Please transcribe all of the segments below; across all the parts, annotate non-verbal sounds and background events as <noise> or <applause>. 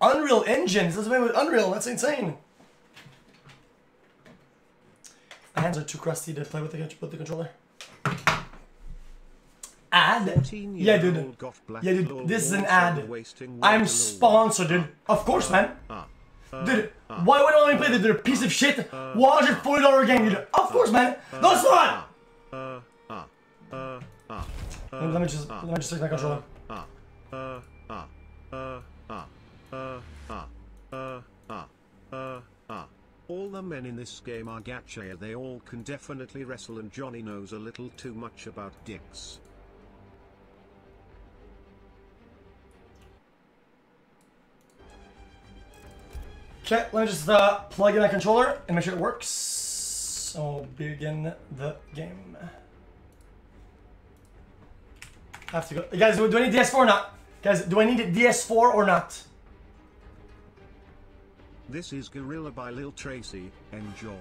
Unreal Engine. This is away with Unreal. That's insane. My hands are too crusty to play with the, with the controller. Ad? Yeah, dude. Yeah, dude. This is an ad. I'm sponsored, dude. Of course, man. Dude, why would I only play the, the piece of shit $140 game, dude? Of course, man. No, it's not. Let me just let me just take my controller. Uh, uh, uh, all the men in this game are gacha. They all can definitely wrestle and Johnny knows a little too much about dicks. Okay, let me just uh, plug in my controller and make sure it works. So begin the game. I have to go. Guys, do I need DS4 or not? Guys, do I need DS4 or not? This is Gorilla by Lil Tracy. Enjoy.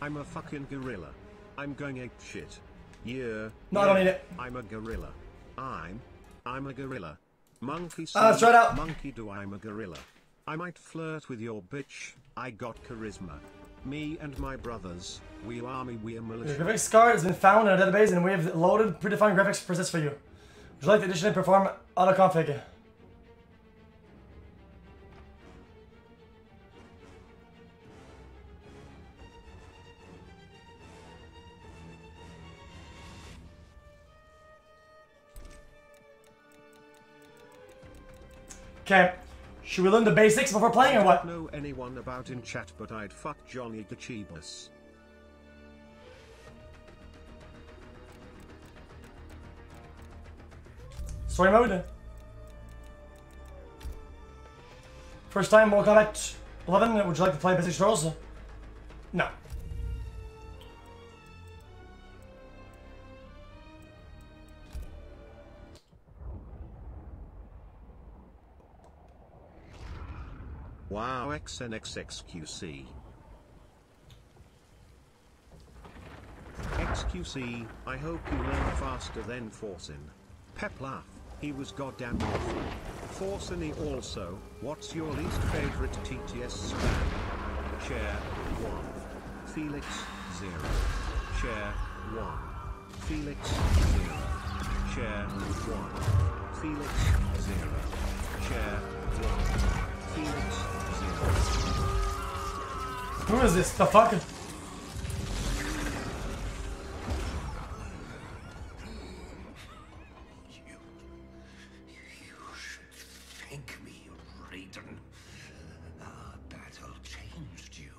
I'm a fucking gorilla. I'm going ape shit. Yeah. No, yeah, I don't need it. I'm a gorilla. I'm. I'm a gorilla. Monkey see, Uh, try it out. Monkey do I'm a gorilla. I might flirt with your bitch. I got charisma. Me and my brothers, we army, we are The militia. graphics card has been found in our database and we have loaded predefined graphics presets for you. Would you like to additionally perform auto config? Okay. Should we learn the basics before playing or what? I don't know anyone about in chat, but I'd fuck Johnny Gachibus. Story mode. First time Mortal Kombat 11. Would you like to play basic tutorials? No. Wow, XNXXQC. XQC, I hope you learn faster than Forsen. Pep laugh, he was goddamn awful. Forcini also, what's your least favorite TTS spam? Chair, 1. Felix, 0. Chair, 1. Felix, 0. Chair, 1. Felix, 0. Chair, 1. Felix, 0. Who is this? The fuck? You should thank me, Raiden. Our ah, battle changed you.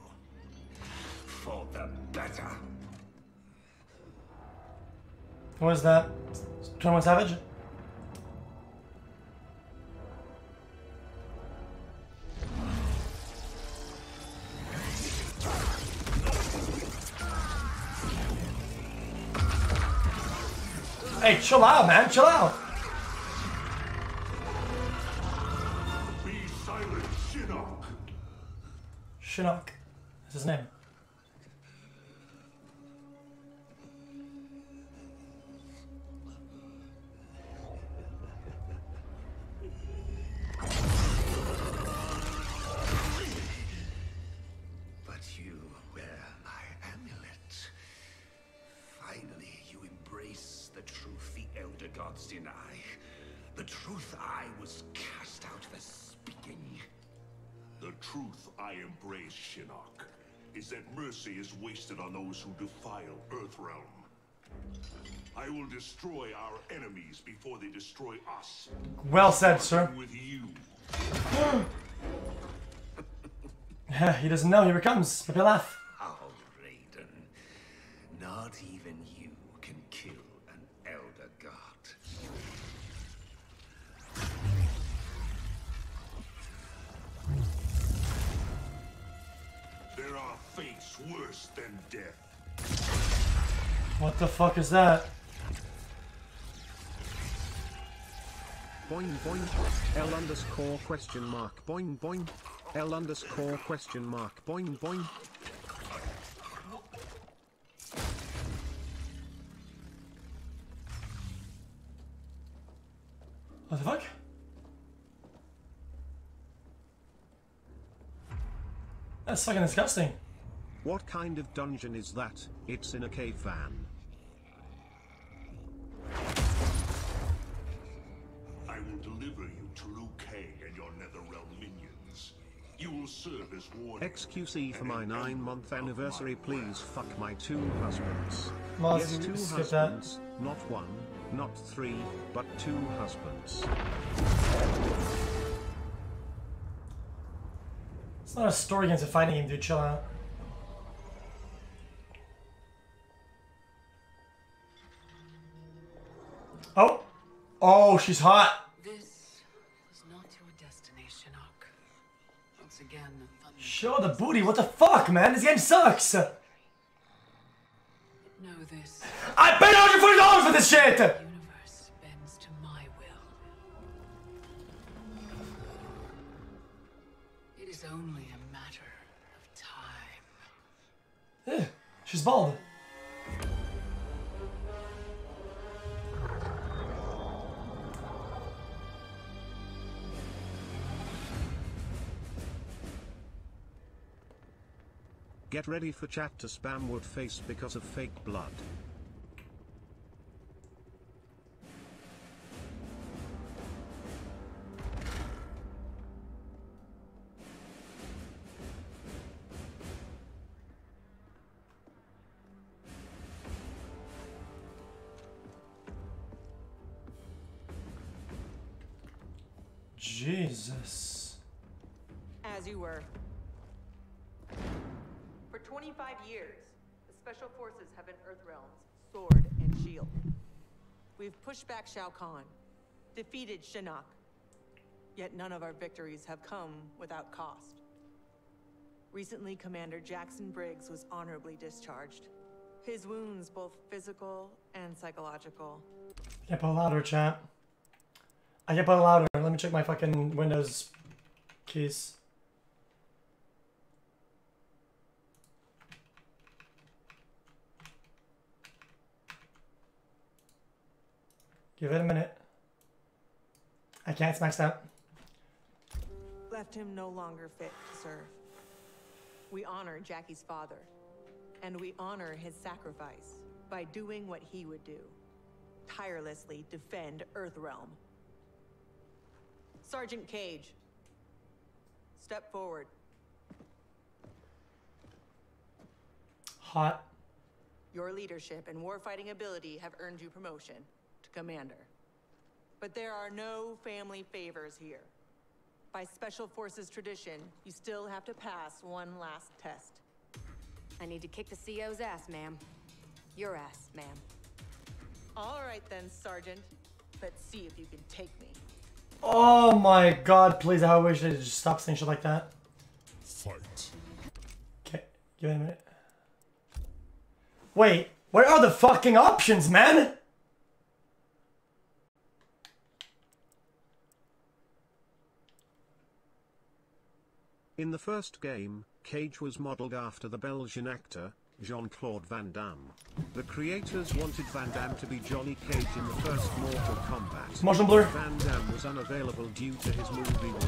For the better. What is that? 21 Savage? Hey, chill out, man. Chill out. Be silent, Shinnok. Shinnok. That's his name. Wasted on those who defile Earthrealm. I will destroy our enemies before they destroy us. Well said, sir. With you. <laughs> he doesn't know. Here it comes. Make me laugh. Oh, Raiden. Not even you can kill an Elder God. There are fates worse than death. What the fuck is that? Boing boing. L underscore question mark. Boing boing. L underscore question mark. Boing boing. What the fuck? That's fucking disgusting. What kind of dungeon is that? It's in a cave van. I will deliver you to Liu Kang and your Netherrealm minions. You will serve as warden. XQC for my nine month anniversary, please fuck my two husbands. Mars, yes, two skip husbands, not one, not three, but two husbands. It's not a story against a fighting game, dude. Chill out. Oh! Oh, she's hot! This was not your destination, Ark. Once again, the. Show the booty, what the fuck, man? This game sucks! Know this. I paid $140 for this shit! The universe bends to my will. It is only a matter of time. Eh, She's bald. Get ready for chat to spam wood face because of fake blood. Pushed back Shao Kahn, defeated Shinnok. Yet none of our victories have come without cost. Recently, Commander Jackson Briggs was honorably discharged. His wounds, both physical and psychological, Can't put it louder, chat. I can't put louder. Let me check my fucking Windows keys. Give it a minute. I can't smash that. left him no longer fit to serve. We honor Jackie's father, and we honor his sacrifice by doing what he would do tirelessly defend Earthrealm. Sergeant Cage, step forward. Hot. Your leadership and warfighting ability have earned you promotion commander. But there are no family favors here. By Special Forces tradition, you still have to pass one last test. I need to kick the CO's ass, ma'am. Your ass, ma'am. All right then, Sergeant. Let's see if you can take me. Oh my god, please, I wish they just stop saying shit like that. Fight. Okay, give me a minute. Wait, where are the fucking options, man? In the first game, Cage was modeled after the Belgian actor, Jean-Claude Van Damme. The creators wanted Van Damme to be Johnny Cage in the first Mortal Kombat. Motion blur. Van Damme was unavailable due to his movie work.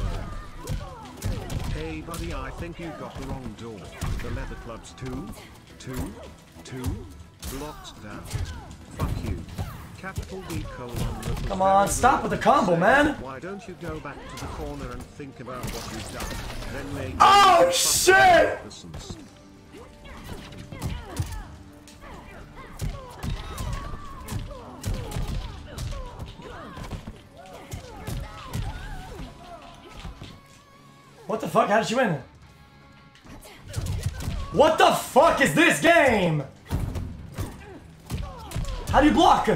Hey buddy, I think you got the wrong door. The leather club's two, two, two, blocks down. Fuck you. Capital D colon. Come on, stop with the combo, man. Why don't you go back to the corner and think about what you've done? Then. Oh, shit! What the fuck? How did she win? What the fuck is this game? How do you block?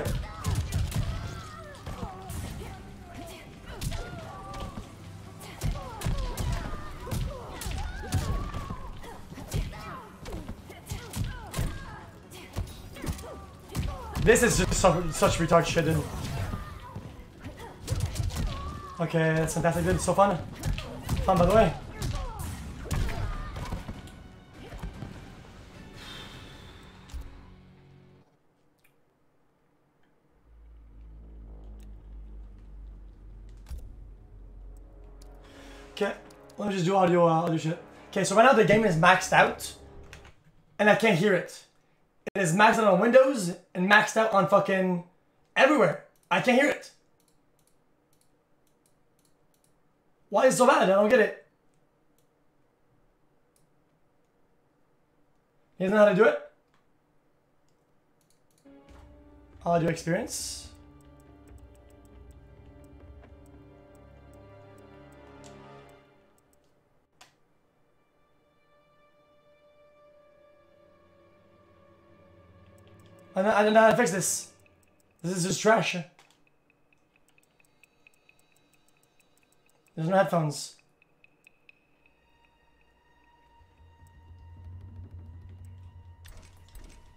This is just some, such retard shit. Dude. Okay, that's fantastic. Dude. So fun. Fun, by the way. Okay, let me just do audio, uh, audio shit. Okay, so right now the game is maxed out. And I can't hear it. It is maxed out on Windows and maxed out on fucking everywhere. I can't hear it. Why is it so bad? I don't get it. You know how to do it? Audio experience. I don't, I don't know how to fix this. This is just trash. There's no headphones.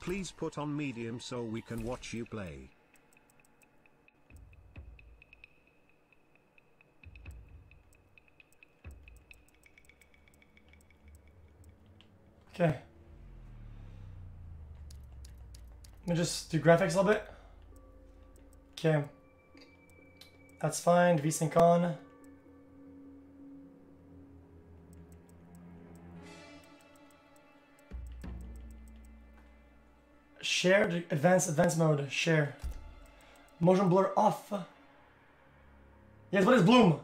Please put on medium so we can watch you play. Okay. Let me just do graphics a little bit. Okay. That's fine. VSync on. Share advanced advanced mode. Share. Motion blur off. Yes, what is bloom?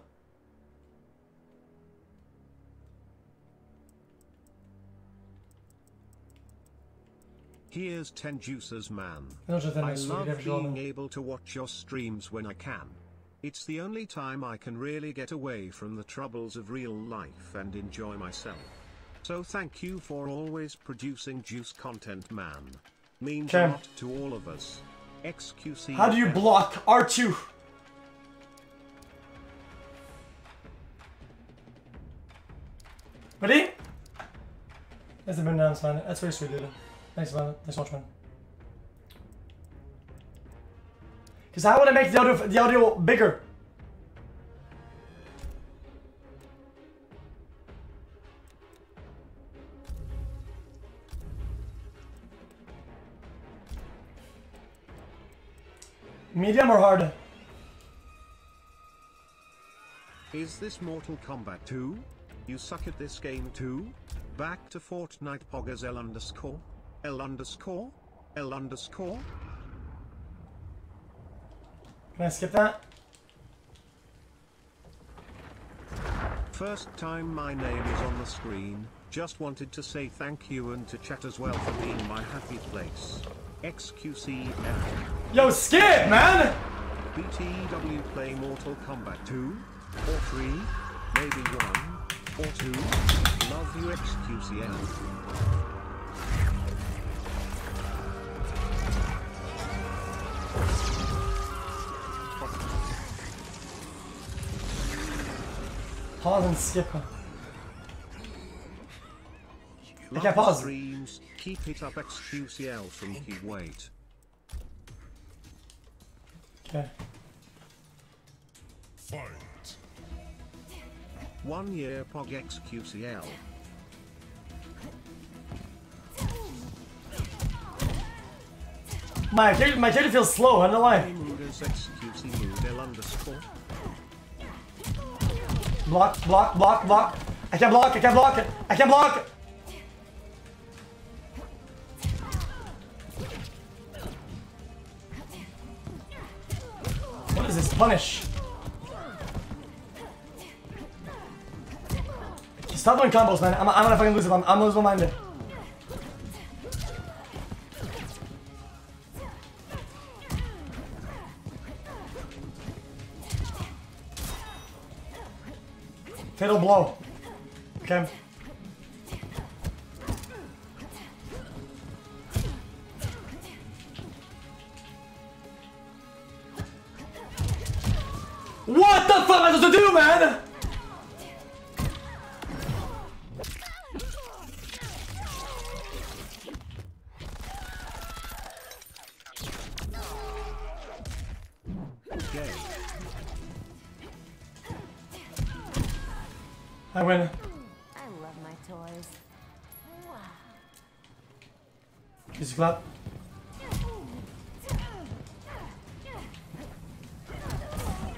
Here's 10 juices man. I love being able to watch your streams when I can. It's the only time I can really get away from the troubles of real life and enjoy myself. So thank you for always producing juice content man. Means a lot to all of us. XQC. How do you block R2? Ready? That's a down, man. That's very sweet, dude. Thanks, man. Thanks so much, man. Because I want to make the audio, the audio bigger? Medium or hard? Is this Mortal Kombat 2? You suck at this game too? Back to Fortnite Poggers L underscore? L underscore? L underscore? Can I skip that? First time my name is on the screen, just wanted to say thank you and to chat as well for being my happy place. XQCF. Yo, skip, man! BTW play Mortal Kombat 2? Or 3? Maybe 1? Or 2? Love you XQCF. Pause and skip. Can't pause. Streams, keep it up XQCL from Kuwait. Okay. Fight. One year Pog XQCL. My character, my character feels slow, I don't know why. Block, block, block, block. I can't block, I can't block it. I can't block it. What is this? Punish. Stop doing combos, man. I'm, I'm gonna fucking lose it. I'm, I'm gonna lose my mind. Fatal blow. Okay. What the fuck am I supposed to do, man? I win. I love my toys. Kiss clap.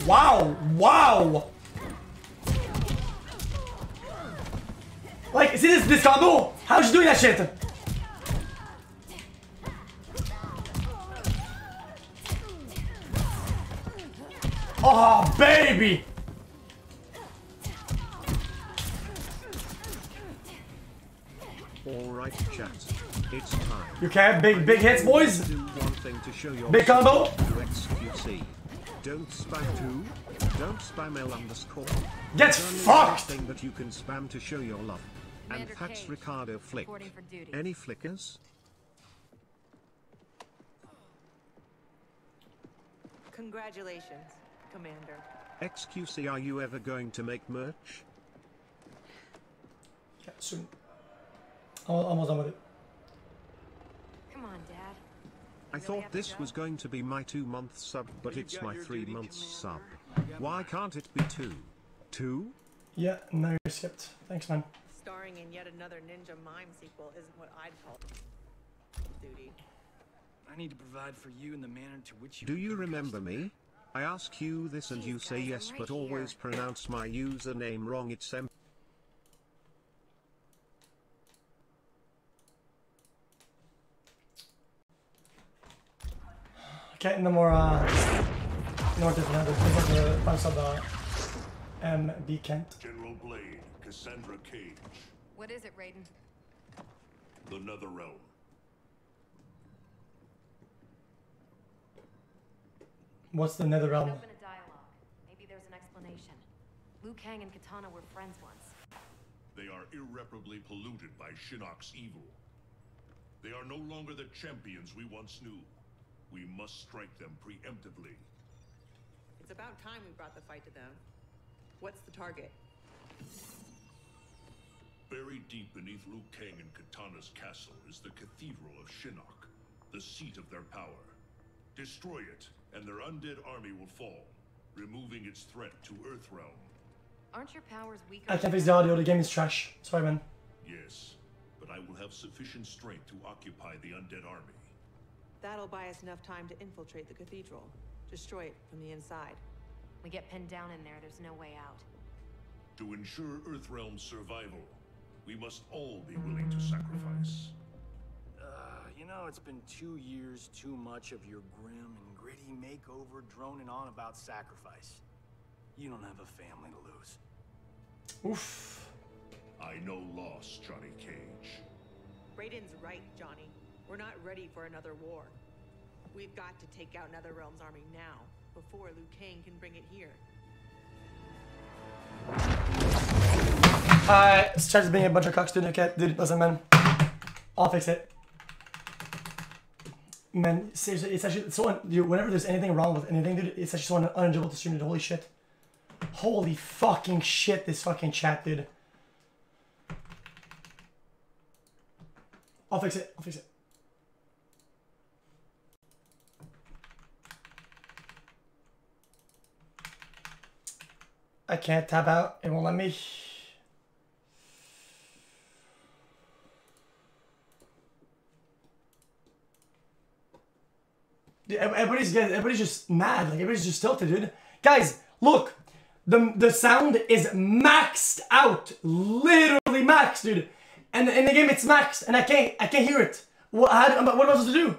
Wow! Wow! Like, see this, this combo? How's she doing that shit? Oh, baby! Alright, chat. It's time. You can big big hits, boys. Do one thing to show your Big combo. XQC. Don't spam two. Don't spam L underscore. Get It's only fucked! one thing that you can spam to show your love. And Commander that's Ricardo Flick. reporting for duty. Any flickers? Congratulations, Commander. XQC, are you ever going to make merch? Yeah, soon. Almost almost done with it. Come on, Dad. I thought this was going to be my two month sub, but it's my three month sub. Why can't it be two? Two? Yeah, now you're skipped. Thanks, man. Starring in yet another Ninja Mime sequel isn't what I'd call duty. I need to provide for you in the manner to which you Do you remember me? I ask you this and you say yes but always pronounce my username wrong it's em- Okay, no more, uh, no more different handles. This is the final sub, uh, MB Kent. General Blade, Cassandra Cage, What is it, Raiden? the Netherrealm. What's the nether realm? Open a dialogue. Maybe there's an explanation. Liu Kang and Kitana were friends once. They are irreparably polluted by Shinnok's evil. They are no longer the champions we once knew. We must strike them preemptively. It's about time we brought the fight to them. What's the target? Buried deep beneath Liu Kang and Kitana's castle is the Cathedral of Shinnok, the seat of their power. Destroy it, and their undead army will fall, removing its threat to Earthrealm. Aren't your powers weaker? I can't fix the audio, the game is trash. Sorry, man. Yes, but I will have sufficient strength to occupy the undead army. That'll buy us enough time to infiltrate the cathedral. Destroy it from the inside. We get pinned down in there, there's no way out. To ensure Earthrealm's survival, we must all be willing to sacrifice. Uh, you know, it's been two years too much of your grim and gritty makeover droning on about sacrifice. You don't have a family to lose. Oof. I know loss, Johnny Cage. Raiden's right, Johnny. We're not ready for another war. We've got to take out Netherrealm's army now, before Liu Kang can bring it here. Uh, starts being a bunch of cocks, dude. Okay, dude, listen, man. I'll fix it. Man, seriously, it's actually so. Dude, whenever there's anything wrong with anything, dude, it's actually so un- unenjoyable to stream. Holy shit. Holy fucking shit, this fucking chat, dude. I'll fix it. I'll fix it. I can't tab out. It won't let me. Dude, everybody's getting, everybody's just mad. Like everybody's just tilted, dude. Guys, look, the the sound is maxed out, literally maxed, dude. And in the game, it's maxed, and I can't I can't hear it. What what am I supposed to do?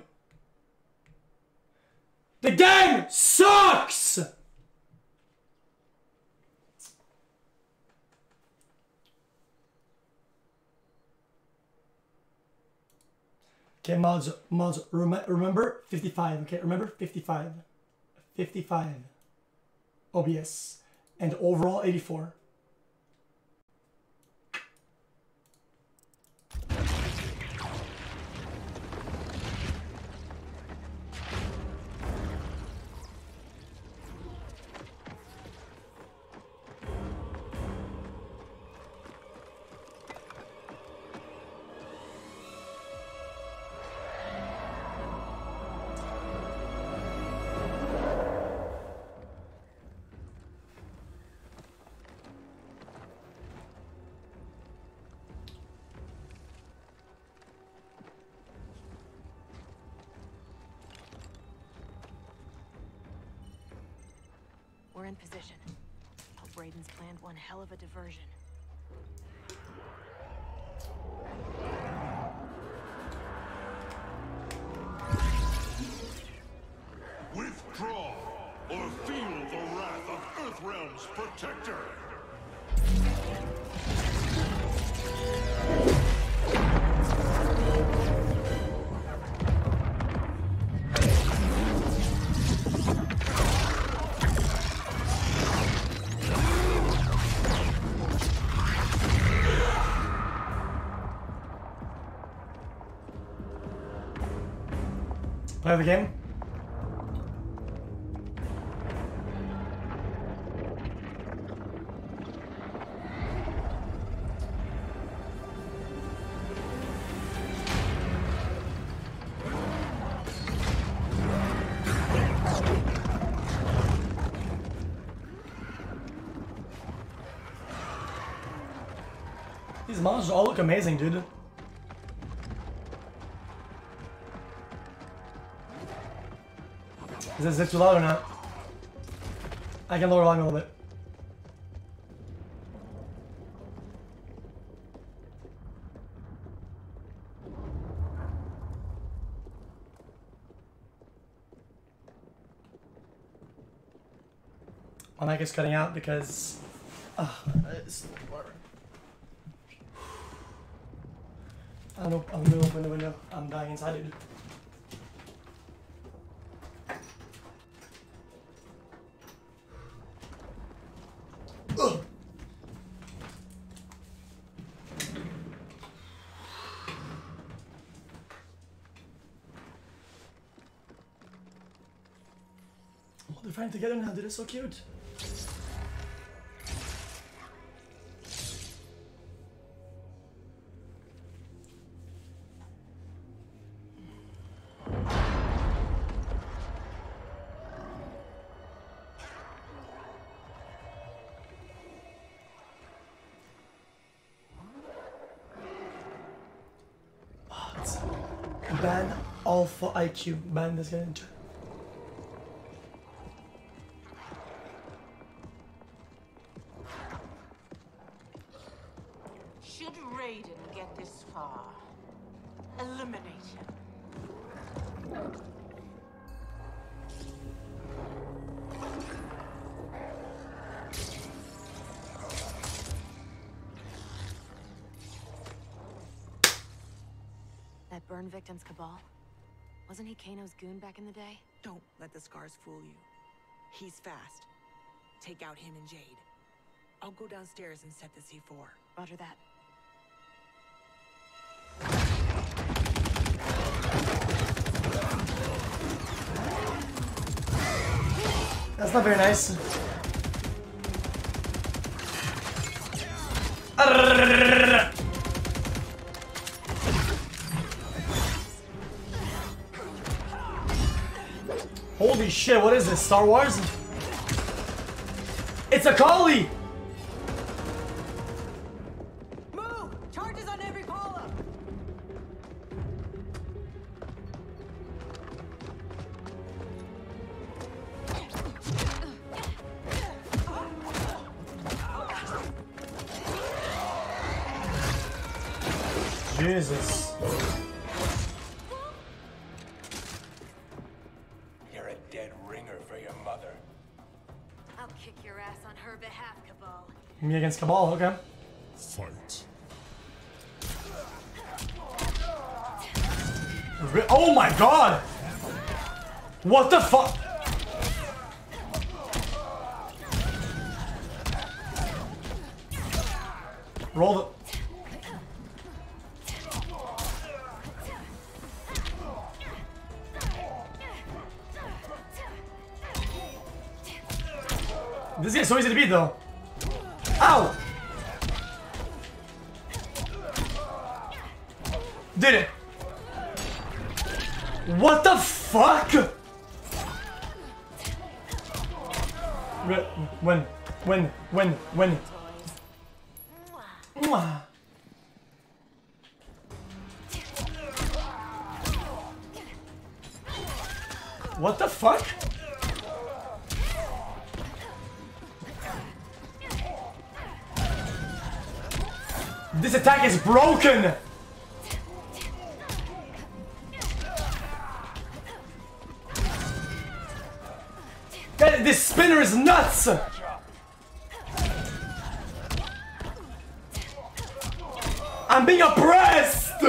The game sucks. Okay, mods, mods, rem- remember 55, okay, remember 55. 55. OBS. And overall 84. Hell of a diversion. of the game. These monsters all look amazing, dude. Is it too loud or not? I can lower volume a little bit. My mic is cutting out because uh, it's blurry. I don't know, I'm gonna open the window. I'm dying inside, dude. came together now, they're so cute. Ban all for IQ. Ban this guy into Kano's goon back in the day? Don't let the scars fool you. He's fast. Take out him and Jade. I'll go downstairs and set the C4. Roger that. That's not very nice. Shit, what is this? Star Wars? It's a collie! Against Kabal, okay. Fight. Oh my god! What the fuck? Roll the. This guy's so easy to beat though. When, when. What the fuck? This attack is broken! This spinner is nuts! I'm being oppressed!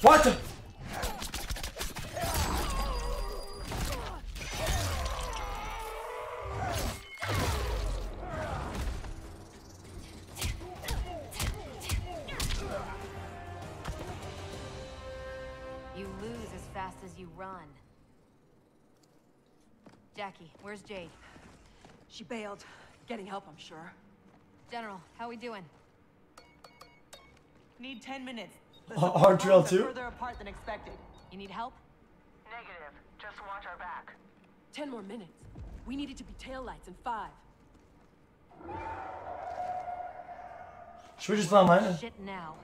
What? She bailed. Getting help, I'm sure. General, how we doing? Need 10 minutes. The Ar- support Artrell lines are too? further apart than expected. You need help? Negative. Just watch our back. Ten more minutes. We needed to be taillights in five. Should we just let mine? Shit now.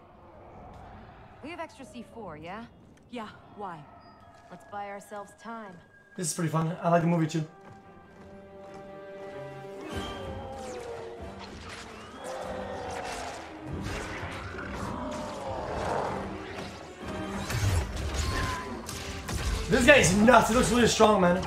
We have extra C4, yeah? Yeah, why? Let's buy ourselves time. This is pretty fun. I like the movie too. This guy is nuts. He looks really strong, man.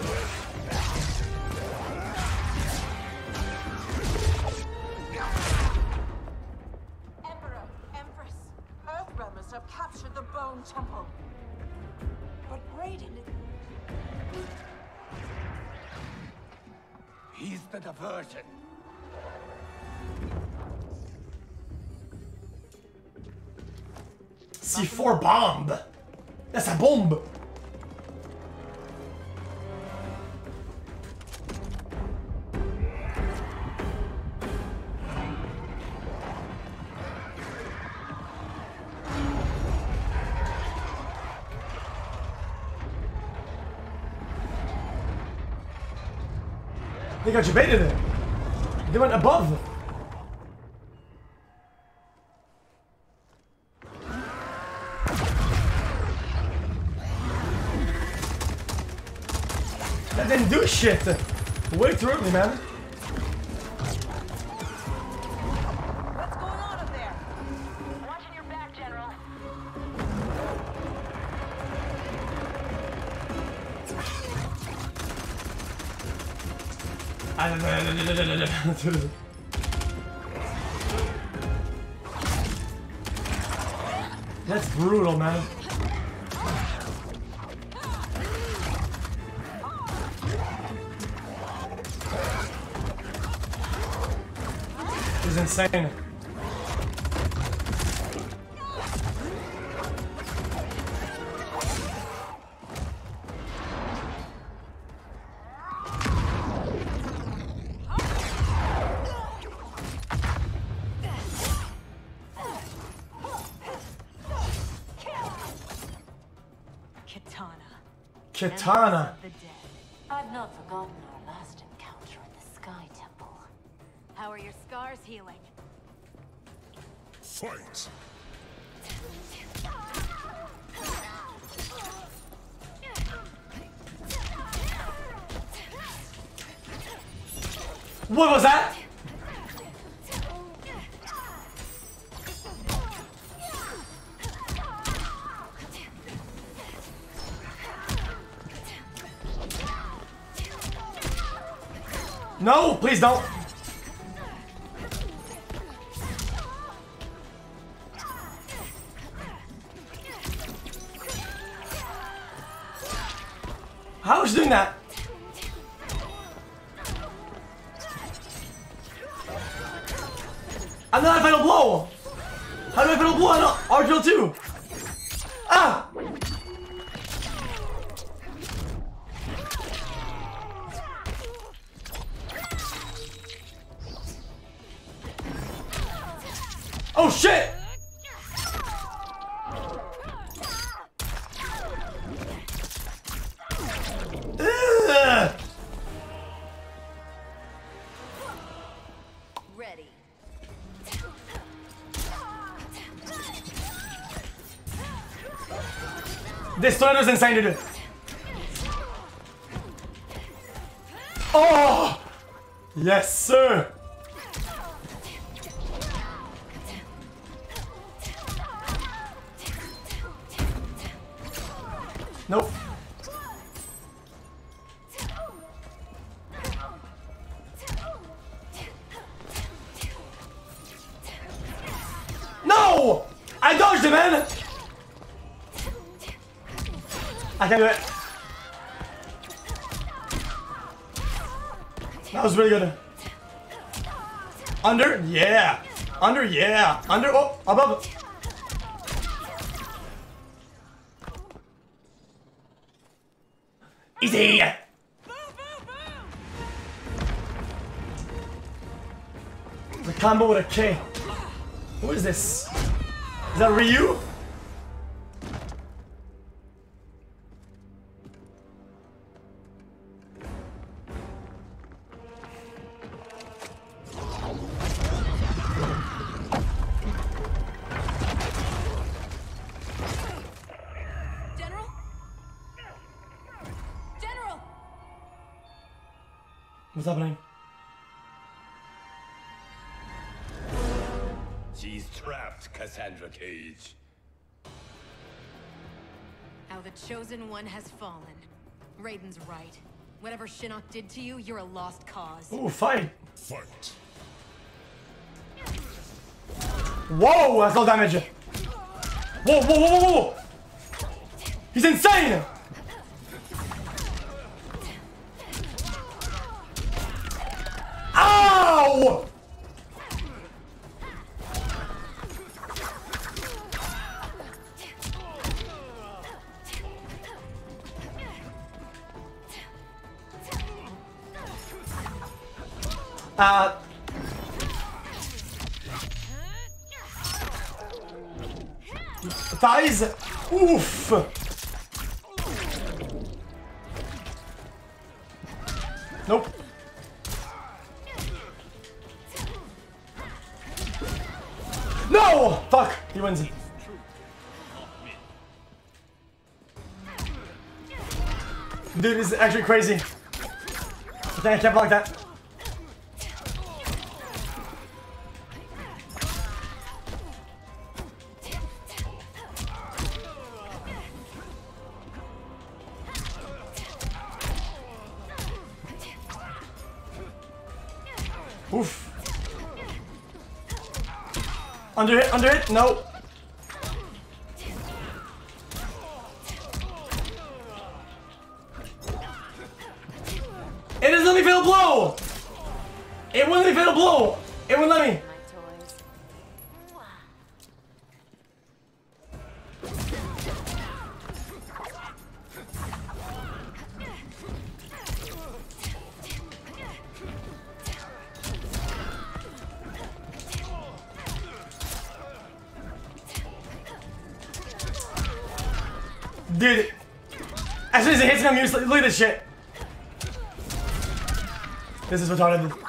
They got you baited it. They went above. That didn't do shit. Way too early, man. That's brutal, man. This is insane. Kitana. This tornado's insane to do. Oh! Yes, sir! Do it. That was really good. Under? Yeah. Under? Yeah. Under? Oh, above. Easy! The combo with a K. What is this? Is that Ryu? What's happening? She's trapped, Cassandra Cage. How the Chosen One has fallen. Raiden's right. Whatever Shinnok did to you, you're a lost cause. Ooh, fight! Fight. Whoa, that's all damage. Whoa, whoa, whoa, whoa, whoa! He's insane! Actually crazy. I think I can't block that. Oof. Under it, under it, no. As soon as it hits me, I'm useless. Look at this shit. This is retarded.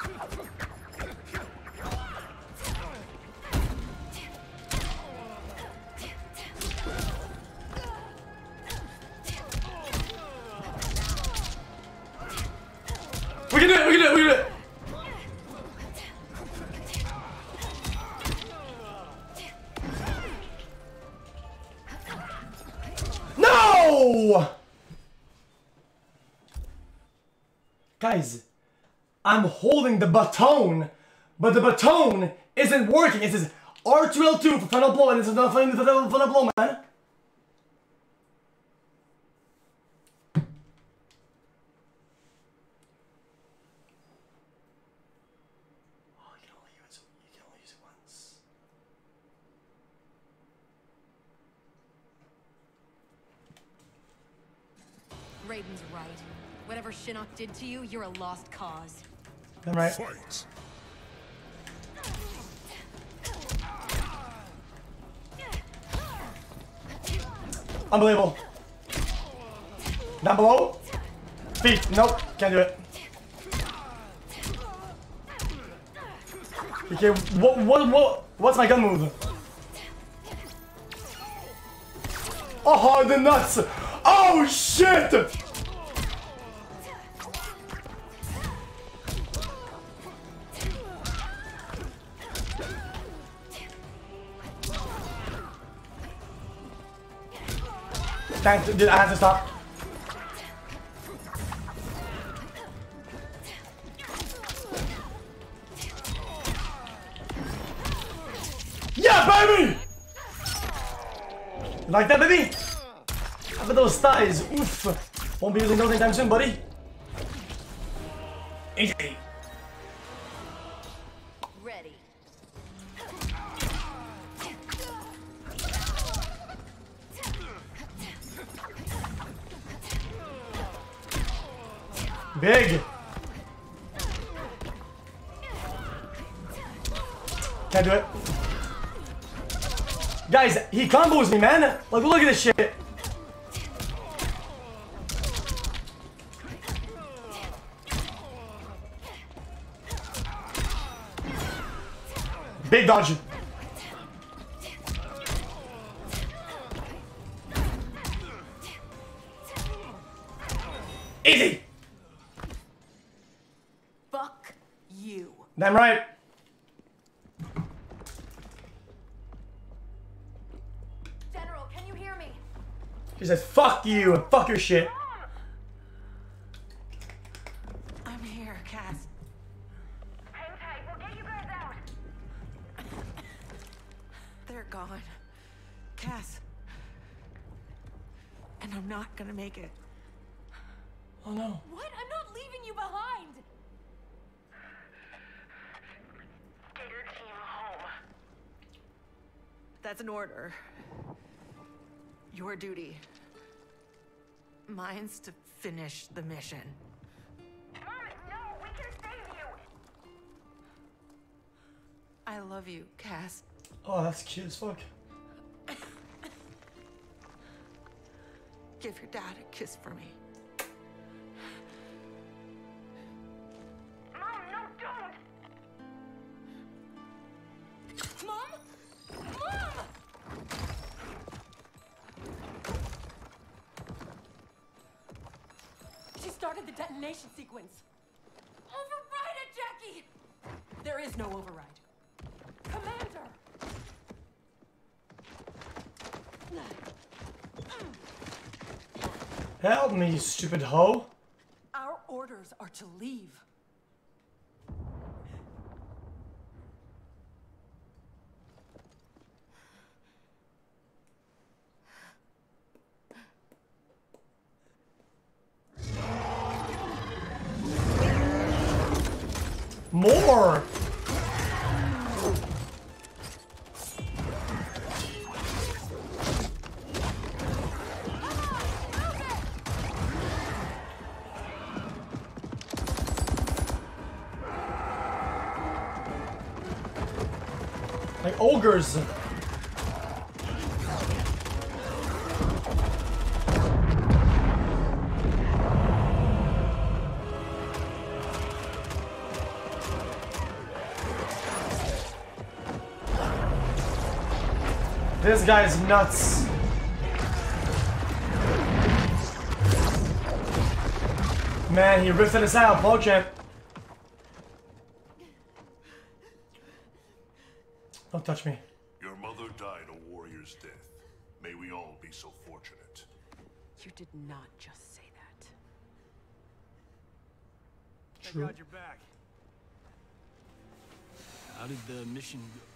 I'm holding the baton, but the baton isn't working. It says R2L2 for final blow, and it's not final, final, final blow, man. Oh. Raiden's right. Whatever Shinnok did to you, you're a lost cause. I'm right. Fight. Unbelievable. Down below. Feet. Nope. Can't do it. Okay, what, what, what, what's my gun move? Oh, the nuts! Oh, shit! Thanks, I have to stop. Yeah, baby! Like that, baby? How about those thighs? Oof. Won't be using those anytime soon, buddy. Combos me, man. Like, look at this shit. You fuck your shit. Mine's to finish the mission. no, we can save you. I love you, Cass. Oh, that's cute as fuck. Give your dad a kiss for me. Started the detonation sequence. Override it, Jacqui! There is no override. Commander! Help me, stupid hoe. Our orders are to leave. More! Like ogres. This guy's nuts. Man, he ripped us out, PogChamp. Don't touch me. Your mother died a warrior's death. May we all be so fortunate. You did not just say that. Thank God you're back. How did the mission go?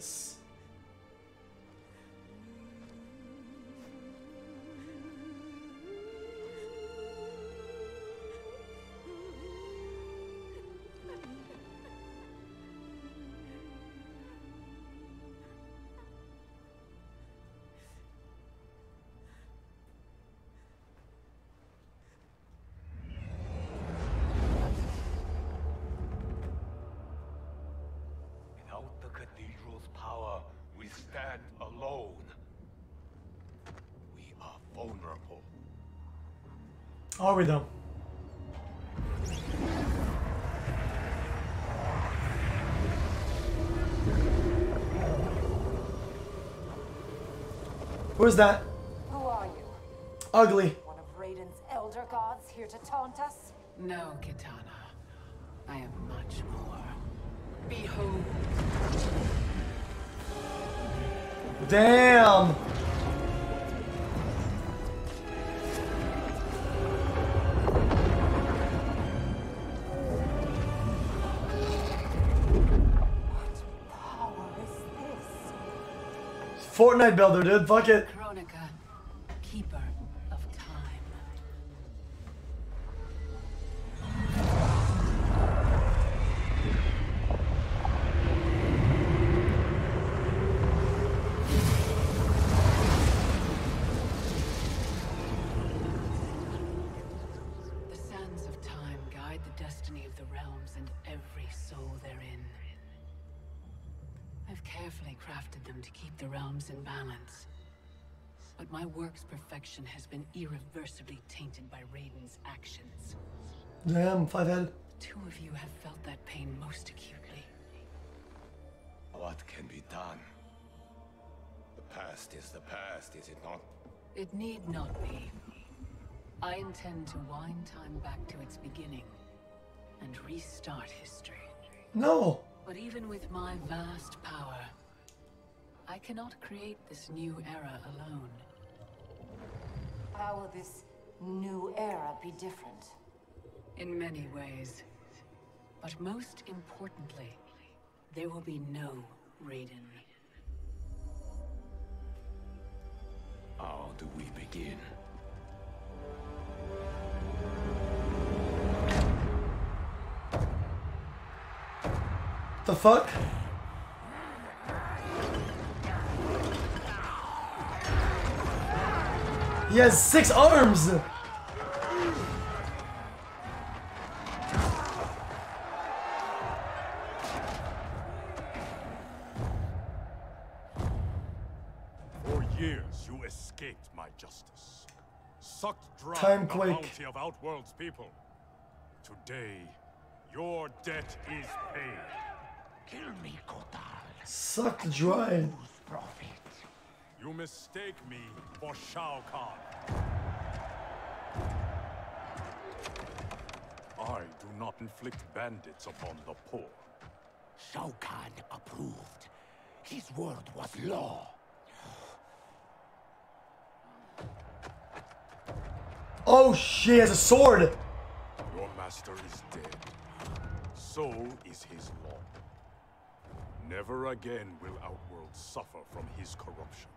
Yes. Are we though? Who's that? Who are you? Ugly. One of Raiden's elder gods here to taunt us? No, Kitana. I am much more. Behold. Damn. Fortnite builder, dude. Fuck it. My work's perfection has been irreversibly tainted by Raiden's actions. Damn, five head. Two of you have felt that pain most acutely. What can be done? The past is the past, is it not? It need not be. I intend to wind time back to its beginning and restart history. No. But even with my vast power, I cannot create this new era alone. How will this new era be different? In many ways. But most importantly, there will be no Raiden. How do we begin? The fuck? He has six arms! For years you escaped my justice. Sucked dry Time the quake. bounty of Outworld's people. Today, your debt is paid. Kill me, Kotal. Sucked dry. You mistake me for Shao Kahn. I do not inflict bandits upon the poor. Shao Kahn approved. His word was law. Oh she has a sword! Your master is dead. So is his law. Never again will Outworld suffer from his corruption.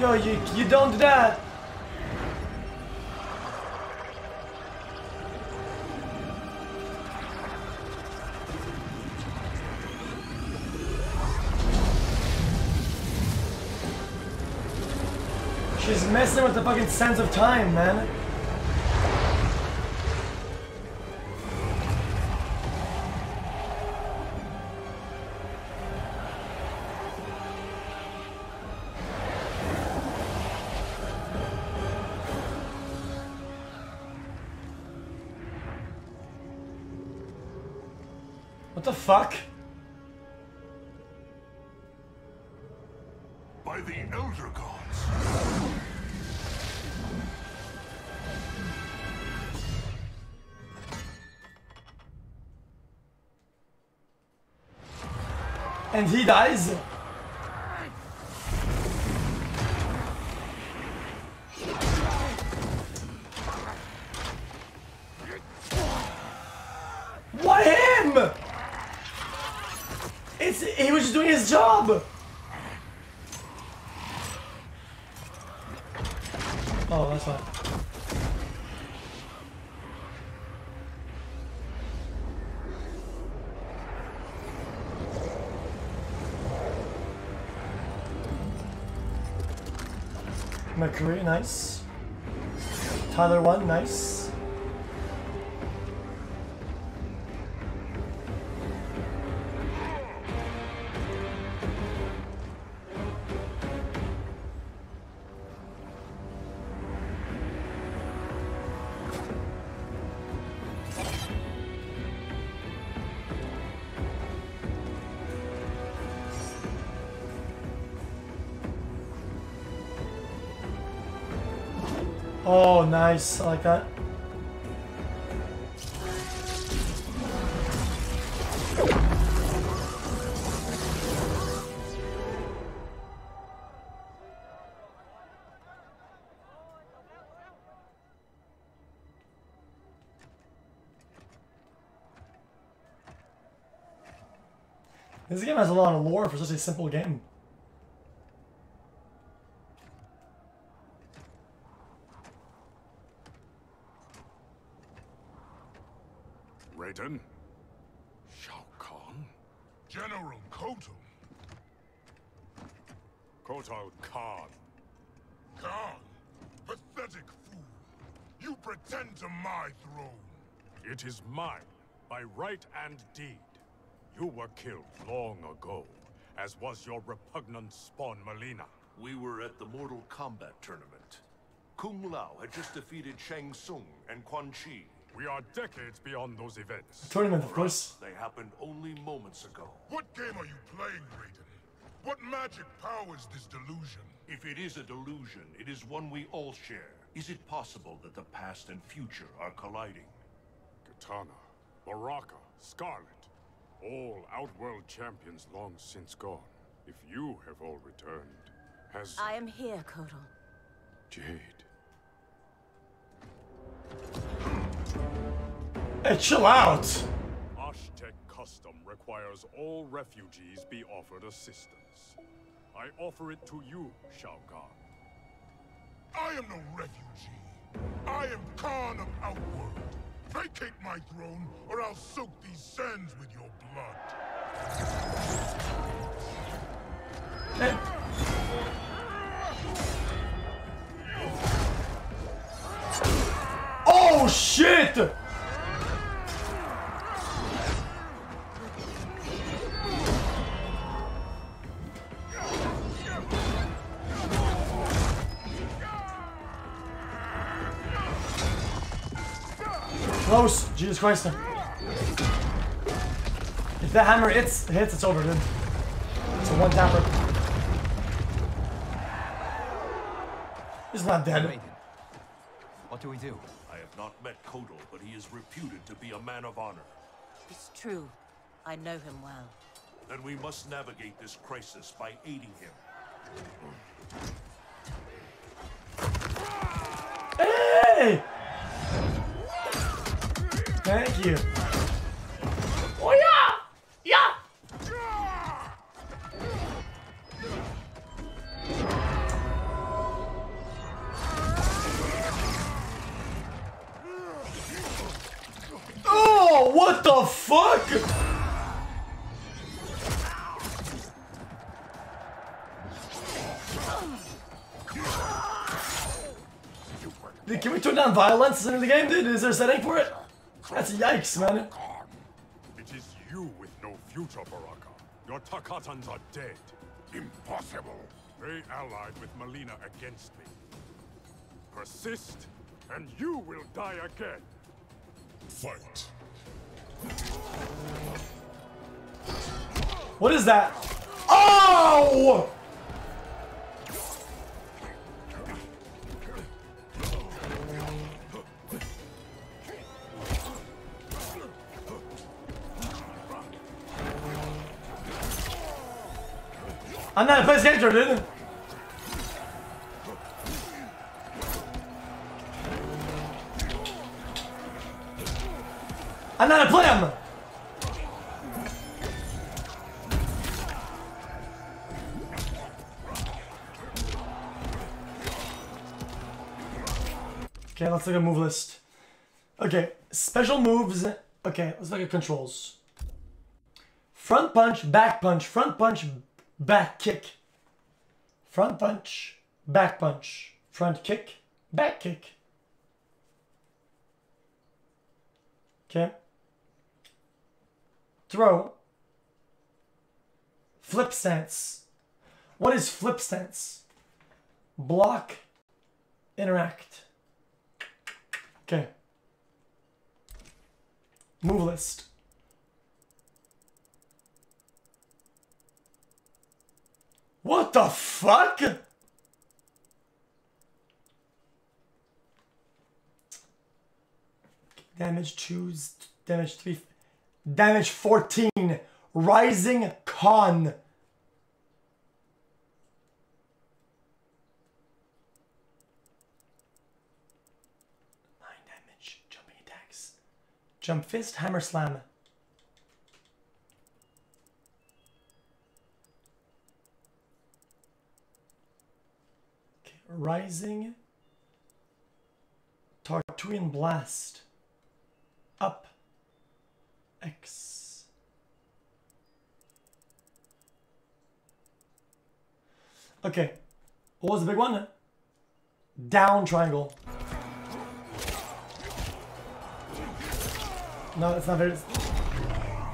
Yo, you, you don't do that! She's messing with the fucking sense of time, man. What the fuck? And he dies? McCree, nice. Tyler1, nice. Nice. I like that. This game has a lot of lore for such a simple game. Raiden? Shao Kahn? General Kotal. Kotal Kahn. Khan, pathetic fool. You pretend to my throne. It is mine, by right and deed. You were killed long ago, as was your repugnant spawn Mileena. We were at the Mortal Kombat tournament. Kung Lao had just defeated Shang Tsung and Quan Chi. We are decades beyond those events. Tournament, of course. They happened only moments ago. What game are you playing, Raiden? What magic powers this delusion? If it is a delusion, it is one we all share. Is it possible that the past and future are colliding? Kitana, Baraka, Skarlet, all Outworld champions long since gone. If you have all returned, has... I am here, Kotal. Jade. Hey, chill out! Osh-Tekk custom requires all refugees be offered assistance. I offer it to you, Shao Kahn. I am no refugee. I am Kahn of Outworld. Vacate my throne, or I'll soak these sands with your blood. Oh shit! Close! Jesus Christ. If that hammer hits, hits, it's over, dude. It's a one tapper. He's not dead. What do we do? I have not met Kotal, but he is reputed to be a man of honor. It's true. I know him well. Then we must navigate this crisis by aiding him. Hey! Thank you. Oh yeah! Yeah! Oh, what the fuck? Dude, can we turn down violence in the game, dude? Is there a setting for it? That's yikes, man. It is you with no future, Baraka. Your Tarkatans are dead. Impossible. They allied with Mileena against me. Persist, and you will die again. Fight. What is that? Oh! I'm not a place character, dude. I'm not a player. Okay, let's look at move list. Okay, special moves. Okay, let's look at controls. Front punch, back punch, front punch, back kick. Front punch, back punch, front kick, back kick. Okay. Throw. Flip stance. What is flip stance? Block, interact. Okay. Move list. What the fuck? Damage choose damage three damage 14 rising con Nine damage jumping attacks. Jump fist hammer slam rising. Tartuian blast. Up. X. Okay. What was the big one? Down triangle. No, it's not very...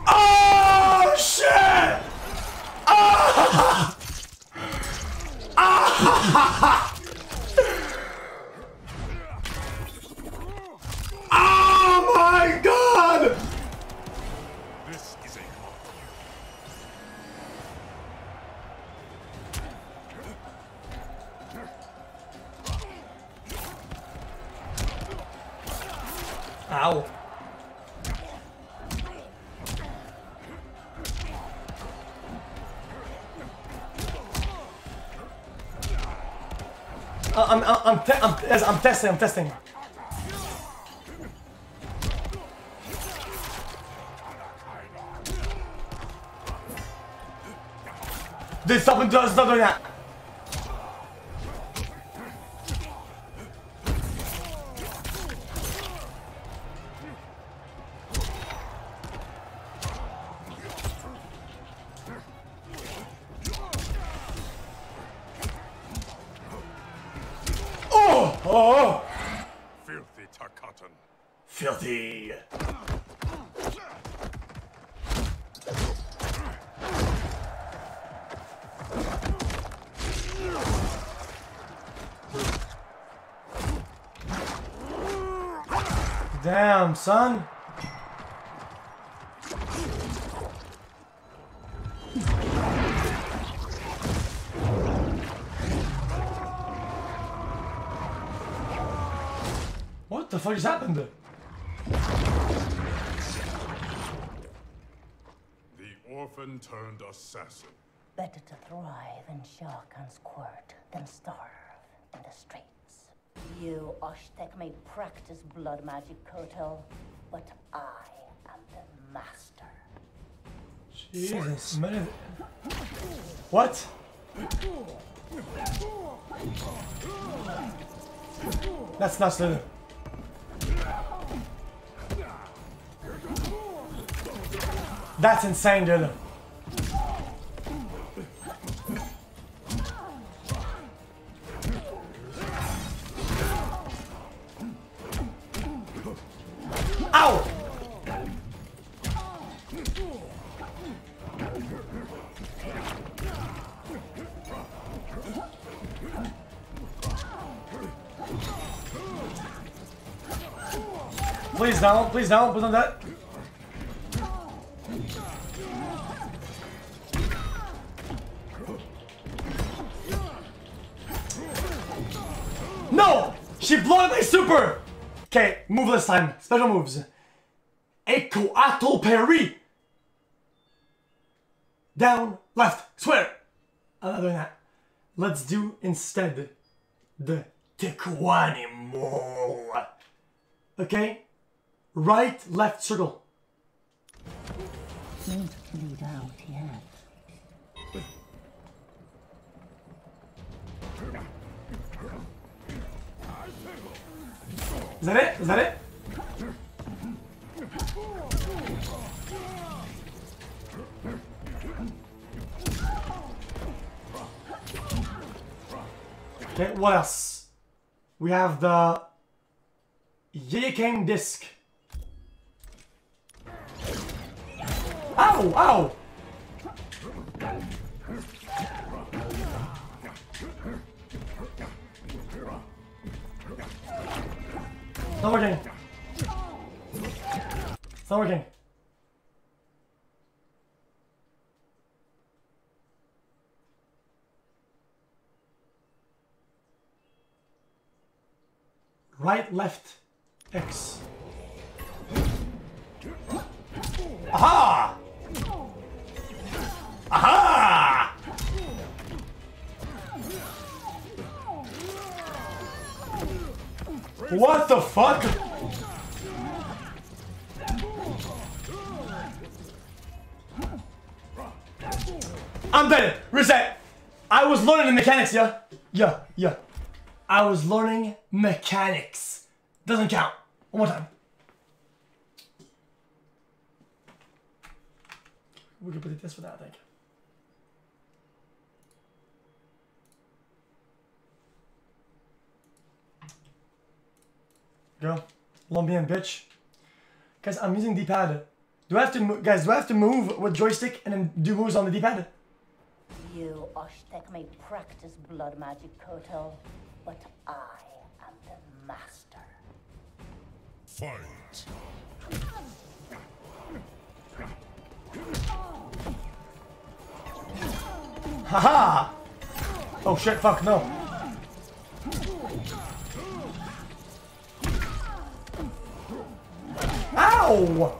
Oh, shit! Ah! <laughs> Ah! <laughs> my god! This is a Ow. Uh, I'm, I'm, I'm, I'm, I'm testing, I'm testing. Dude, stop, stop, stop doing that. Son. What the fuck just happened? The orphan turned assassin. Better to thrive in Shao Kahn's court than starve in the streets. You, Osh-Tekk, may practice blood magic, Kotal, but I am the master. Jesus, man. What? That's not the. That's insane, dude. Ow! Please don't, please don't, please don't do that. No! She blocked my super! Okay, move this time. Special moves. Echo Atoll Parry! Down, left, swear! I'm not doing that. Let's do instead the Tekwani more. Okay? Right, left, circle. Don't Is that it? Is that it? Okay, what else? We have the Yiking disc. Ow! Ow! It's not working. It's not working. Right, left, X. Aha! Aha! What the fuck? I'm dead. Reset. I was learning the mechanics, yeah? Yeah, yeah. I was learning mechanics. Doesn't count. One more time. We can put this for that, I think. Go. Lumbian bitch. Guys, I'm using D-pad. Do I have to, mo- guys, do I have to move with joystick and then do moves on the D-pad? You Osh-Tekk may practice blood magic, Kotal, but I am the master. Fight. Haha! Oh shit, fuck, no. Ow!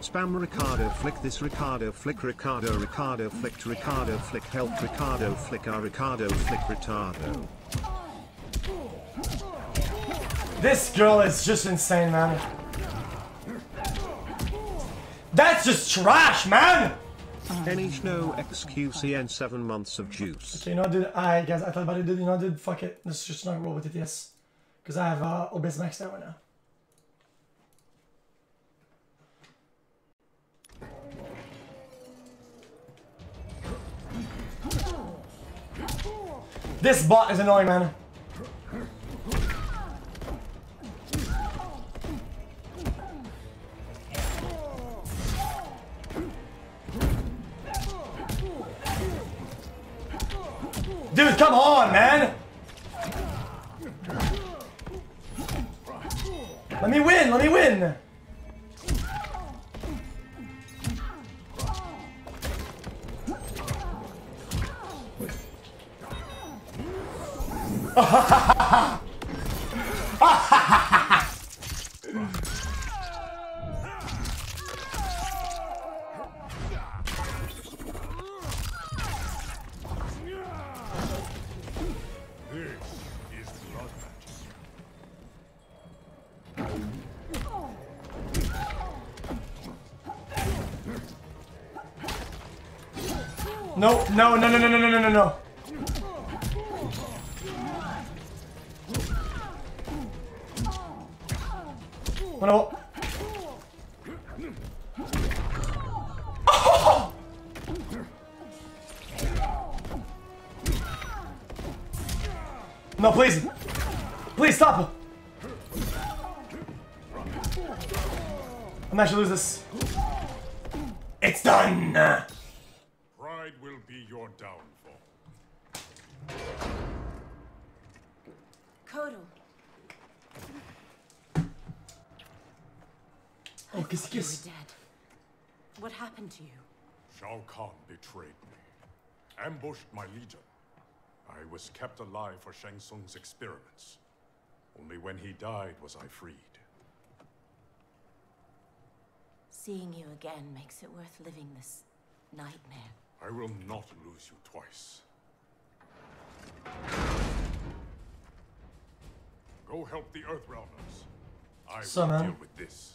Spam Ricardo flick this Ricardo flick Ricardo Ricardo flicked Ricardo flick help Ricardo flick our Ricardo flick retardo. This girl is just insane, man. That's just trash, man! Any no XQC and 7 months of juice. Okay, you know, dude, I guys, I thought about it, dude, you know, what, dude, fuck it. Let's just not roll with it, yes. Because I have uh, Obis maxed out right now. This bot is annoying, man. Dude, come on, man! Let me win, let me win! This <laughs> No, no, no, no, no, no, no, no, no, no. Oh! No, please. Please stop. I'm actually lose this. It's done. Pride will be your downfall. Kotal, Oh, kiss, you kiss. were dead. What happened to you? Shao Kahn betrayed me, ambushed my legion. I was kept alive for Shang Tsung's experiments. Only when he died was I freed. Seeing you again makes it worth living this nightmare. I will not lose you twice. Go help the Earthrealmers. I So, will man. deal with this.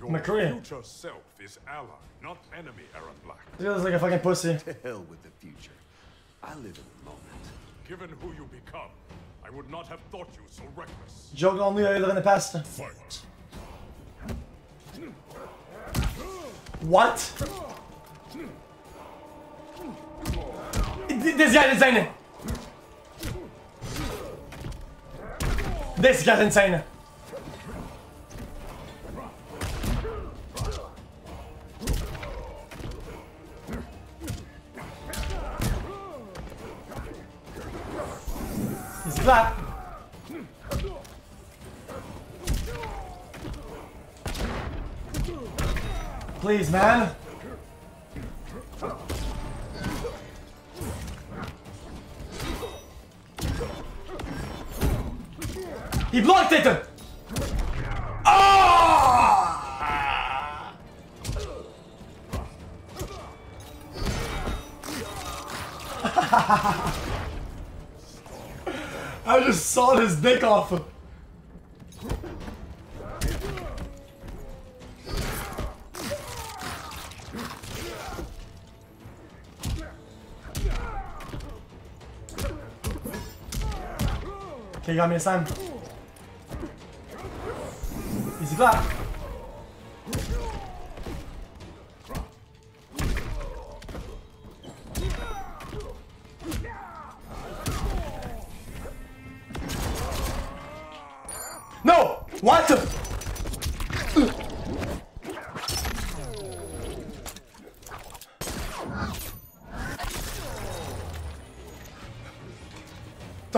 Your My career. future self is ally, not enemy, Erron Black. This guy's like a fucking pussy. To hell with the future. I live in the moment. Given who you become, I would not have thought you so reckless. Jag om nu, jag lever in the past. Fight. What? Th- This guy's insane. This guy's insane. Flat. Please, man. He blocked it! Oh! <laughs> I just sawed his dick off. Okay, got me this time. Easy clap.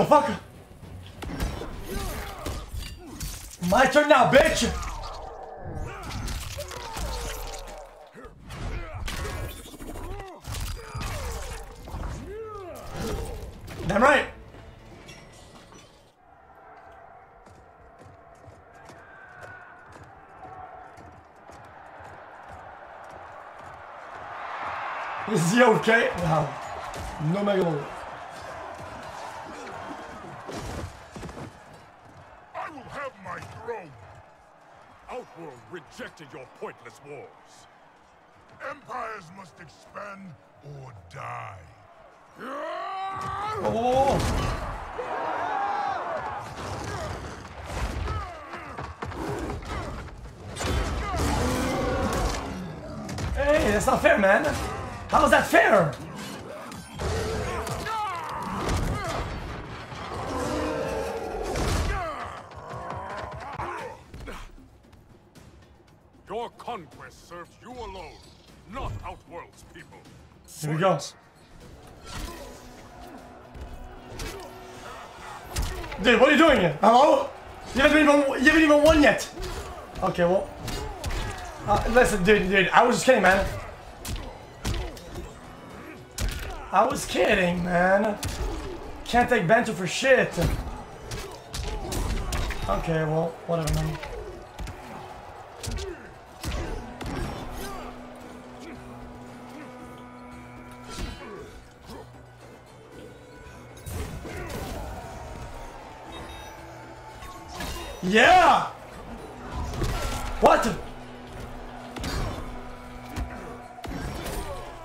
The fuck? My turn now, bitch! Damn right! Is he okay? No. No mega rejected your pointless wars. Empires must expand or die. Oh! Hey, that's not fair, man. How's that fair? Here we go. Dude, what are you doing here? Hello? You haven't even you haven't even won yet. Okay, well. Uh, listen, dude, dude, I was just kidding, man. I was kidding, man. Can't take Bento for shit. Okay, well, whatever, man. Yeah! What?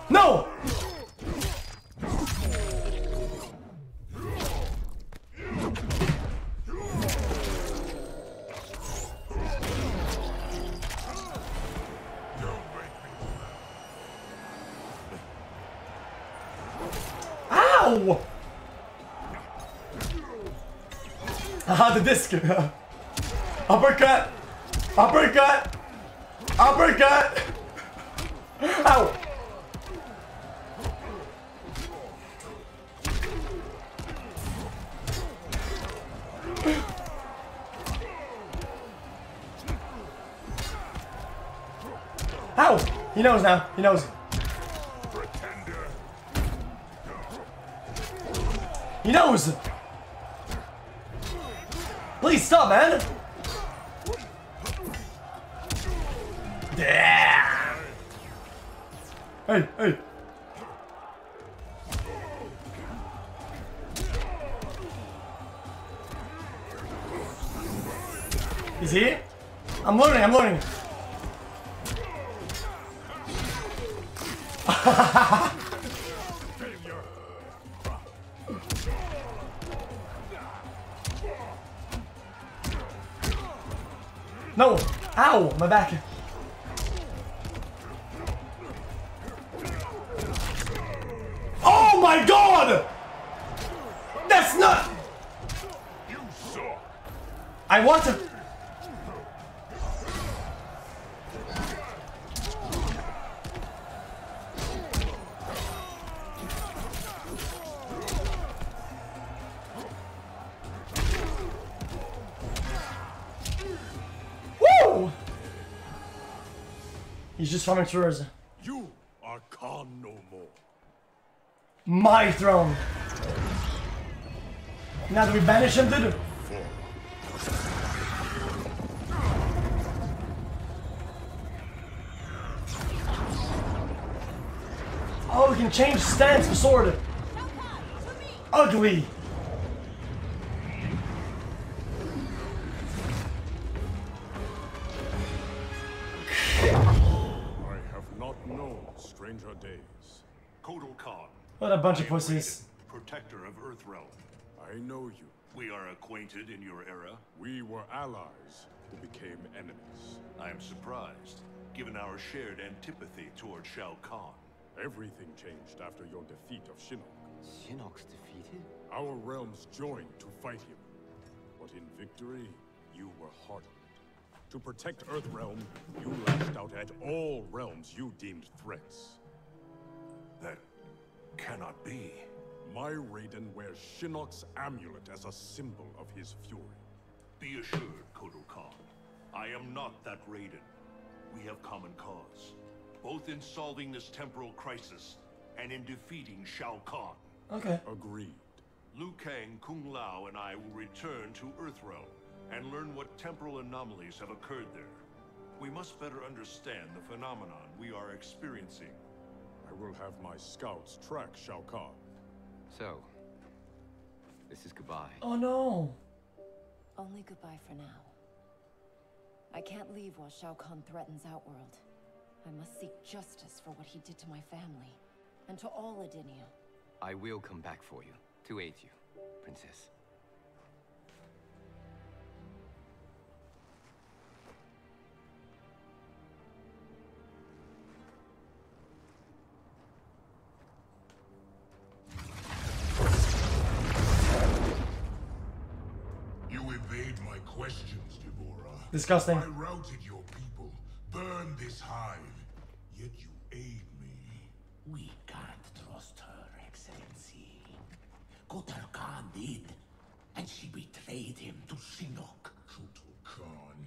No! Ow! <laughs> Ah, the disc. Uppercut! Uppercut! Uppercut! Ow! Ow! He knows now. He knows. He knows! Please stop, man! Hey, hey! Is he? I'm learning, I'm learning. <laughs> no! Ow! My back. Oh my god! That's not... I want to... He's just farming through my throne. Now do we banish him, dude? Oh, we can change stance for sword. Ugly. I have not known stranger days. Kotal Khan what a bunch of pussies. Protector of Earthrealm. I know you. We are acquainted in your era. We were allies who became enemies. I am surprised, given our shared antipathy toward Shao Kahn. Everything changed after your defeat of Shinnok. Shinnok's defeated? Our realms joined to fight him. But in victory, you were hardened. To protect Earthrealm, you lashed out at all realms you deemed threats. That cannot be. My Raiden wears Shinnok's amulet as a symbol of his fury. Be assured, Kotal Khan. I am not that Raiden. We have common cause. Both in solving this temporal crisis and in defeating Shao Kahn. Okay. Agreed. Liu Kang, Kung Lao, and I will return to Earthrealm and learn what temporal anomalies have occurred there. We must better understand the phenomenon we are experiencing. I will have my scouts track Shao Kahn. So, this is goodbye. Oh no. Only goodbye for now. I can't leave while Shao Kahn threatens Outworld. I must seek justice for what he did to my family, and to all Edenia. I will come back for you, to aid you, Princess. Disgusting. I routed your people, burned this hive, yet you aid me. We can't trust her, Excellency. Kotal Khan did, and she betrayed him to Shinnok. Kotal Khan.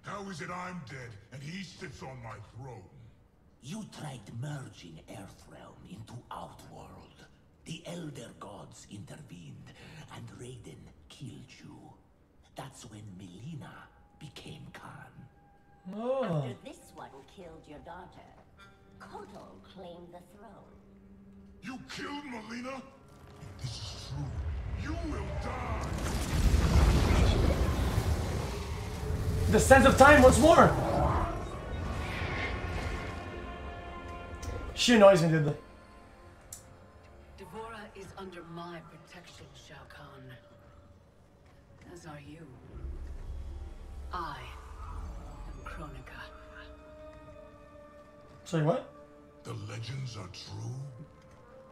How is it I'm dead and he sits on my throne? You tried merging Earthrealm into Outworld. The Elder Gods intervened, and Raiden killed you. That's when Mileena became Khan. Oh. After this one killed your daughter, Kotal claimed the throne. You killed Mileena? If this is true, you will die! The sense of time once more. She annoys me, dude. D'Vorah is under my protection, Shao Kahn. As are you. I am Kronika. Sorry, what? The legends are true?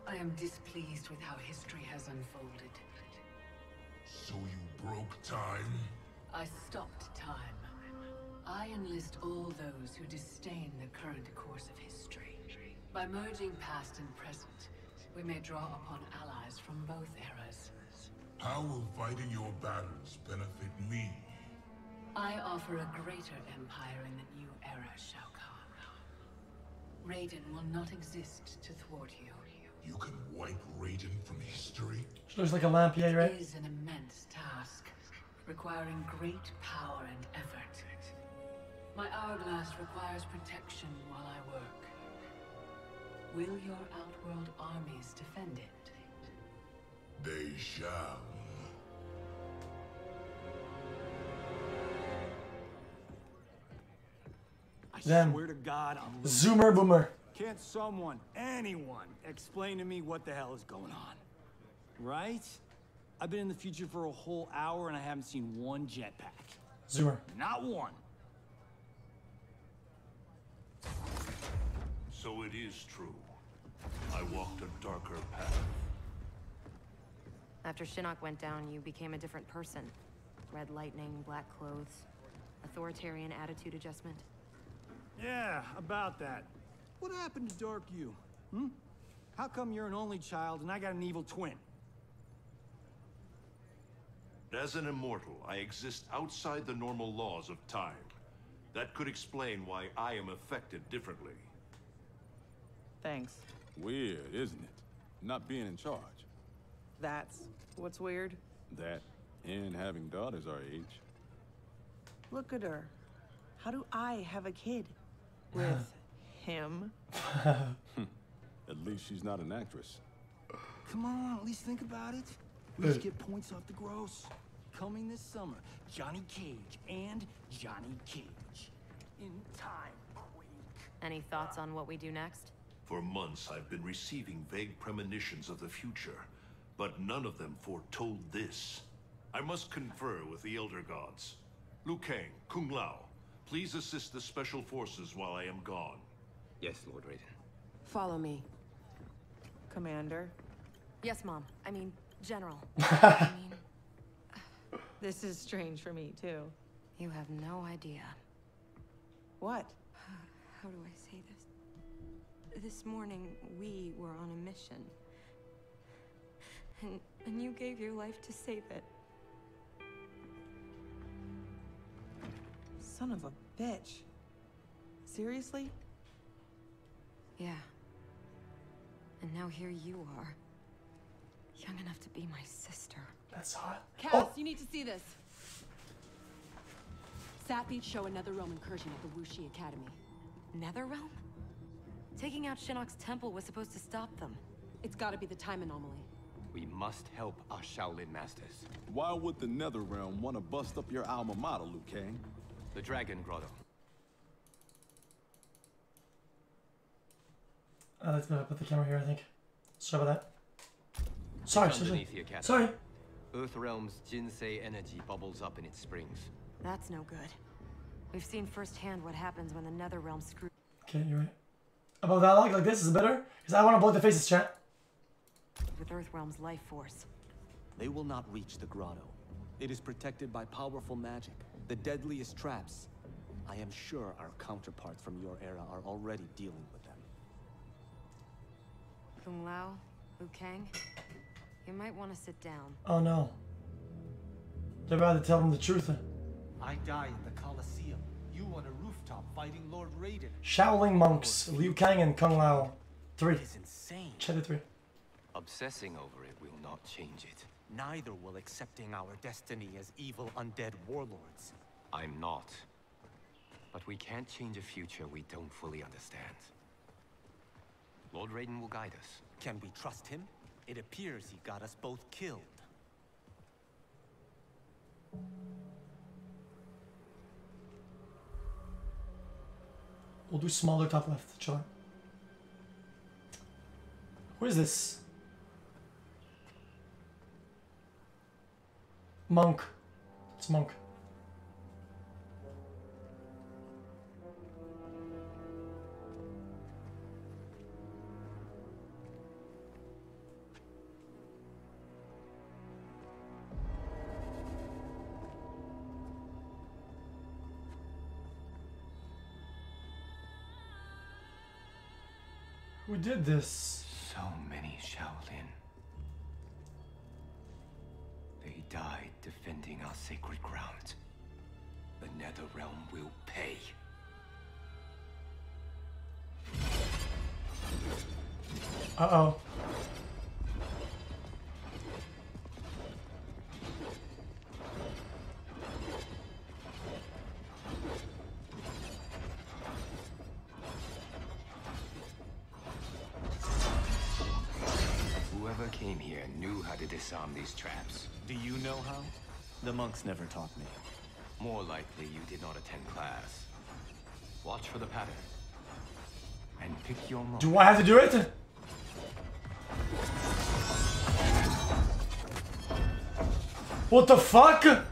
I am displeased with how history has unfolded. So you broke time? I stopped time. I enlist all those who disdain the current course of history. By merging past and present, we may draw upon allies from both eras. How will fighting your battles benefit me? I offer a greater empire in the new era, Shao Kahn. Raiden will not exist to thwart you. You can wipe Raiden from history? She looks like a lamp, yeah, right? It is an immense task, requiring great power and effort. My hourglass requires protection while I work. Will your Outworld armies defend it? They shall. Them. swear to God, I'm Zoomer boomer. Can't someone, anyone, explain to me what the hell is going on? Right? I've been in the future for a whole hour and I haven't seen one jetpack. Zoomer. Not one. So it is true. I walked a darker path. After Shinnok went down, you became a different person. Red lightning, black clothes, authoritarian attitude adjustment. Yeah, about that. What happened to Dark You? Hmm? How come you're an only child and I got an evil twin? As an immortal, I exist outside the normal laws of time. That could explain why I am affected differently. Thanks. Weird, isn't it? Not being in charge. That's what's weird. That, and having daughters our age. Look at her. How do I have a kid with <sighs> him? At least she's not an actress. Come on, at least think about it. We just get points off the gross. Coming this summer, Johnny Cage and Johnny Cage. In time, Any thoughts on what we do next? For months, I've been receiving vague premonitions of the future, but none of them foretold this. I must confer with the Elder Gods. Liu Kang, Kung Lao, please assist the Special Forces while I am gone. Yes, Lord Raiden. Follow me. Commander. Yes, Mom. I mean, General. <laughs> I mean... <laughs> Uh, this is strange for me, too. You have no idea. What? <sighs> How do I say this? This morning, we were on a mission. And, and you gave your life to save it. Son of a bitch. Seriously? Yeah. And now here you are. Young enough to be my sister. That's hot. Cass, oh. you need to see this. Sat beats show another Realm incursion at the Wu Shi Academy. Netherrealm? Taking out Shinnok's temple was supposed to stop them. It's gotta be the time anomaly. We must help our Shaolin masters. Why would the Netherrealm want to bust up your alma mater, Liu Kang? The Dragon Grotto. I like to put the camera here, I think. Sorry about that. Sorry, It's sorry. underneath the academy. Sorry. Earthrealm's Jinsei energy bubbles up in its springs. That's no good. We've seen firsthand what happens when the Netherrealm screws Okay, you're right. About that like, like this is better? Because I want to blow the faces, chat. with Earthrealm's life force. They will not reach the grotto. It is protected by powerful magic, the deadliest traps. I am sure our counterparts from your era are already dealing with them. Kung Lao, Liu Kang, you might want to sit down. Oh no. They're about to tell them the truth. I die in the Colosseum. You on a rooftop fighting Lord Raiden. Shaolin monks, Liu Kang and Kung Lao. Three. It is insane. Chapter three. Obsessing over it will not change it. Neither will accepting our destiny as evil undead warlords. I'm not. But we can't change a future we don't fully understand. Lord Raiden will guide us. Can we trust him? It appears he got us both killed. We'll do smaller top left. Sure. Who is this? Monk. It's Monk. Who did this? Defending our sacred ground. The Netherrealm will pay. Uh-oh. Whoever came here knew how to disarm these traps. Do you know how? The monks never taught me. More likely you did not attend class. Watch for the pattern. And pick your moment. Do I have to do it? What the fuck?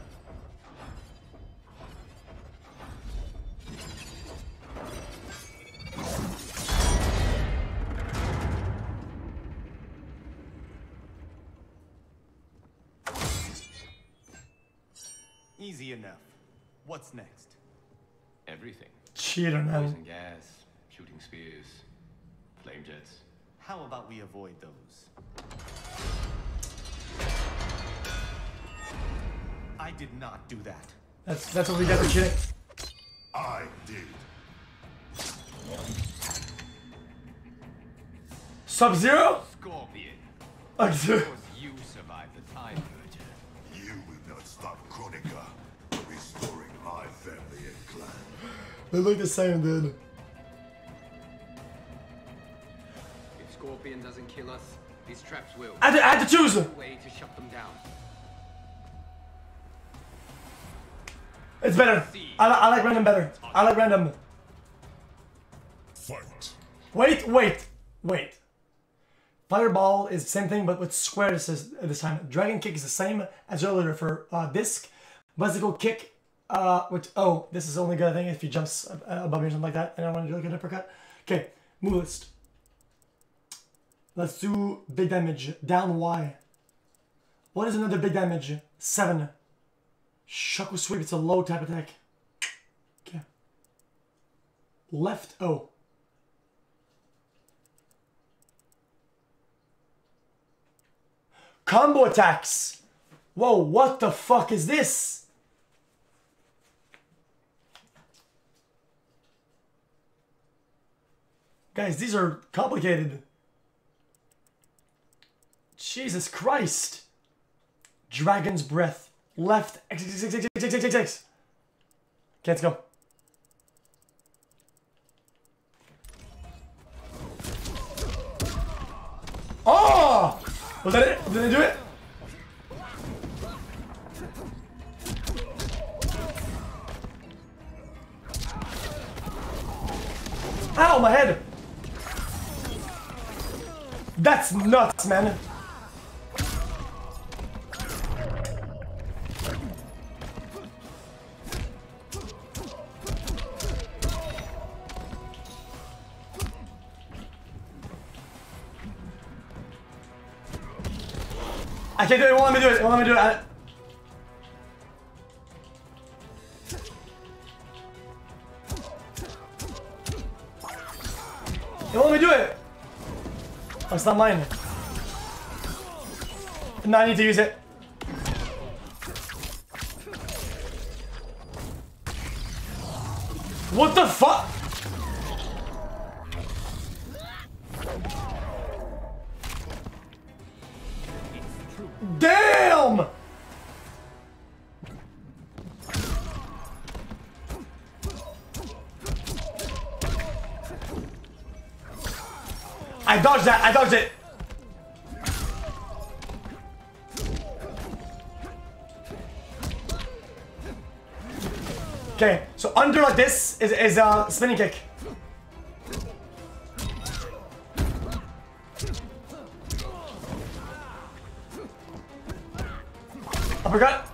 Everything. Cheater, man. Poison gas, shooting spears, flame jets. How about we avoid those? I did not do that. That's that's what we got for cheating. I did. Sub Zero? Scorpion. Like, Of they look the same, dude. If Scorpion Scorpion doesn't kill us, these traps will. I had to, I had to choose. Way to shut them down. It's better. I, I like random better. I like random. Fight. Wait, wait, wait. Fireball is the same thing, but with square this, is, this time. Dragon kick is the same as earlier for uh, disc. Bicycle kick, uh, which, oh, this is only good, I think, if he jumps above me or something like that, and I want to do like an uppercut. Okay, move list. Let's do big damage. Down Y. What is another big damage? Seven. Shaku sweep, it's a low type attack. Okay. Left O. Combo attacks! Whoa, what the fuck is this? Guys, these are complicated. Jesus Christ. Dragon's Breath. Left. X, X, X, X, X, X, X, X, let's go. Oh! Was that it? Did I do it? Ow, my head! That's nuts, man. I can't do it. Won't let me do it. It won't let me do it. I... It's not mine. Now I need to use it. What the fuck? I dodged it. Okay, so under like this is, is a spinning kick. Uppercut.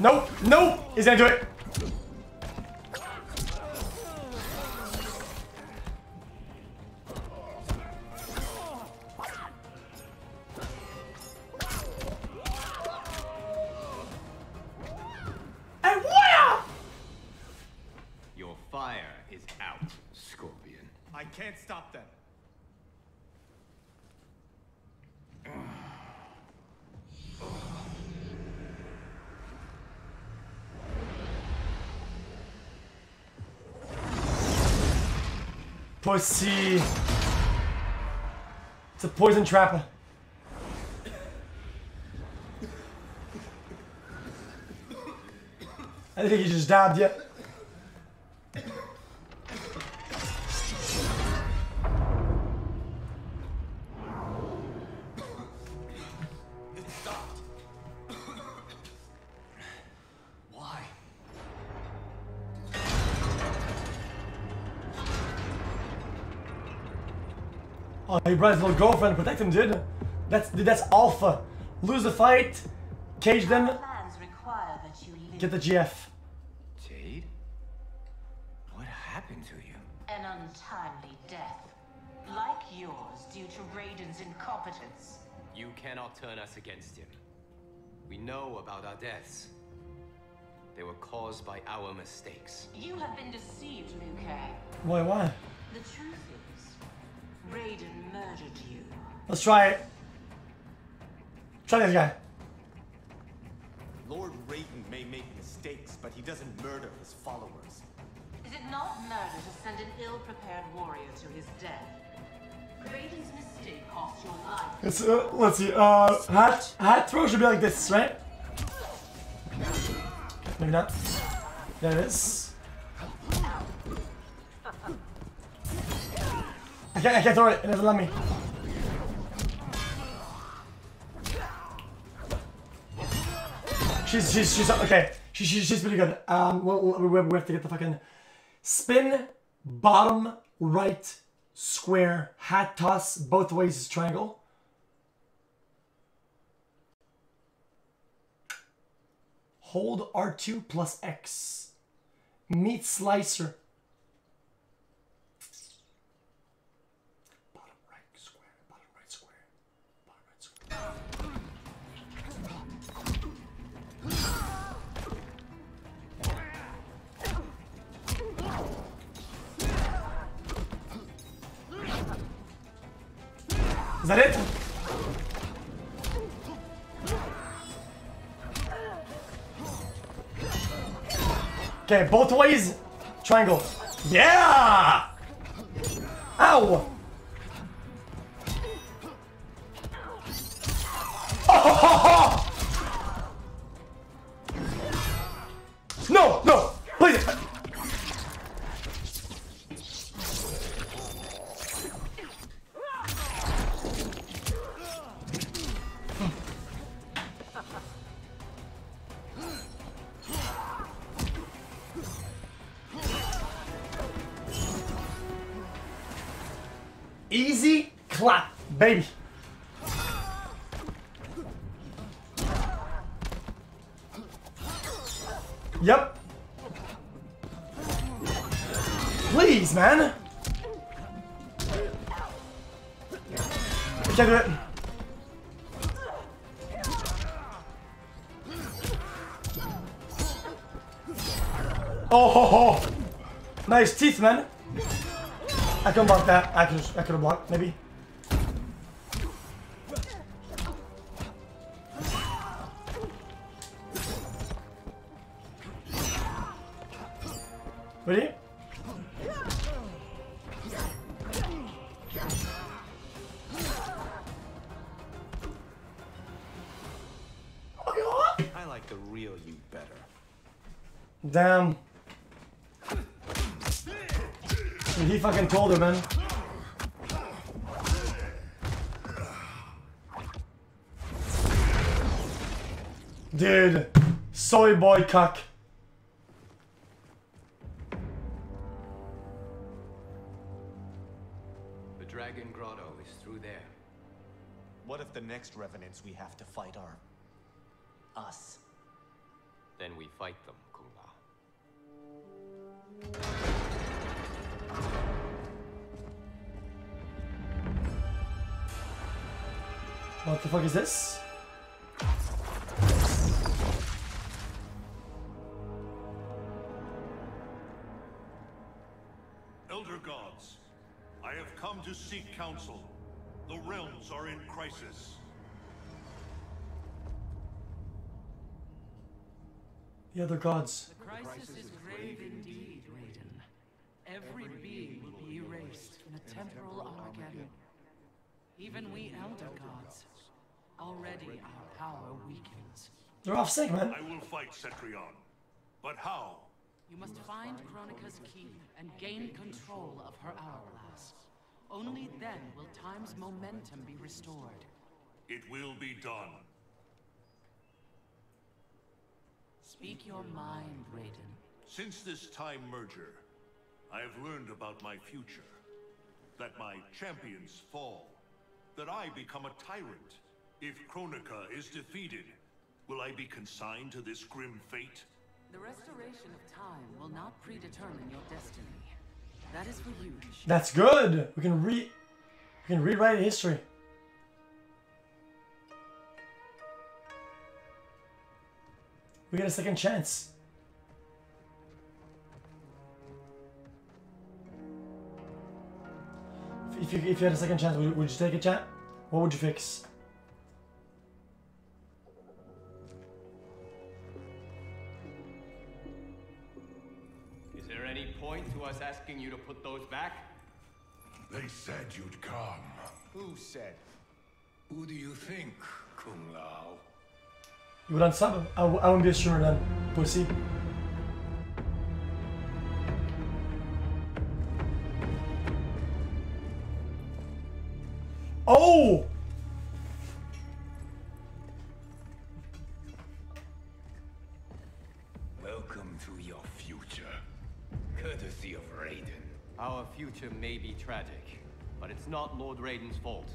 Nope, nope. He's gonna do it. Pussy. It's a poison trapper. I think he just dabbed you. He brought his little girlfriend protect him, dude. That's dude, that's alpha. Lose the fight, cage them, Plans require that you live get the GF. Jade? What happened to you? an untimely death, like yours due to Raiden's incompetence. You cannot turn us against him. We know about our deaths. They were caused by our mistakes. You have been deceived, Liu Kang. Why, why? The truth is, Raiden murdered you. Let's try it. Try this guy. Lord Raiden may make mistakes, but he doesn't murder his followers. Is it not murder to send an ill-prepared warrior to his death? Raiden's mistake cost your life. Let's, uh, let's see. Uh, hat, hat throw should be like this, right? Maybe not. There it is. Can't, I can't throw it. It doesn't let me. She's, she's, she's, okay. She, she, she's pretty good. Um, we'll, we we have to get the fucking spin, bottom, right, square, hat toss, both ways is triangle. Hold R2 plus X. Meat slicer. Is that it? Okay, both ways. Triangle. Yeah! Ow! Oh! Baby. Yep. Please, man. Do it. Oh, ho, ho. nice teeth, man. I can block that. I can I have blocked maybe. Boy cuck. The Dragon Grotto is through there. What if the next revenants we have to fight are us? Then we fight them, Kung Lao. What the fuck is this? Are in crisis. The other gods. The crisis is grave indeed, Raiden. Every being will be erased in a temporal Armageddon. Even we Elder Gods. Already our power weakens. They're off sync, man. I will fight Cetrion. But how? You must find Kronika's key and gain control of her hourglass. Only then will time's momentum be restored. It will be done. Speak your mind, Raiden. Since this time merger, I have learned about my future. That my champions fall. That I become a tyrant. If Kronika is defeated, will I be consigned to this grim fate? The restoration of time will not predetermine your destiny. That is for you. That's good. We can re we can rewrite history. We get a second chance. If you if you had a second chance, would, would you take a chat? What would you fix? Asking you to put those back? They said you'd come. Who said? Who do you think, Kung Lao? You would unsub? I wouldn't be a streamer then, pussy. Oh! Our future may be tragic, but it's not Lord Raiden's fault.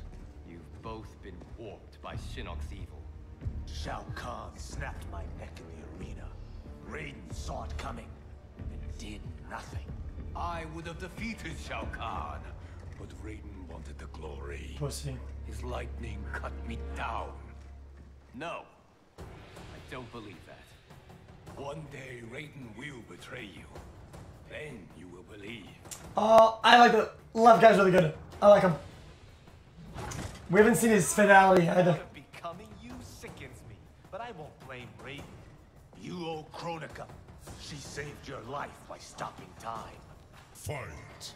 You've both been warped by Shinnok's evil. Shao Kahn snapped my neck in the arena. Raiden saw it coming and did nothing. I would have defeated Shao Kahn, but Raiden wanted the glory. Pussy. His lightning cut me down. No, I don't believe that. One day Raiden will betray you. Then you will believe. Oh, I like the left guy's really good. I like him. We haven't seen his fidelity either. Becoming you sickens me, but I won't blame Raiden. You owe Kronika. She saved your life by stopping time. Fight.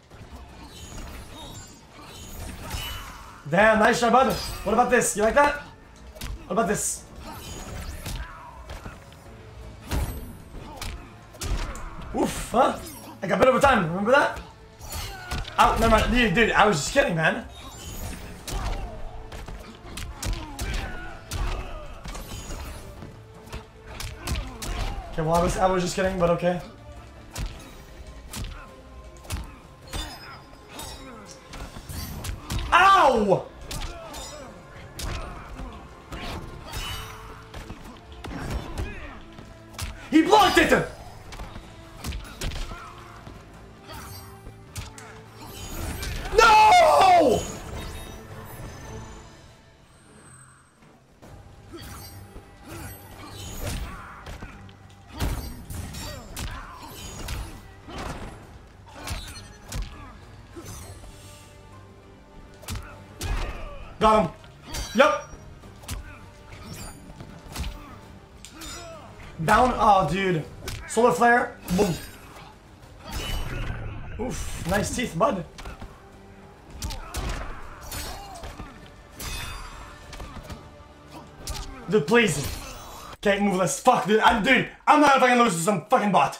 Damn, nice shot, bud. What about this? You like that? What about this? Oof, huh? I got bit over time. Remember that? Oh, never mind. Dude, dude, I was just kidding, man. Okay, well, I was, I was just kidding, but okay. Ow! He blocked it! Oh, dude. Solar flare. Boom. Oof. Nice teeth, bud. Dude, please. Can't move less. Fuck, dude. I'm, dude, I'm not fucking lose to some fucking bot.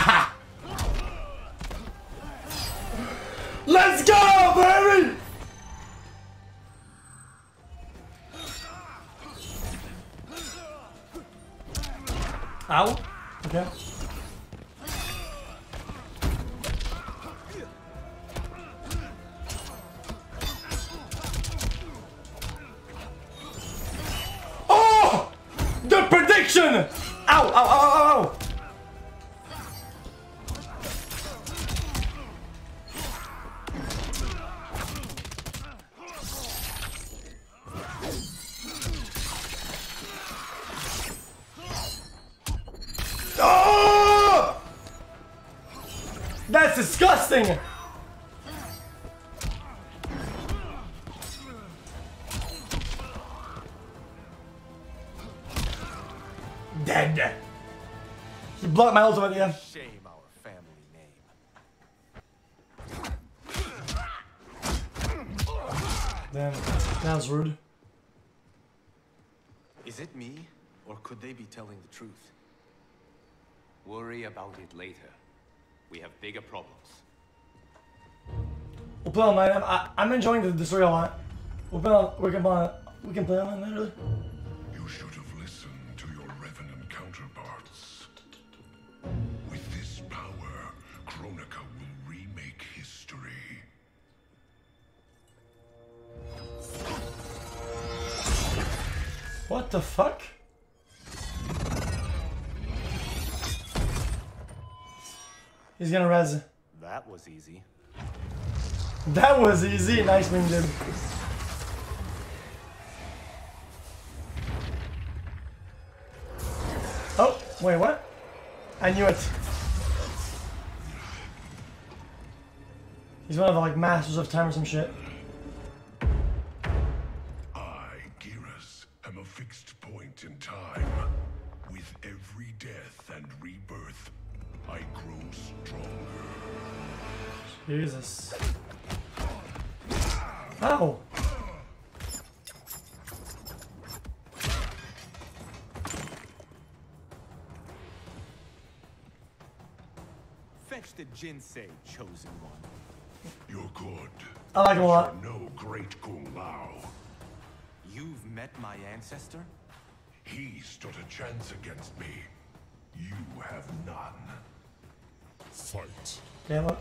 He blocked my ultimate again. Shame our family name. Damn, that was rude. Is it me, or could they be telling the truth? Worry about it later. We have bigger problems. We'll play online. I'm, I, I'm enjoying the, the story a lot. We'll play on, we can play, we can play online later. Gonna res. That was easy. That was easy. Nice wing, dude. Oh, wait, what? I knew it. He's one of the like masters of time or some shit. The Jinsei, chosen one. You're good. I like him a lot. You're no great Kung Lao. You've met my ancestor? He stood a chance against me. You have none. Fight. Okay, what?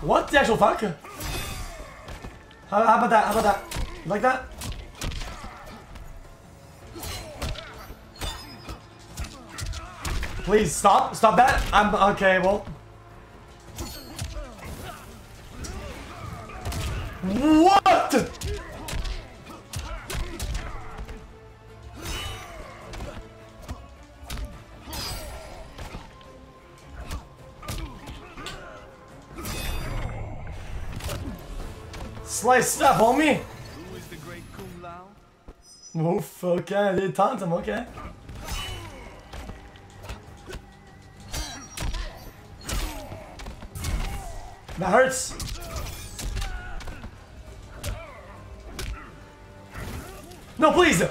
What the actual fuck? How, how about that? How about that? You like that? Please stop. Stop that. I'm okay. Well. What? Slice stuff, homie. Who is the great Kung Lao? Oof, okay, det är tanten, okej. That hurts. No, please.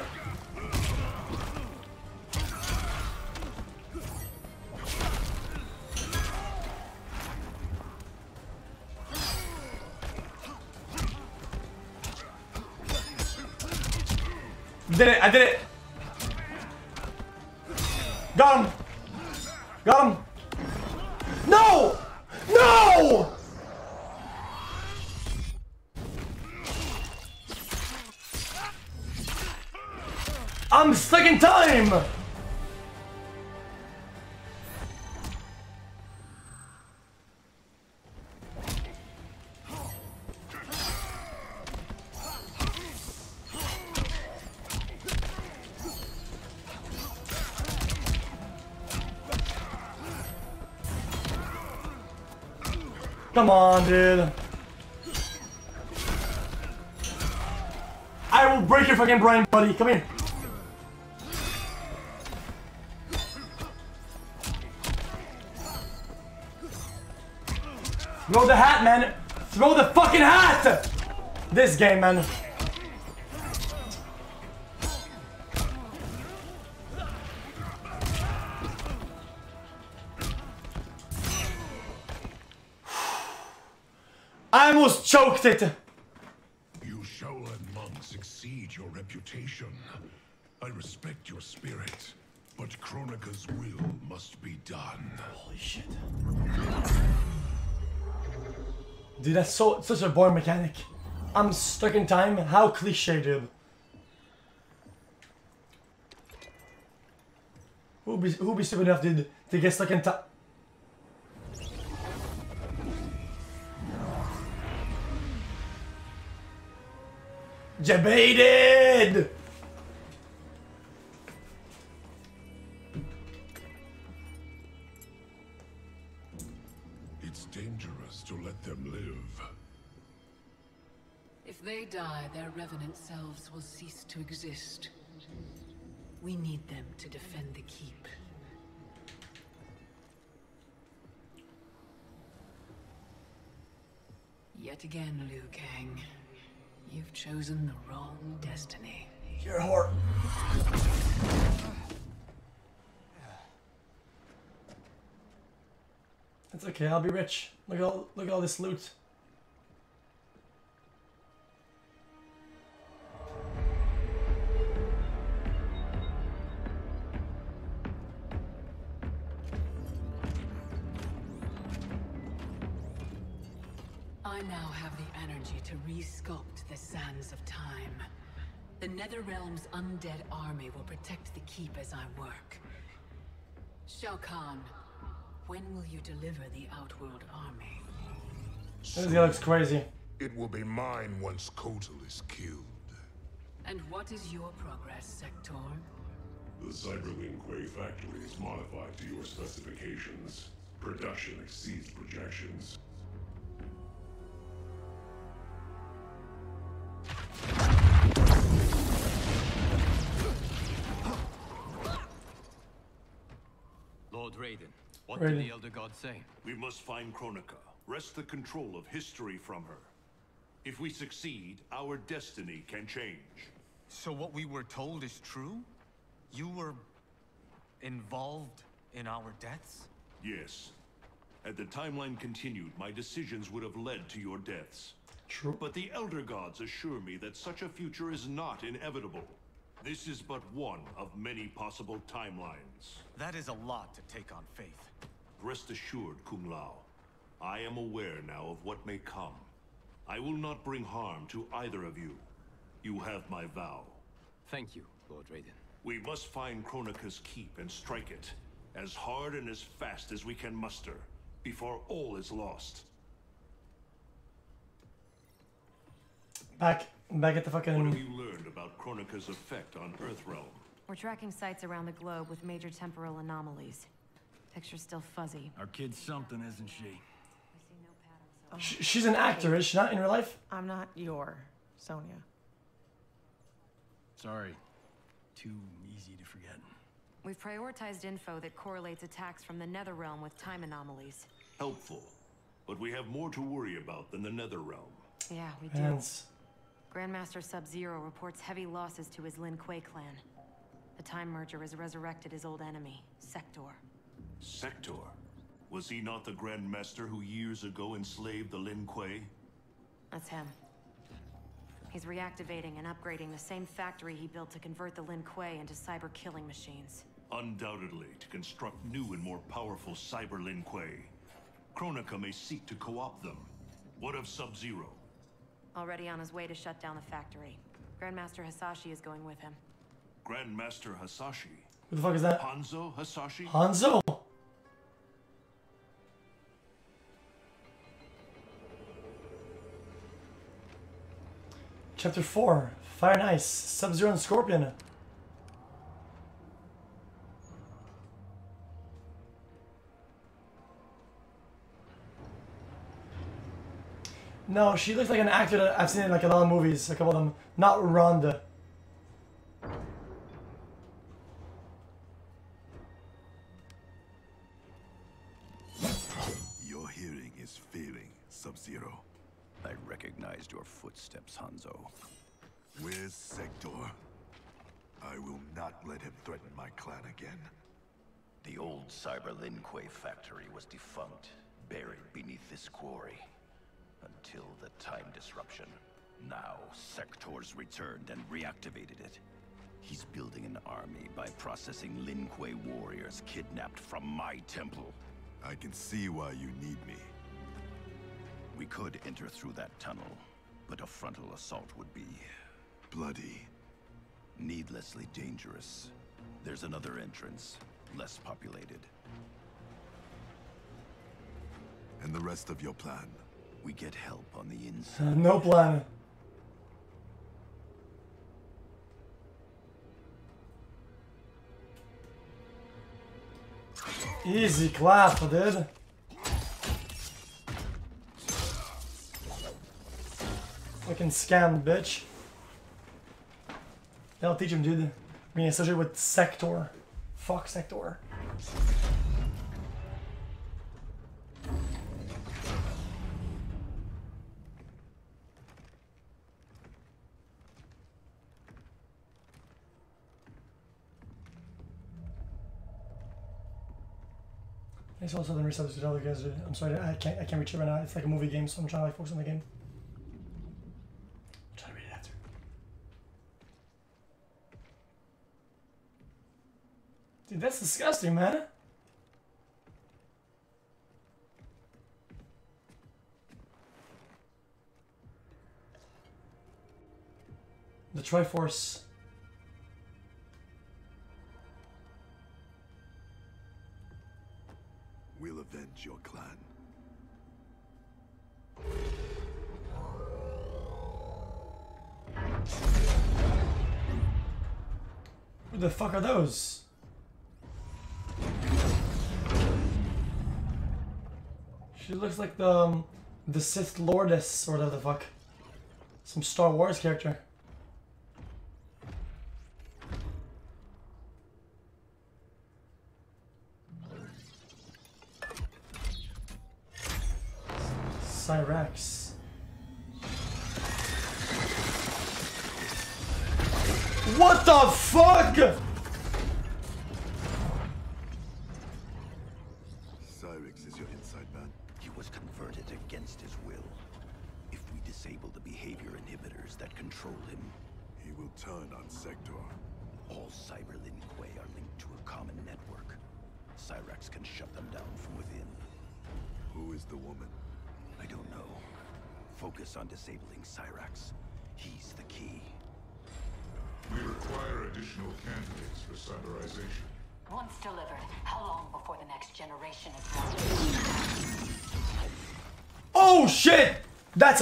Come on, dude. I will break your fucking brain, buddy. Come here. Throw the hat, man. Throw the fucking hat! This game, man. Choked it. You Shaolin monks exceed your reputation. I respect your spirit, but Kronika's will must be done. Holy shit. Dude, that's so such a boring mechanic. I'm stuck in time. How cliche, dude. Who'd be who'd be stupid enough, dude, to get stuck in time? Debated! It's dangerous to let them live. If they die, their revenant selves will cease to exist. We need them to defend the keep. Yet again, Liu Kang. You've chosen the wrong destiny. Your heart. It's okay, I'll be rich. Look at all look at all this loot. The Netherrealm's undead army will protect the keep as I work. Shao Kahn, when will you deliver the Outworld army? This guy looks crazy. It will be mine once Kotal is killed. And what is your progress, Sector? The Cyber Lin Kuei factory is modified to your specifications. Production exceeds projections. What Raiden. did the Elder God say? We must find Kronika, wrest the control of history from her. If we succeed, our destiny can change. So what we were told is true? You were... involved in our deaths? Yes, Had the timeline continued, my decisions would have led to your deaths. True. But the Elder Gods assure me that such a future is not inevitable. This is but one of many possible timelines. That is a lot to take on faith. Rest assured, Kung Lao. I am aware now of what may come. I will not bring harm to either of you. You have my vow. Thank you, Lord Raiden. We must find Kronika's keep and strike it. As hard and as fast as we can muster. Before all is lost. Back, back at the fucking... What have you learned about Kronika's effect on Earthrealm? We're tracking sites around the globe with major temporal anomalies. Picture's still fuzzy. Our kid's something, isn't she? Sh she's an actor, is she not, in real life? I'm not your Sonya. Sorry. Too easy to forget. We've prioritized info that correlates attacks from the Netherrealm with time anomalies. Helpful. But we have more to worry about than the Netherrealm. Yeah, we do. Hands. Grandmaster Sub-Zero reports heavy losses to his Lin Kuei clan. The Time Merger has resurrected his old enemy, Sector. Sector? Was he not the Grandmaster who years ago enslaved the Lin Kuei? That's him. He's reactivating and upgrading the same factory he built to convert the Lin Kuei into cyber killing machines. Undoubtedly, to construct new and more powerful cyber Lin Kuei. Kronika may seek to co-opt them. What of Sub-Zero? Already on his way to shut down the factory. Grandmaster Hasashi is going with him. Grandmaster Hasashi? Who the fuck is that? Hanzo Hasashi? Hanzo? Chapter 4. Fire and Ice. Sub-Zero and Scorpion. No, she looks like an actor that I've seen in like a lot of movies, a couple of them. Not Ronda. Your hearing is failing, Sub-Zero. I recognized your footsteps, Hanzo. Where's Sector? I will not let him threaten my clan again. The old Cyber Lin Kuei factory was defunct, buried beneath this quarry. Until the time disruption. Now, Sector's returned and reactivated it. He's building an army by processing Lin Kuei warriors kidnapped from my temple. I can see why you need me. We could enter through that tunnel, but a frontal assault would be... Bloody. Needlessly dangerous. There's another entrance, less populated. And the rest of your plan? We get help on the Uh, inside. no plan. Easy clap, dude. Fucking scam, bitch. That'll teach him, dude. Being associated with Sector. Fuck Sector. Thanks also then resubs to the other guys. I'm sorry, I can't I can't reach it right now. It's like a movie game, so I'm trying to like focus on the game. I'm trying to read it after. Dude, that's disgusting, man. The Triforce. Fuck are those? She looks like the um, the Sith Lordess or whatever the fuck. Some Star Wars character.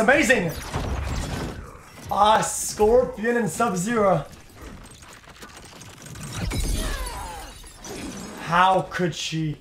Amazing! Ah, Scorpion and Sub-Zero. How could she?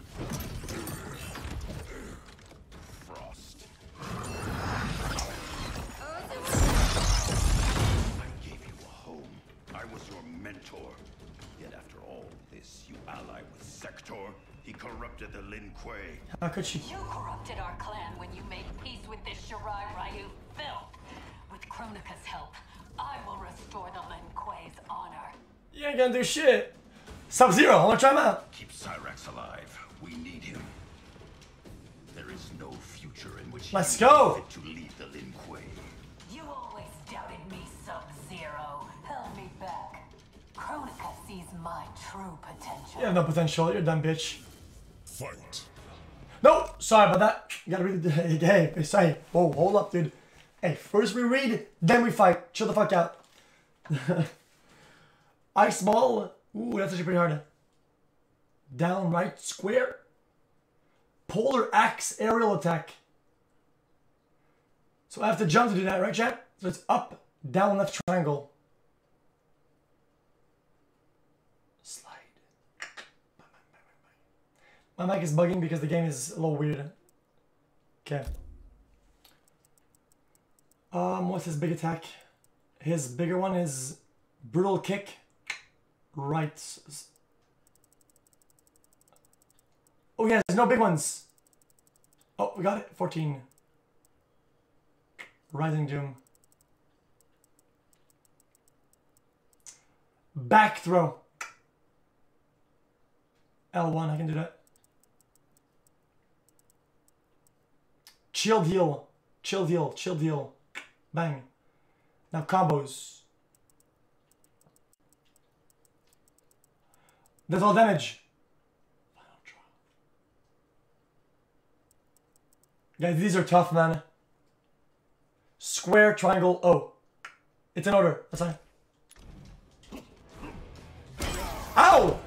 Sub-Zero, I wanna try him out. Keep Cyrax alive. We need him. There is no future in which Let's go. fit to lead the Lin Kuei. You always doubted me, Sub-Zero. Held me back. Kronika sees my true potential. You have no potential, you're done, bitch. Fight. No, sorry about that. You gotta read the <laughs> hey, hey, sorry. Whoa, hold up, dude. Hey, first we read, then we fight. Chill the fuck out. <laughs> Ice ball. Ooh, that's actually pretty hard. Down right square. Polar axe aerial attack. So I have to jump to do that, right, chat? So it's up, down, left triangle. Slide. My mic is bugging because the game is a little weird. Okay. Um, what's his big attack? His bigger one is brutal kick. Right. Oh there's no big ones. Oh, we got it. 14. Rising Doom. Back throw. L1, I can do that. Chill heal. Chill heal. Chill heal. Bang. Now combos. That's all damage. Guys, these are tough, man. Square, triangle, O. It's an order. That's fine. Ow!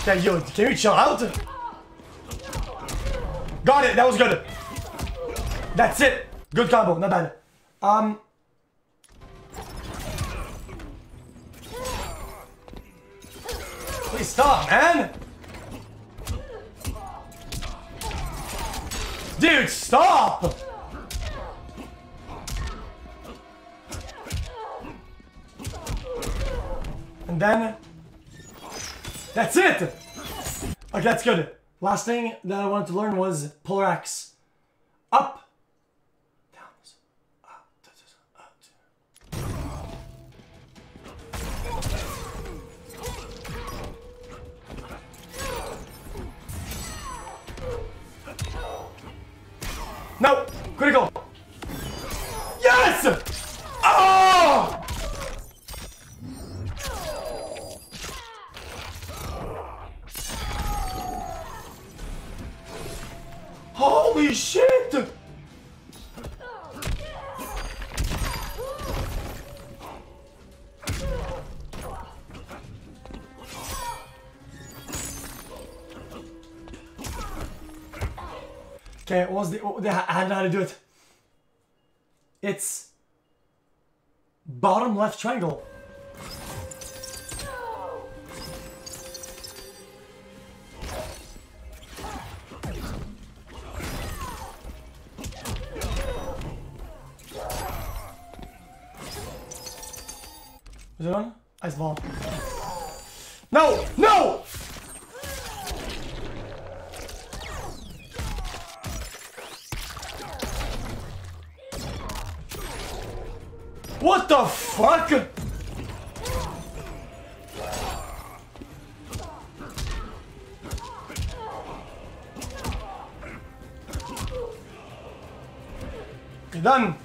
Okay, yo, can you chill out? Got it, that was good. That's it. Good combo, not bad. Um. Stop, man. Dude, stop! And then... That's it! Okay, that's good. Last thing that I wanted to learn was Polar Axe. Up. No! Critical! Yes! Oh! Holy shit! Was the, the I don't know how to do it. It's bottom left triangle. Is it on? Ice ball. No! No! What the fuck? You're done.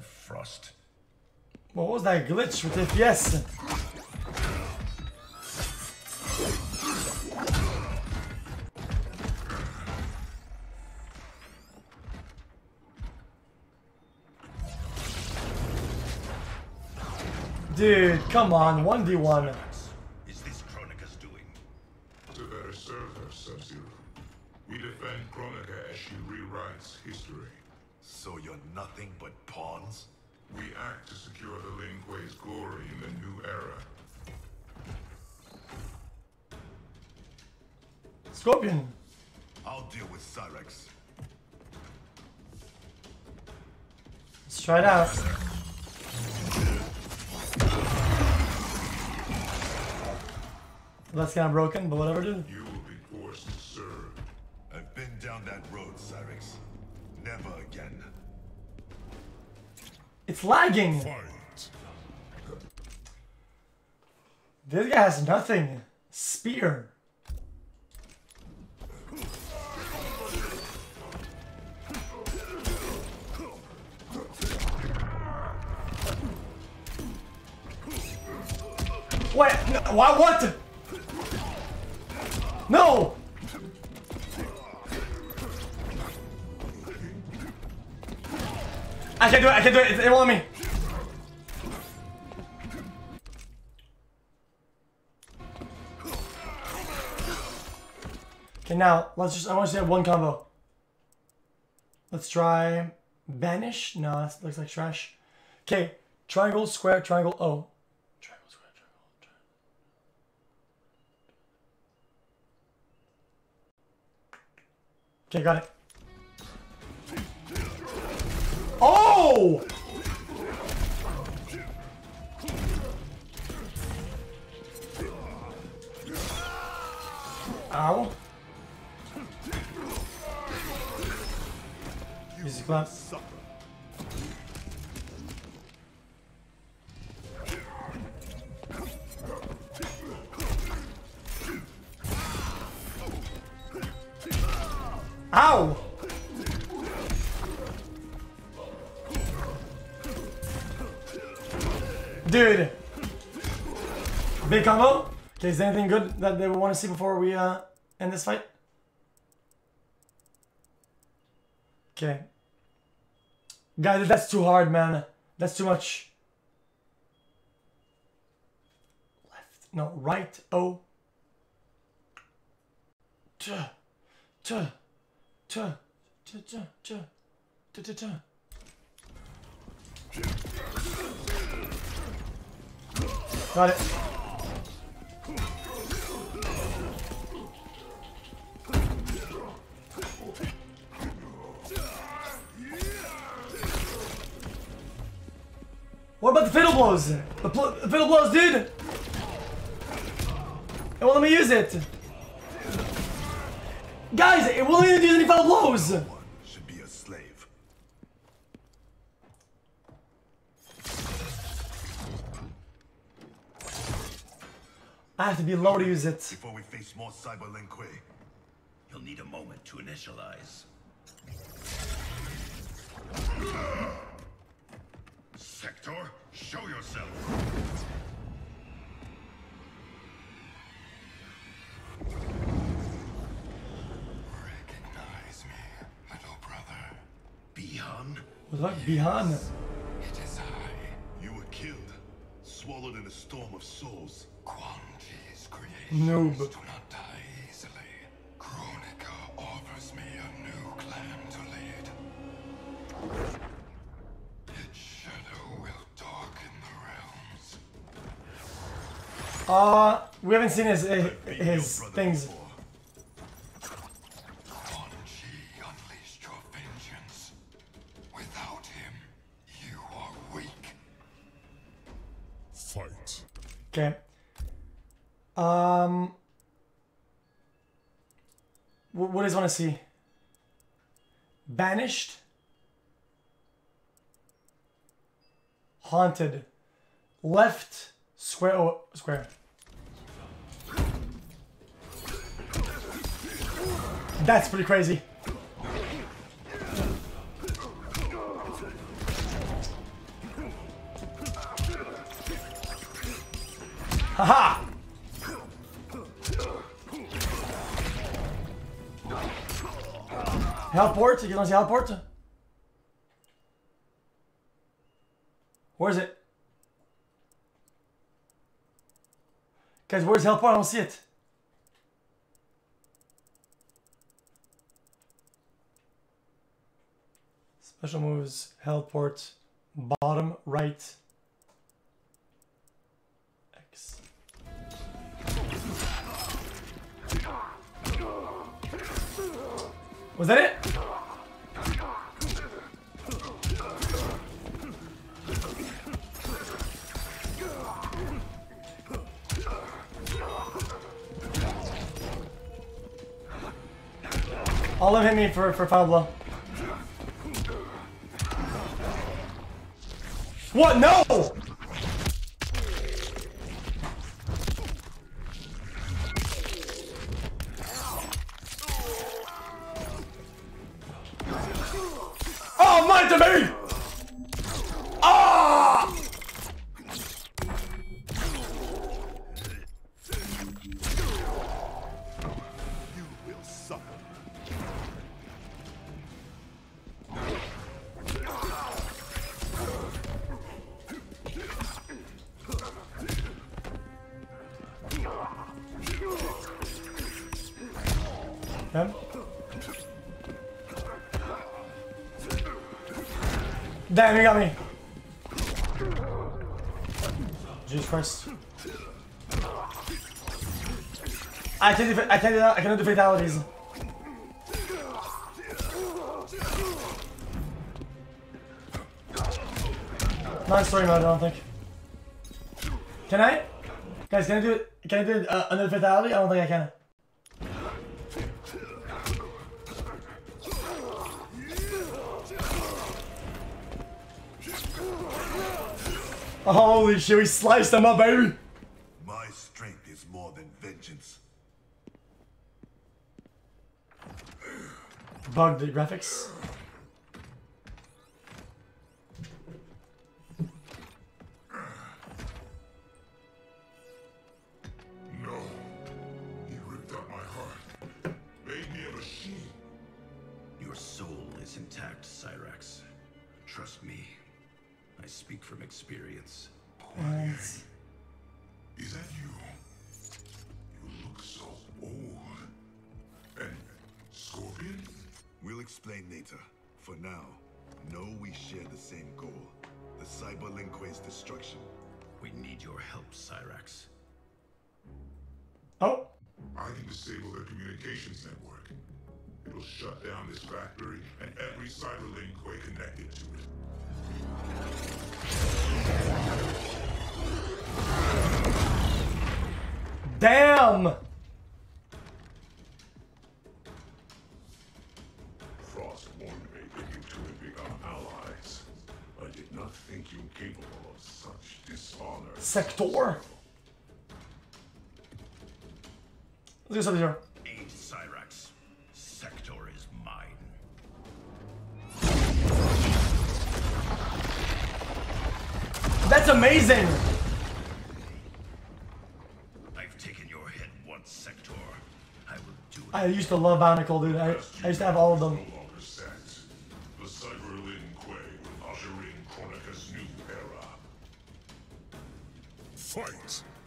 Frost. What was that glitch with FPS? Dude, come on, 1v1. Is this Kronika's doing? To better serve her, Sub-Zero. We defend Kronika as she rewrites history. So you're nothing but pawns? We act to secure the Lin Kuei's glory in the new era. Scorpion. I'll deal with Cyrax. Let's try it out. That's kind of broken, but whatever, dude. You will be forced to serve. I've been down that road, Cyrax. Never again. It's lagging. This guy has nothing. Spear. Wait, no, why, what? No! I can't do it, I can't do it, it, won't let me. Okay, now, let's just, I want to see one combo. Let's try Banish. No, that looks like trash. Okay, triangle, square, triangle, O. Triangle, square, triangle, triangle. Okay, got it. Oh! Ow. Easy clap. Ow! Dude! Big combo? Okay, is there anything good that they want to see before we uh, end this fight? Okay. Guys, that's too hard, man. That's too much. Left. No, right. Oh. Tuh. Tuh. Got it. What about the fatal blows? The, the fatal blows, dude! It won't let me use it! Guys, it won't even use any fatal blows! Should be a slave. I have to be low to use it. Before we face more Cyber Lin Kuei, you'll need a moment to initialize. Sector, show yourself! Recognize me, little brother. Bihan? What about Bihan? It is I. You were killed, swallowed in a storm of souls. Quan Chi's creations Noob. do not die easily. Kronika offers me a new clan to lead. Its shadow will darken the realms. Uh, we haven't seen his, his, his things. Quan Okay. Um. wh- What does want to see? Banished. Haunted. Left. Square. Oh, square. That's pretty crazy. Haha! don't see Hellport. Where is it? Guys, where's Hellport? I don't see it. Special moves, Hellport, bottom right. Was that it? All of hit me for, for final blow. What? No! Oh, mine to me! Damn, you got me. Jesus Christ. I can't do, I can't. I cannot do fatalities. Not story mode, I don't think. Can I? Guys, can I do it? Can I do uh, another fatality? I don't think I can. Holy shit, we sliced them up, baby! My strength is more than vengeance. Bug the graphics. Sector? Let's do something here. Aid Cyrax. Sector is mine. That's amazing! I've taken your head once, Sector. I will do it. I used to love Bionicle, dude. I, I used to have all of them.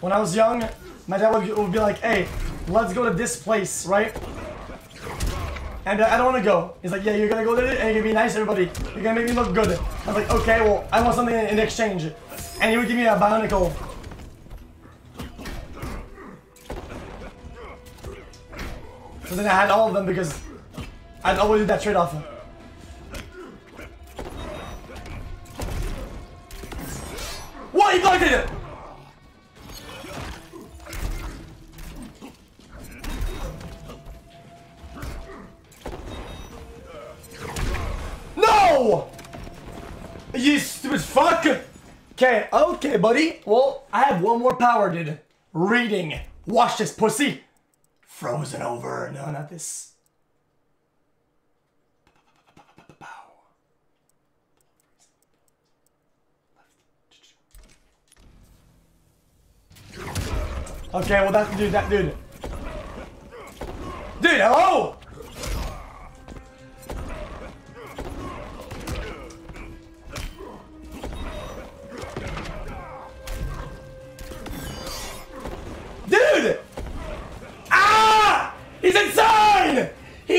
When I was young, my dad would, would be like, hey, let's go to this place, right? And uh, I don't want to go. He's like, yeah, you're gonna go there and you're gonna be nice to everybody. You're gonna make me look good. I was like, okay, well, I want something in exchange. And he would give me a Bionicle. So then I had all of them because I'd always do that trade-off. Okay, buddy. Well, I have one more power, dude. Reading. Watch this pussy. Frozen over. No, not this. Okay, well that dude, that dude. Dude, hello!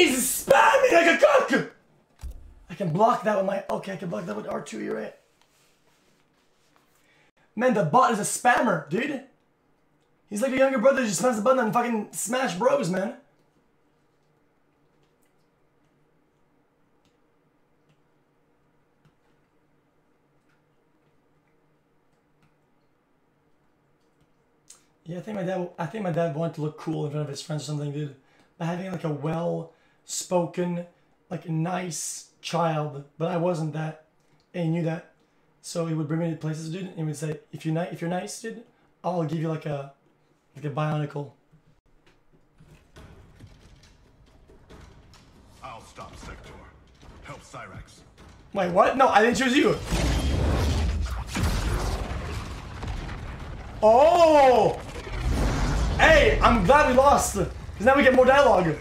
He's spamming like a cook! I can block that with my... Okay, I can block that with R2, you're right. Man, the bot is a spammer, dude. He's like a younger brother just smashes the button and fucking smash bros, man. Yeah, I think my dad. I think my dad wanted to look cool in front of his friends or something, dude. By having like a well-spoken, like a nice child, but I wasn't that, and he knew that. So he would bring me to places, dude, and he would say, "If you're nice, if you're nice, dude, I'll give you like a, like a bionicle." I'll stop Sector. Help Cyrax. Wait, what? No, I didn't choose you. Oh! Hey, I'm glad we lost. Because now we get more dialogue.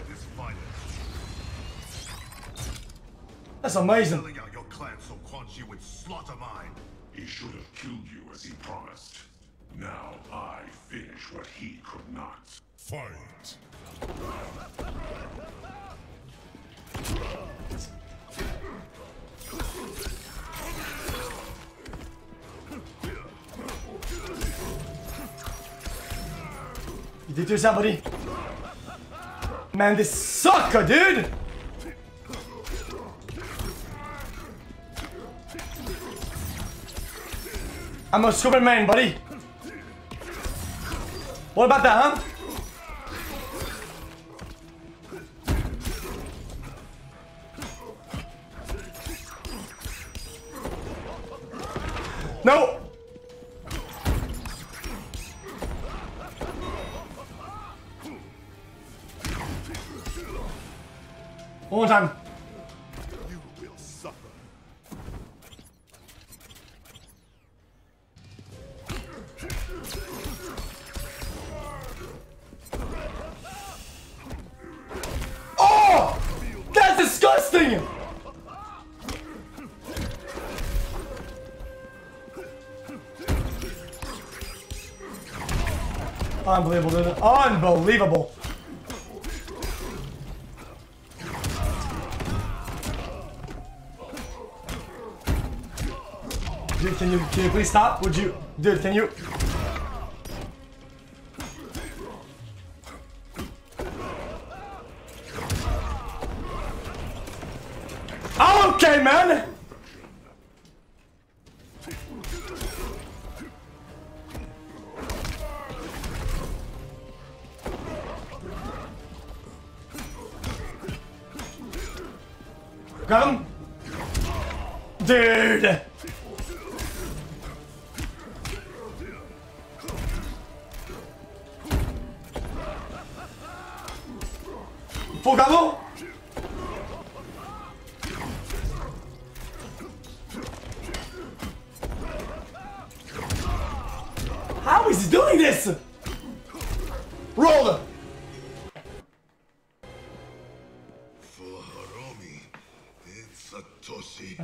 That's amazing. Selling out your clan so Quan Chi would slaughter mine. He should have killed you as he promised. Now I finish what he could not. Fight! You did to yourself, buddy. Man, this sucker, dude! I'm a Superman, buddy. What about that, huh? No! One more time. Unbelievable, dude. Unbelievable. Dude, can you can you please stop? Would you dude can you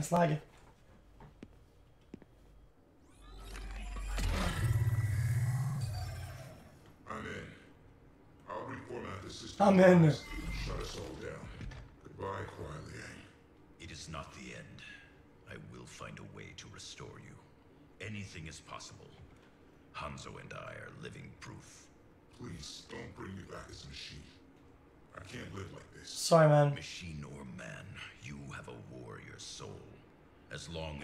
Satoshi. Nice lag. I'm in. I'll reformat the system. I'm in. and Shut us all down. Goodbye, Kuai Liang. It is not the end. I will find a way to restore you. Anything is possible. Hanzo and I are living proof. Please don't bring me back as a machine. I can't live like this. Sorry, man. Machine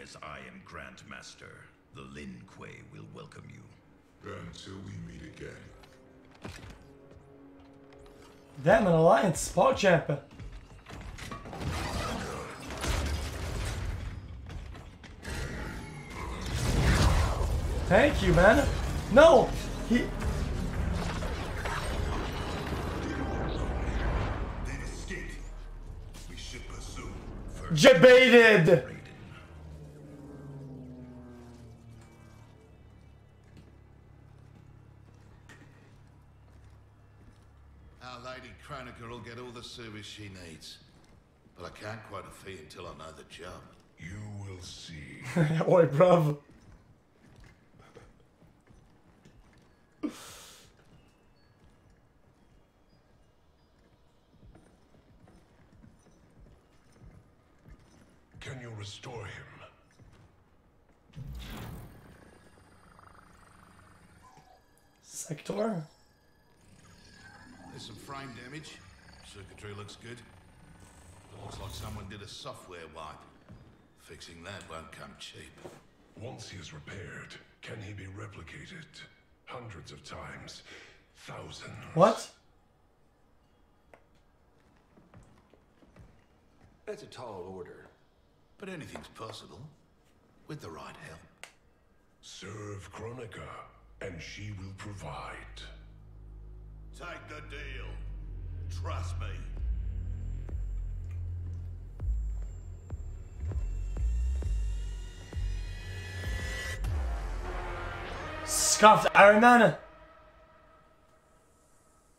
As I am Grand Master, the Lin Kuei will welcome you. Until we meet again. Damn, an alliance spot champion. Thank you, man. No, he. They've escaped. We should pursue. Debated. Service she needs. But I can't quote a fee until I know the job. You will see. <laughs> Oi, bruv. will restore him. Sector? There's some frame damage. Circuitry looks good. It looks like someone did a software wipe. Fixing that won't come cheap. Once he is repaired, can he be replicated? Hundreds of times. Thousands. What? That's a tall order. But anything's possible. With the right help. Serve Kronika, and she will provide. Take the deal. Trust me. Scuffed Iron Man.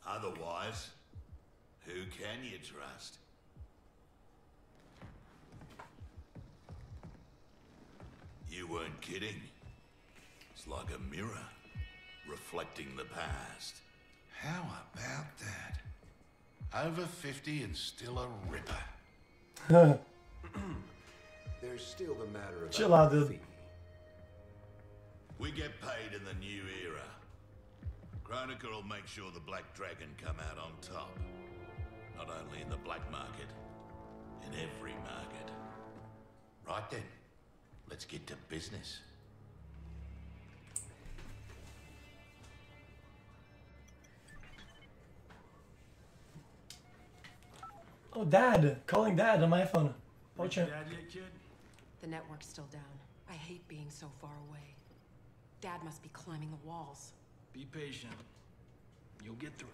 Otherwise, who can you trust? You weren't kidding. It's like a mirror, reflecting the past. How about that? Over 50 and still a ripper. <laughs> There's still the matter of Chill out, dude. We get paid in the new era. Kronika will make sure the Black Dragon come out on top. Not only in the black market, in every market. Right then, let's get to business. Oh, Dad. Calling Dad on my phone. Reach Watch Dad yet, kid? The network's still down. I hate being so far away. Dad must be climbing the walls. Be patient. You'll get through.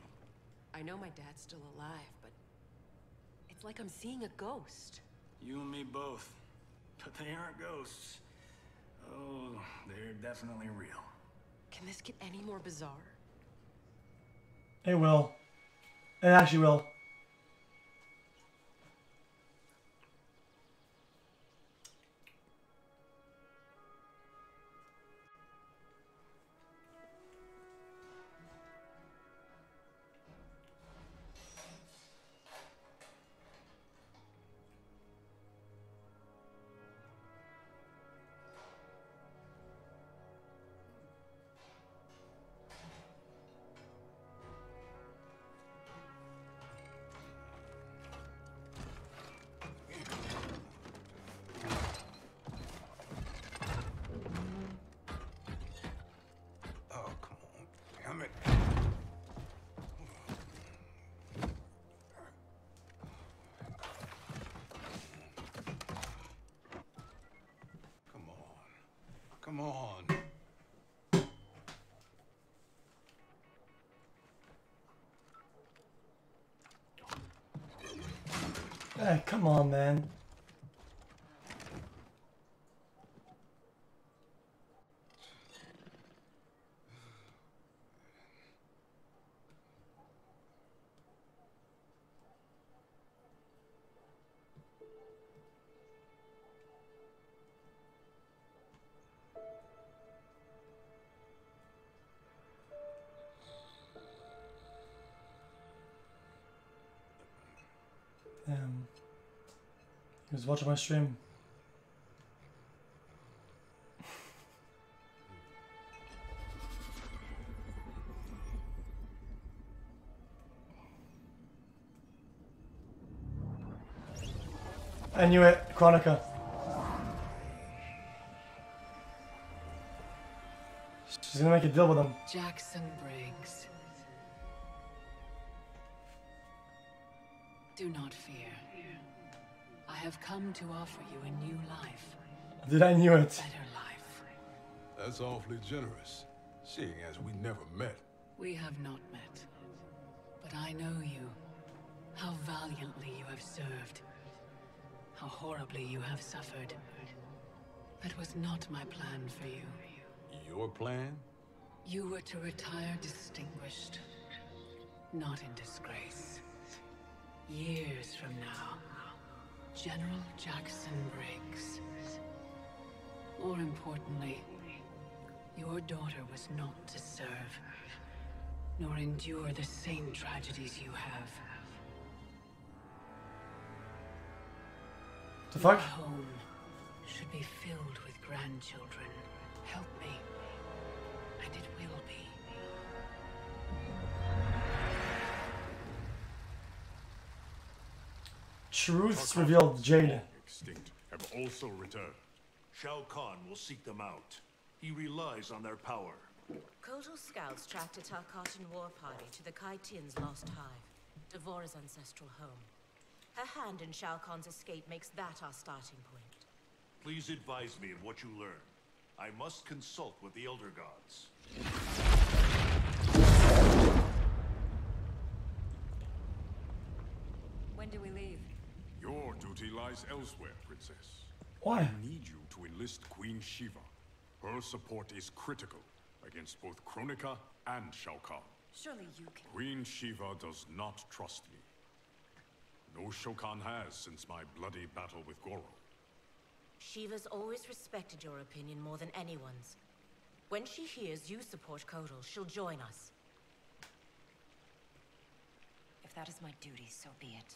I know my dad's still alive, but it's like I'm seeing a ghost. You and me both. But they aren't ghosts. Oh, they're definitely real. Can this get any more bizarre? It will. It actually will. Come on, man. Watching my stream. I knew it, Kronika. She's gonna make a deal with him. Jackson Briggs. Do not fear. I have come to offer you a new life. Did I knew it? Better life. That's awfully generous, seeing as we never met. We have not met. But I know you. How valiantly you have served. How horribly you have suffered. That was not my plan for you. Your plan? You were to retire distinguished, not in disgrace. Years from now, General Jackson Briggs. More importantly, your daughter was not to serve, nor endure the same tragedies you have. The fuck? Your home should be filled with grandchildren. Help me, and it will be. Truths revealed, Jaina. Extinct have also returned. Shao Kahn will seek them out. He relies on their power. Kotal scouts tracked a Tarkatan war party to the Kytinn's lost hive, D'Vorah's ancestral home. Her hand in Shao Kahn's escape makes that our starting point. Please advise me of what you learn. I must consult with the Elder Gods. When do we leave? Your duty lies elsewhere, Princess. Why? I need you to enlist Queen Sheeva. Her support is critical against both Kronika and Shao Kahn. Surely you can. Queen Sheeva does not trust me. No Shokan has since my bloody battle with Goro. Sheeva's always respected your opinion more than anyone's. When she hears you support Kotal, she'll join us. If that is my duty, so be it.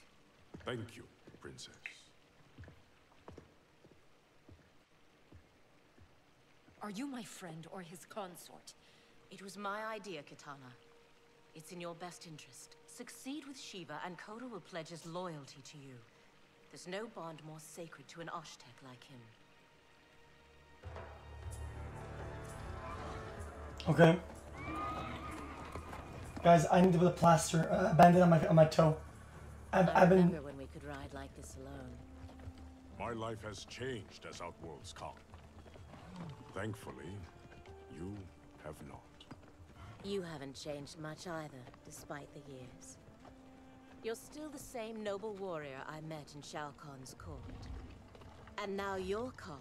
Thank you, Princess. Are you my friend or his consort? It was my idea, Kitana. It's in your best interest. Succeed with Sheeva, and Kotal will pledge his loyalty to you. There's no bond more sacred to an Osh-Tekk like him. Okay. Guys, I need to put a plaster, uh, a bandit on my on my toe. I've, I I've been. Like this alone. My life has changed as Outworlds come. Thankfully, you have not. You haven't changed much either, despite the years. You're still the same noble warrior I met in Shao Kahn's court. And now you're Khan.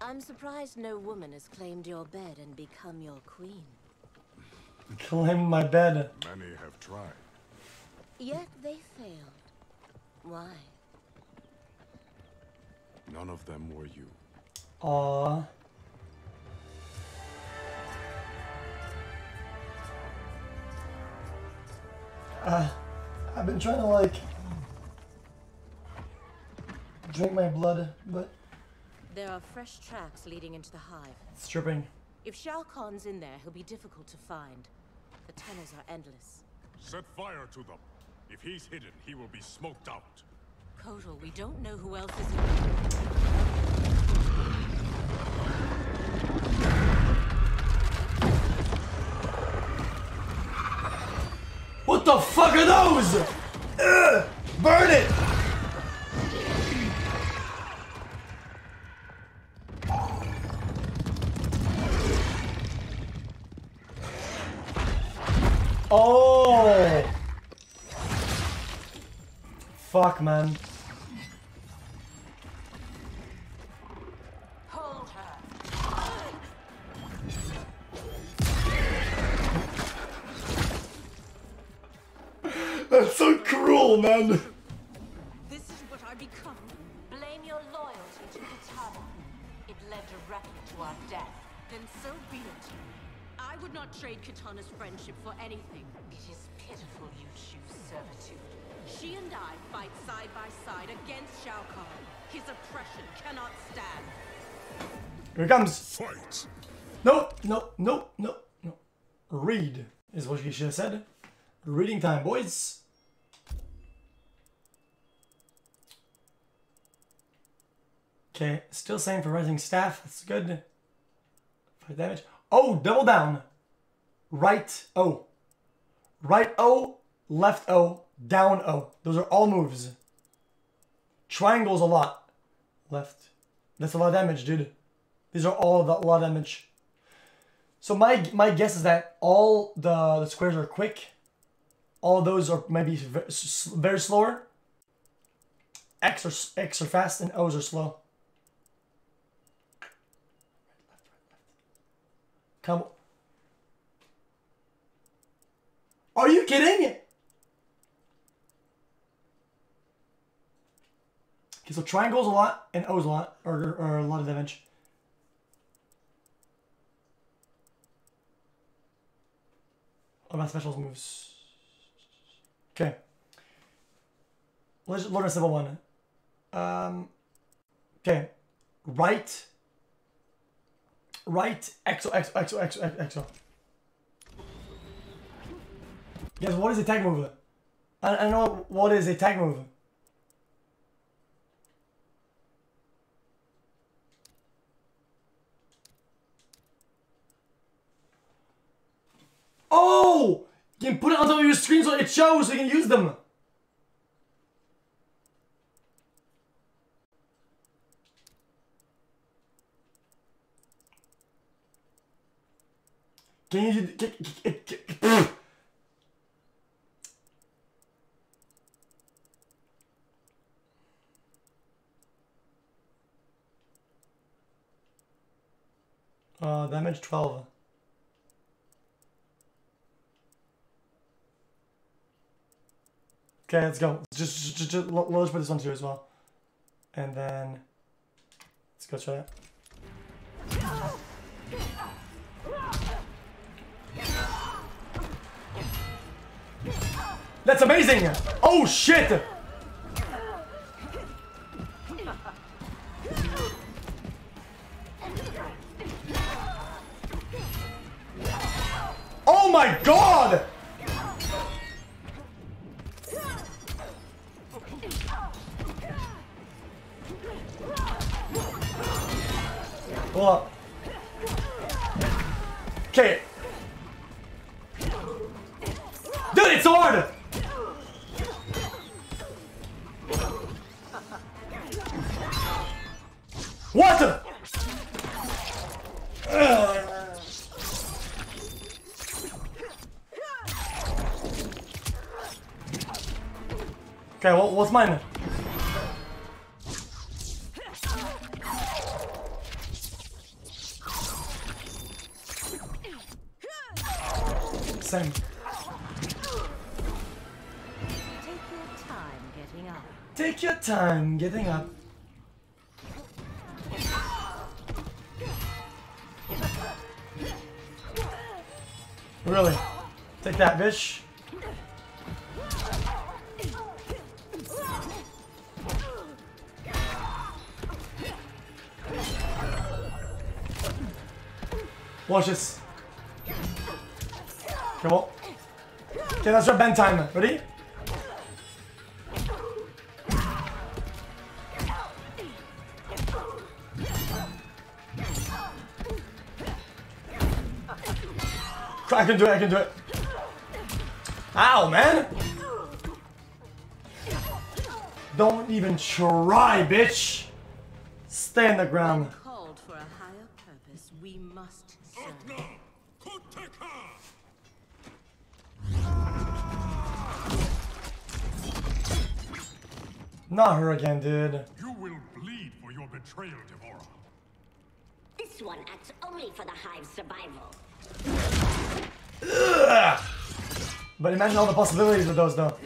I'm surprised no woman has claimed your bed and become your queen. <laughs> Claim my bed. Many have tried. Yet they failed. Why? None of them were you. Aww. Uh, I've been trying to like drink my blood, but There are fresh tracks leading into the hive. it's dripping. If Shao Kahn's in there, he'll be difficult to find. The tunnels are endless. Set fire to them. If he's hidden, he will be smoked out. Kotal, we don't know who else is in What the fuck are those? Ugh, burn it! Oh! Fuck, man. That's so cruel, man. Not trade Kitana's friendship for anything. It is pitiful you choose servitude. She and I fight side by side against Shao Kahn. His oppression cannot stand. Here it comes. Fight. Nope, nope, nope, nope, nope. Read is what you should have said. Reading time, boys. Okay, still same for rising staff. That's good. Five damage. Oh, double down. Right O. Right O, left O, down O. Those are all moves. Triangle's a lot. Left. That's a lot of damage, dude. These are all the, a lot of damage. So my my guess is that all the, the squares are quick. All those are maybe very slower. X are, X are fast and O's are slow. Come. Are you kidding? Okay, so triangle's a lot and O's a lot, or, a lot of damage. What about specials moves? Okay. Let's learn a simple one. Um, okay. Right. Right. Exo, exo, exo, exo, exo. Guys, what is a tag mover? I, I know what is a tag mover. Oh! You can put it on top of your screen so it shows so you can use them. Can you... Can, can, can, uh, damage 12. Okay, let's go. Just, just, just, just let's put this one too as well. And then, let's go try it. That's amazing! Oh shit! My god! What? Okay. Dude, it's hard! What? Ugh. Okay, what, what's mine? Same. Take your time getting up. Take your time getting up. Really? Take that, bitch. Watch this. Come on. Okay, let's try bend time. Ready? I can do it, I can do it. Ow, man! Don't even try, bitch! Stay on the ground. Not her again, dude. You will bleed for your betrayal, D'Vorah. This one acts only for the Hive's survival. Ugh. But imagine all the possibilities with those, though.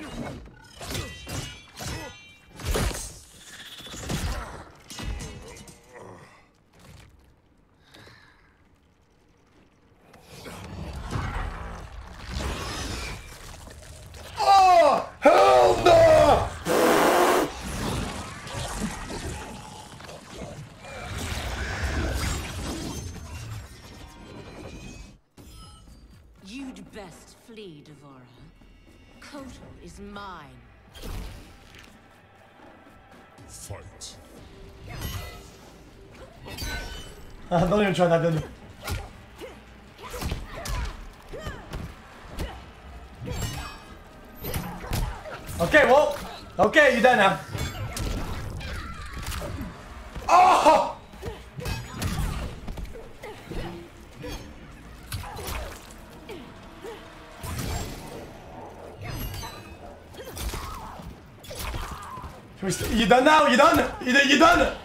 Uh, don't even try that, dude. Okay, well, okay, you're done now. Oh! You done now? You done? You done? You done?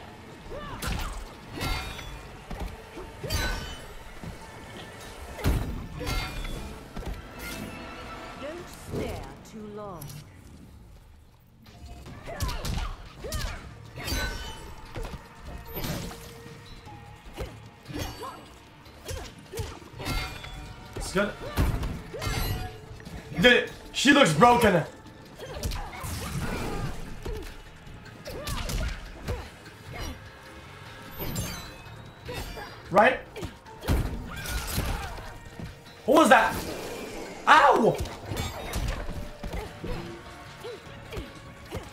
Looks broken. Right? What was that? Ow!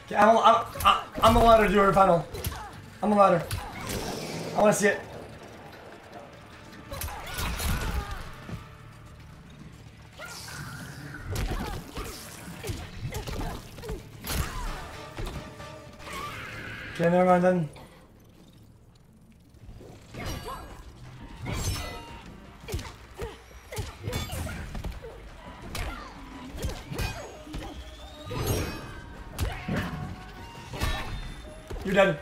Okay, I'm, I'm, I'm, I'm allowed do her final. I'm the ladder. I want to see it. Okay, never mind then. You're dead.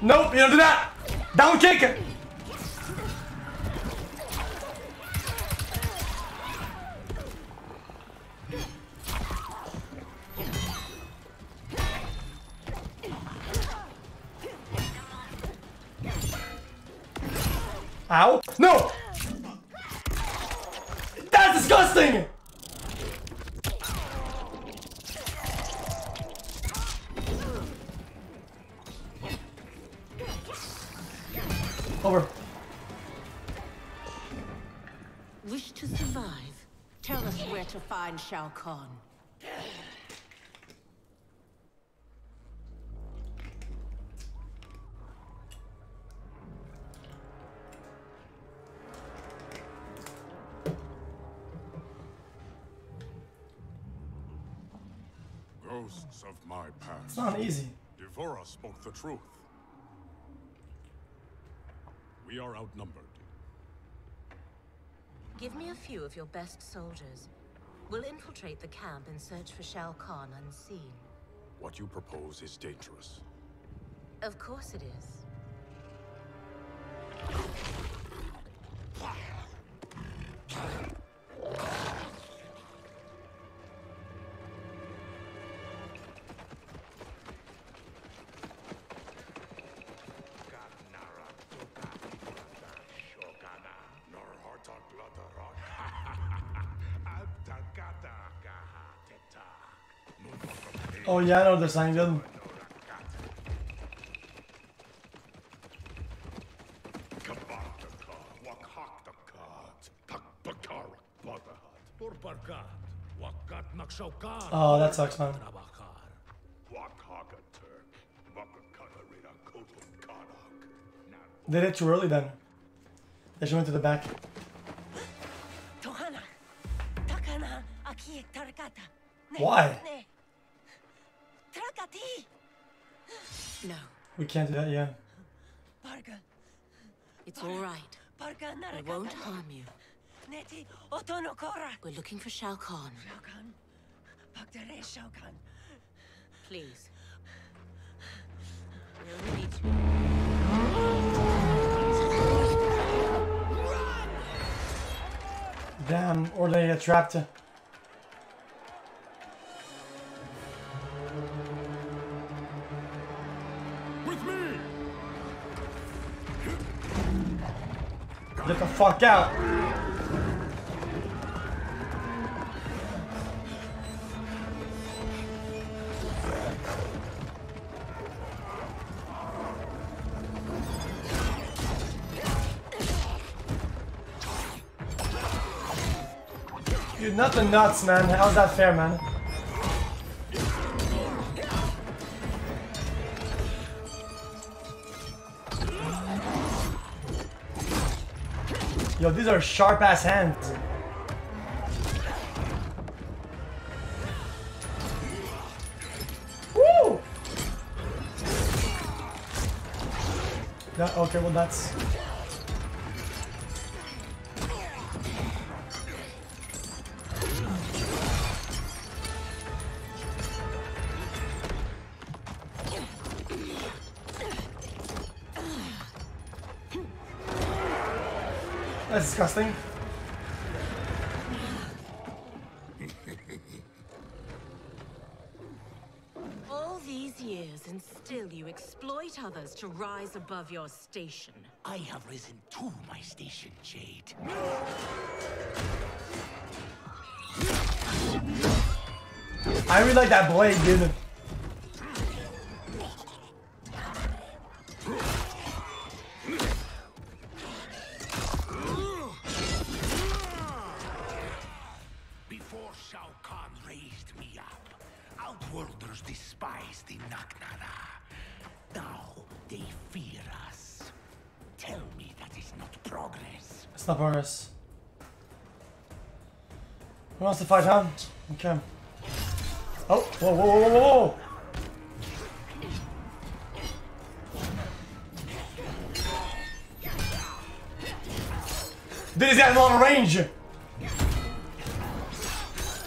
Nope, you don't do that! Down kick! Shao Kahn. Ghosts of my past. It's not easy. D'Vorah spoke the truth. We are outnumbered. Give me a few of your best soldiers. We'll infiltrate the camp and search for Shao Kahn unseen. What you propose is dangerous. Of course it is. Oh yeah, I know the sign good. Oh, that sucks, man. They did it too early then. They should went to the back. Tohana, takana aki tarakata. Ne, Why? We can't do that, yeah. Parga, it's all right. parga I narakata. won't harm you. Neti otono kora. We're looking for Shao Kahn. Shao Kahn. Pagdare Shao Kahn. Please. <gasps> We only need to... Damn, or they get trapped. With fuck out. You're nothing nuts, man. How's that fair, man? Yo, these are sharp ass hands. Woo! Yeah, okay, well that's disgusting. All these years, and still you exploit others to rise above your station. I have risen to my station, Jade. I really like that blade, dude. It's not progress. Who wants to fight, huh? Okay. Oh, whoa, whoa, whoa, whoa, whoa! Dude, he's a lot of range!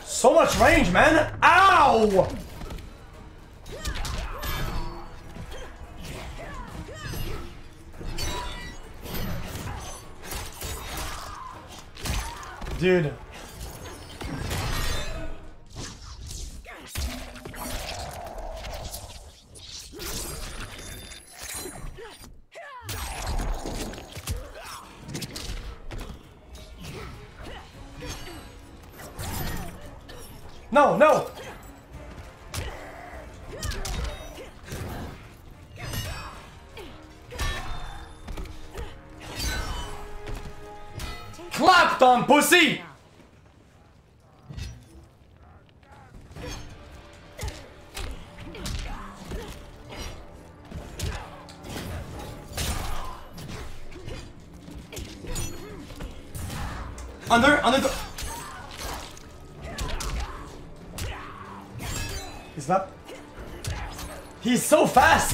So much range, man! Ow! Dude.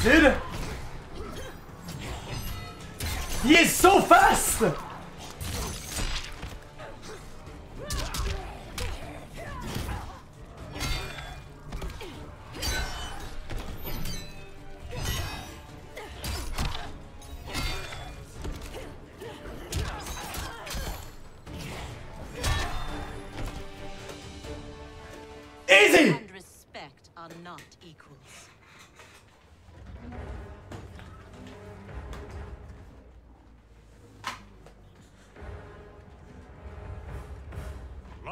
Dude! He is so fast! Easy! And respect are not equals.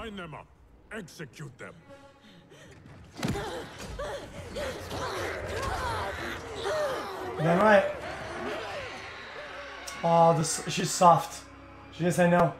Line them up. Execute them. Damn right. Oh, this she's soft. She didn't say no.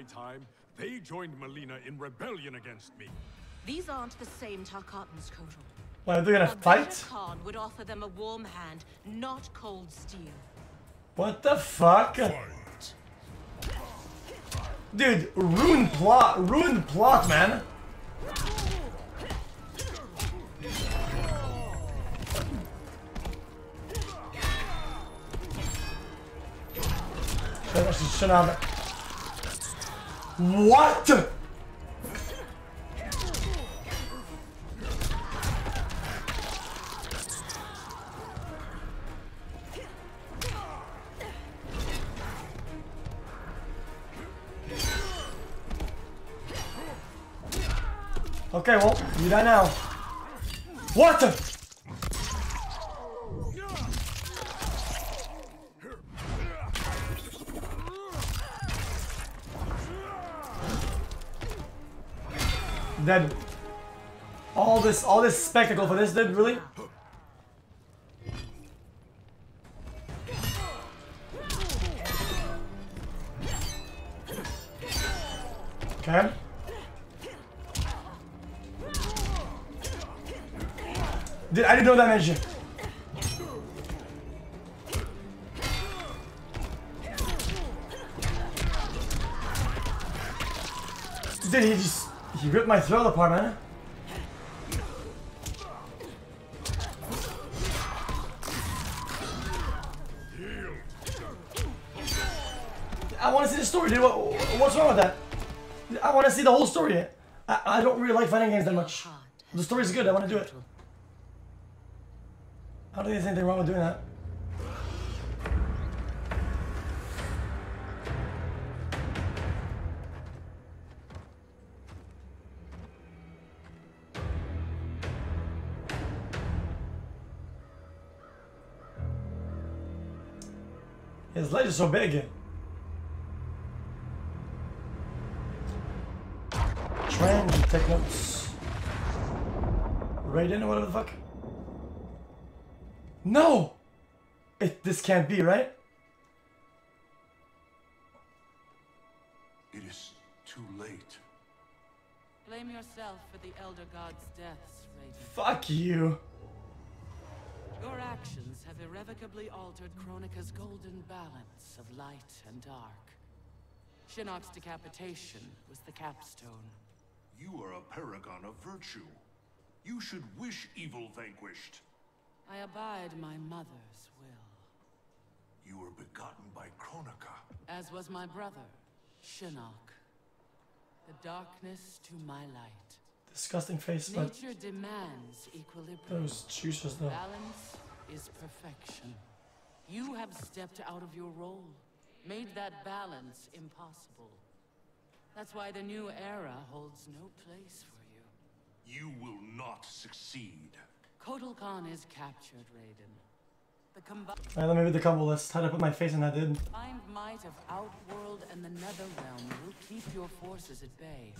My time, they joined Mileena in rebellion against me. These aren't the same Tarkatans, Kotal. What, are they gonna A fight? better Khan would offer them a warm hand, not cold steel. What the fuck? Dude, ruined plot, ruined plot, man. Shut up, shut up. What? Okay, well, do that now. What? the- Dead. All this, all this spectacle for this, dude, really? Okay. Did I didn't know that. He ripped my throat apart, man? I want to see the story, dude. What, what's wrong with that? I want to see the whole story. I, I don't really like fighting games that much. The story's good. I want to do it. I don't think there's anything wrong with doing that. His leg is so big. Trend, take notes. Raiden or whatever the fuck. No! It, this can't be, right? It is too late. Blame yourself for the Elder God's deaths, Raiden. Fuck you. Your actions have irrevocably altered Kronika's golden balance of light and dark. Shinnok's decapitation was the capstone. You are a paragon of virtue. You should wish evil vanquished. I abide my mother's will. You were begotten by Kronika. As was my brother, Shinnok. The darkness to my light. Disgusting face, but Nature demands equilibrium. those juices though. Balance is perfection. You have stepped out of your role, made that balance impossible. That's why the new era holds no place for you. You will not succeed. Kotal Khan is captured, Raiden. The combined Alright, let me read the combo list. How'd I put my face in that did? might of Outworld and the Netherrealm will keep your forces at bay,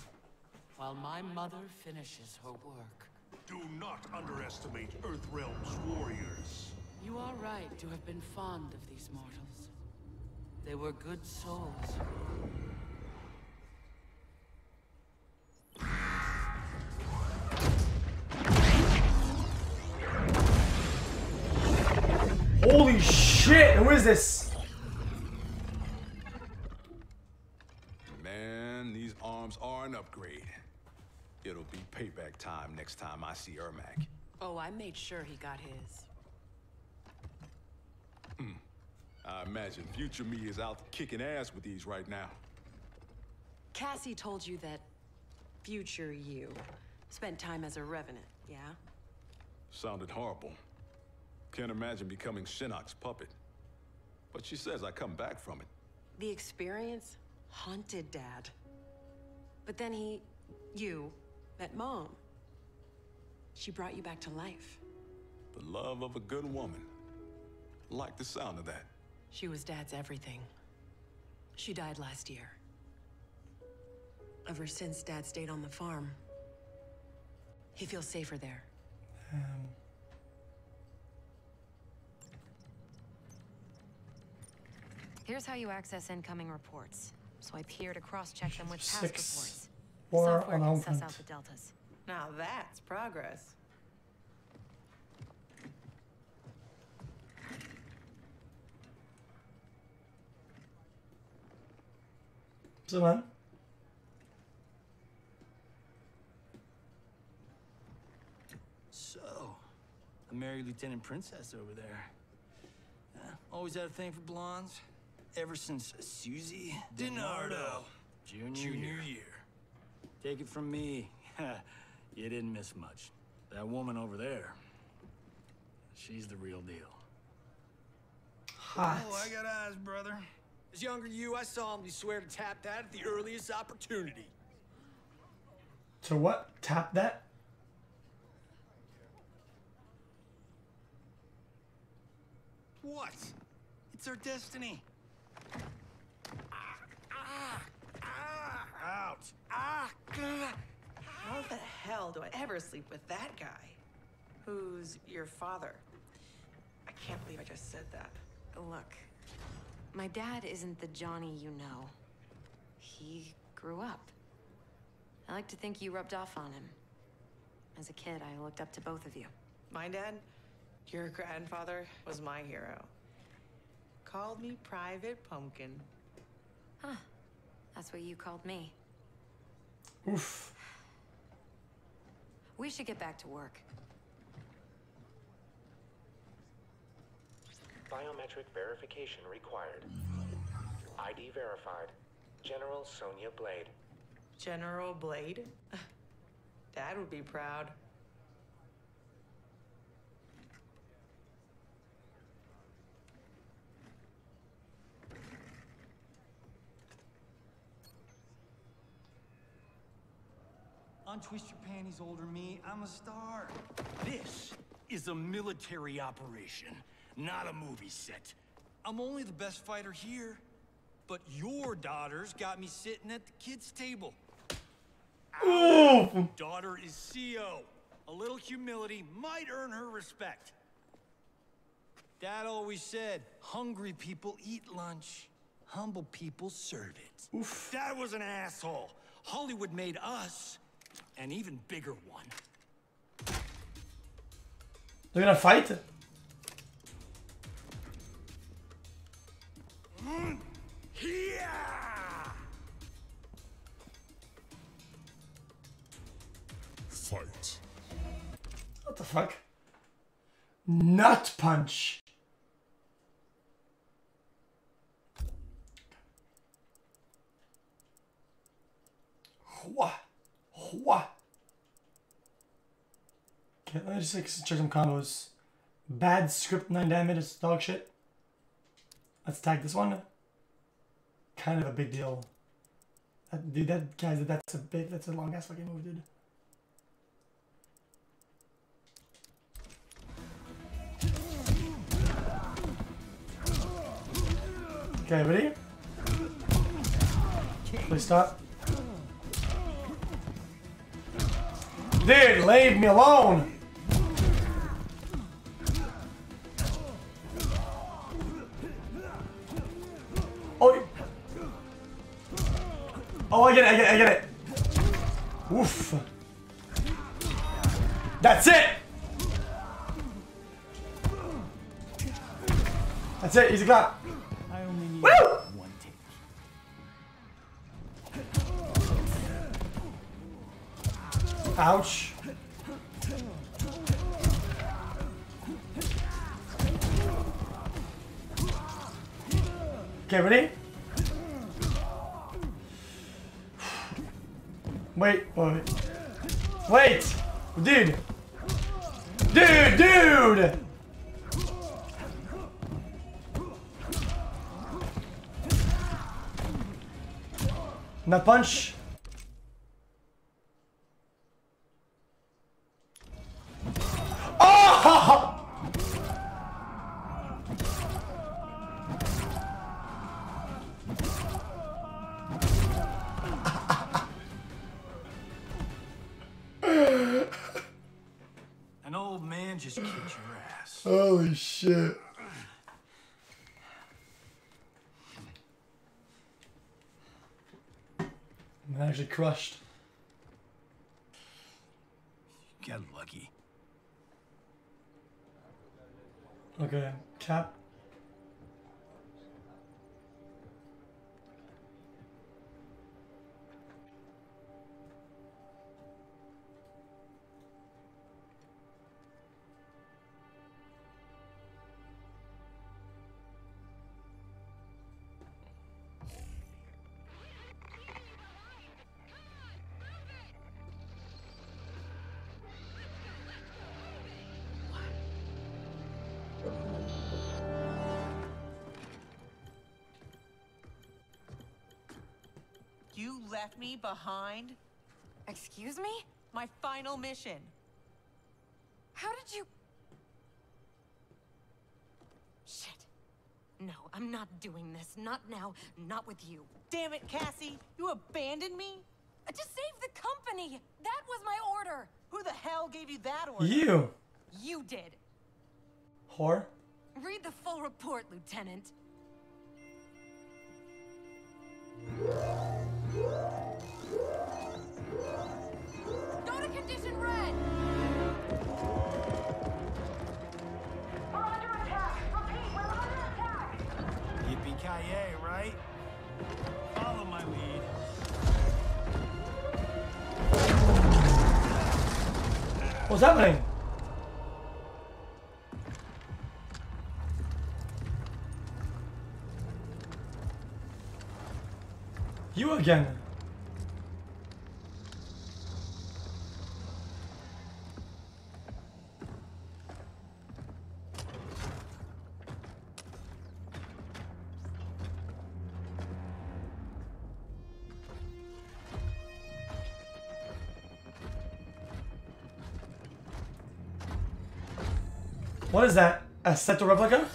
while my mother finishes her work. Do not underestimate Earthrealm's warriors. You are right to have been fond of these mortals. They were good souls. Holy shit! Who is this? Man, these arms are an upgrade. It'll be payback time next time I see Ermac. Oh, I made sure he got his. Hmm. I imagine future me is out kicking ass with these right now. Cassie told you that future you spent time as a revenant, yeah? Sounded horrible. Can't imagine becoming Shinnok's puppet. But she says I come back from it. The experience haunted Dad. But then he, you, met Mom. She brought you back to life. The love of a good woman. Like the sound of that. She was Dad's everything. She died last year. Ever since Dad stayed on the farm, he feels safer there. Um, Here's how you access incoming reports. Swipe here to cross-check them with past reports. War Software on can suss out the deltas. Now that's progress. So man, So, a married lieutenant princess over there. Huh? Always had a thing for blondes. Ever since Susie DiNardo. Junior, Junior. year. Take it from me. <laughs> you didn't miss much. That woman over there. She's the real deal. hot. Oh, I got eyes, brother. As younger you, I saw him. You swear to tap that at the earliest opportunity. So what? Tap that? What? It's our destiny. Ah, ah. Out. Ah, gah. How the hell do I ever sleep with that guy? Who's your father? I can't believe I just said that. Look, my dad isn't the Johnny you know. He grew up. I like to think you rubbed off on him. As a kid, I looked up to both of you. My dad, your grandfather, was my hero. Called me Private Pumpkin. Huh. That's what you called me. Oof. We should get back to work. Biometric verification required. ID verified. General Sonya Blade. General Blade? <laughs> Dad would be proud. Untwist your panties, older me. I'm a star. This is a military operation, not a movie set. I'm only the best fighter here. But your daughter's got me sitting at the kids' table. Our daughter is CEO. A little humility might earn her respect. Dad always said, hungry people eat lunch, humble people serve it. Oof. Dad was an asshole. Hollywood made us an even bigger one. They're gonna fight? Mm, fight. What the fuck? Nut punch. Hua. Hua. Okay, let me just like, check some combos. Bad script, 9 damage, it's dog shit. Let's tag this one. Kind of a big deal. That, dude, that guys, that's a big, that's a long ass fucking move, dude. Okay, ready? Please stop. Dude, leave me alone! Oh! Oh, I get it, I get it, I get it! Oof! That's it! That's it, easy clap. I only need Woo! Ouch. Okay, ready? Wait, wait. Wait! Dude! Dude, dude! Nut punch. Crushed. Got lucky. Okay, cap. Me behind? Excuse me? My final mission. How did you... Shit. No, I'm not doing this. Not now. Not with you. Damn it, Cassie! You abandoned me? Uh, To save the company! That was my order! Who the hell gave you that order? You! You did. Whore. Read the full report, Lieutenant. Happening? You again. What is that? A Sektor replica?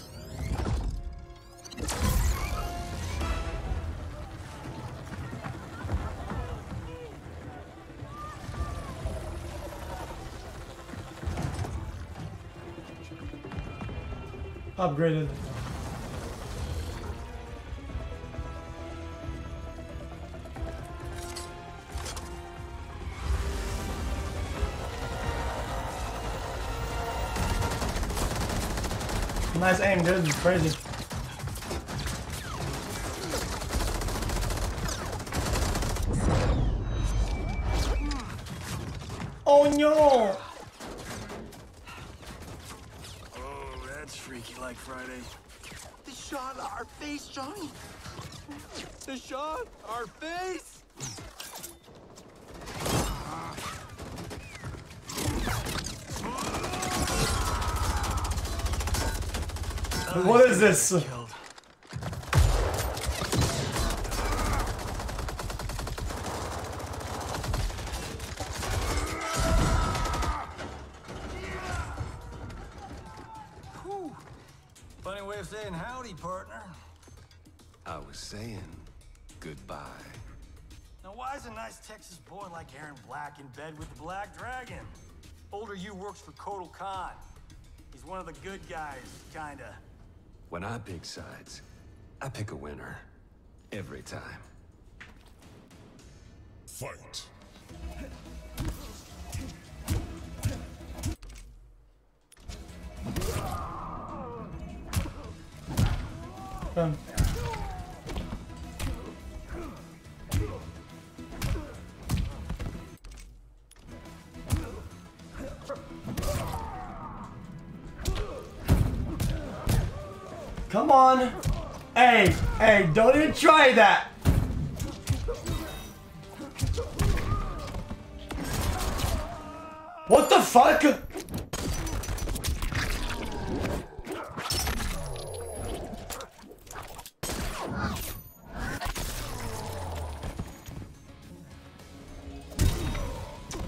Upgraded. Nice aim, dude. Crazy. Oh no! Oh, that's freaky like Friday. The shot our face, Johnny. The shot our face. What is this? Whew. Funny way of saying howdy, partner. I was saying goodbye. Now, why is a nice Texas boy like Erron Black in bed with the Black Dragon? Older you works for Kotal Khan. He's one of the good guys, kinda. When I pick sides, I pick a winner. Every time. Fight. Um, Come on. Hey, hey, don't even try that. What the fuck?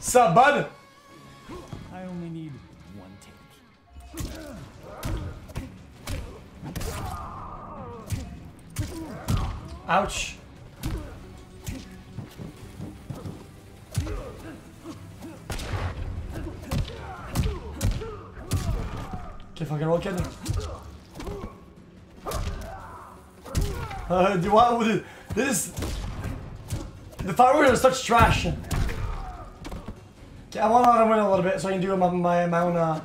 Sup, bud? I only need Ouch. Okay, fucking roll, kid. Uh, do want with this? The fireworks are such trash. Okay, I want to win a little bit so I can do my my, my own. Uh,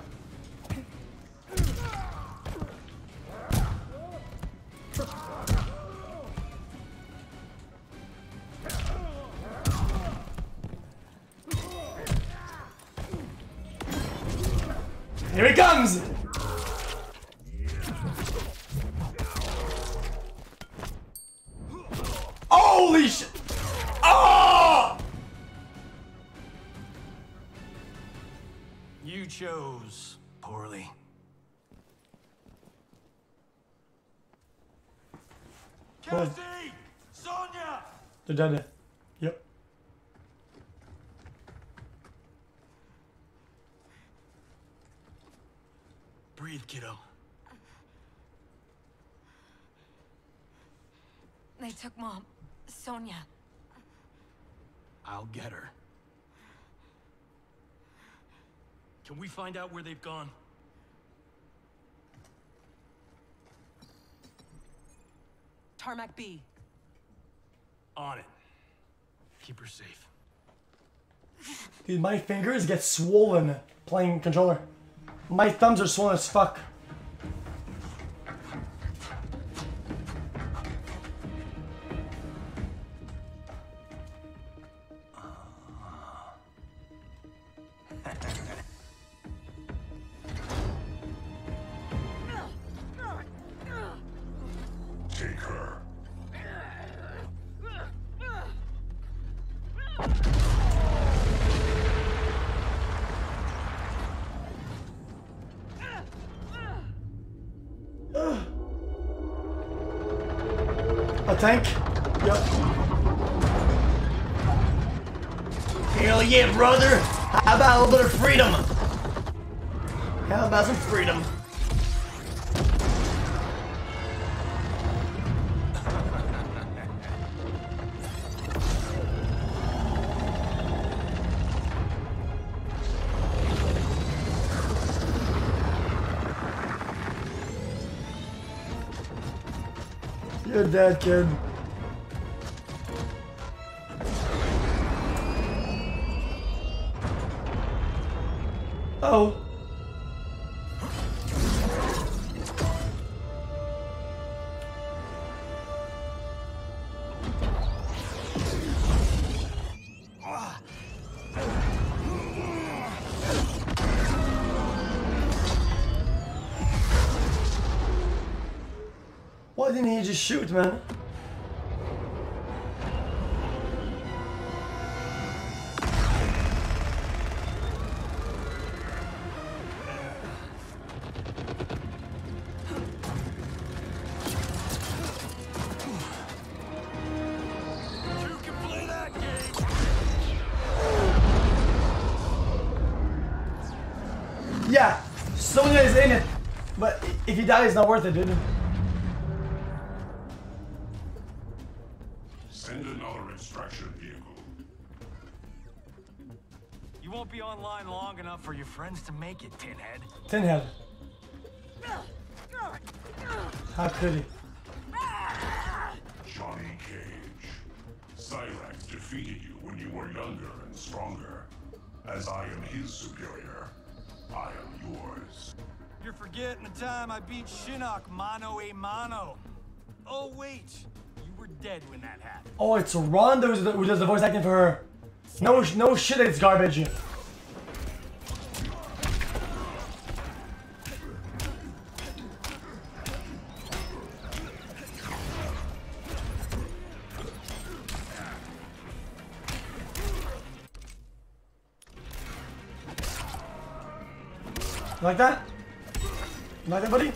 Sonya! they're dead. Yep. Breathe, kiddo. They took Mom. Sonya. I'll get her. Can we find out where they've gone? Tarmac B. On it. Keep her safe. Dude, my fingers get swollen playing controller. My thumbs are swollen as fuck. You're dead, kid. Oh. Shoot, man? Yeah, Sonya is in it, but if he dies, it's not worth it, dude. For your friends to make it, Tinhead. Tinhead. How could he? Johnny Cage. Cyrax defeated you when you were younger and stronger. As I am his superior, I am yours. You're forgetting the time I beat Shinnok mano a mano. Oh, wait. You were dead when that happened. Oh, it's Ronda who does the voice acting for her. No, no shit, it's garbage. Like that? Like that, buddy?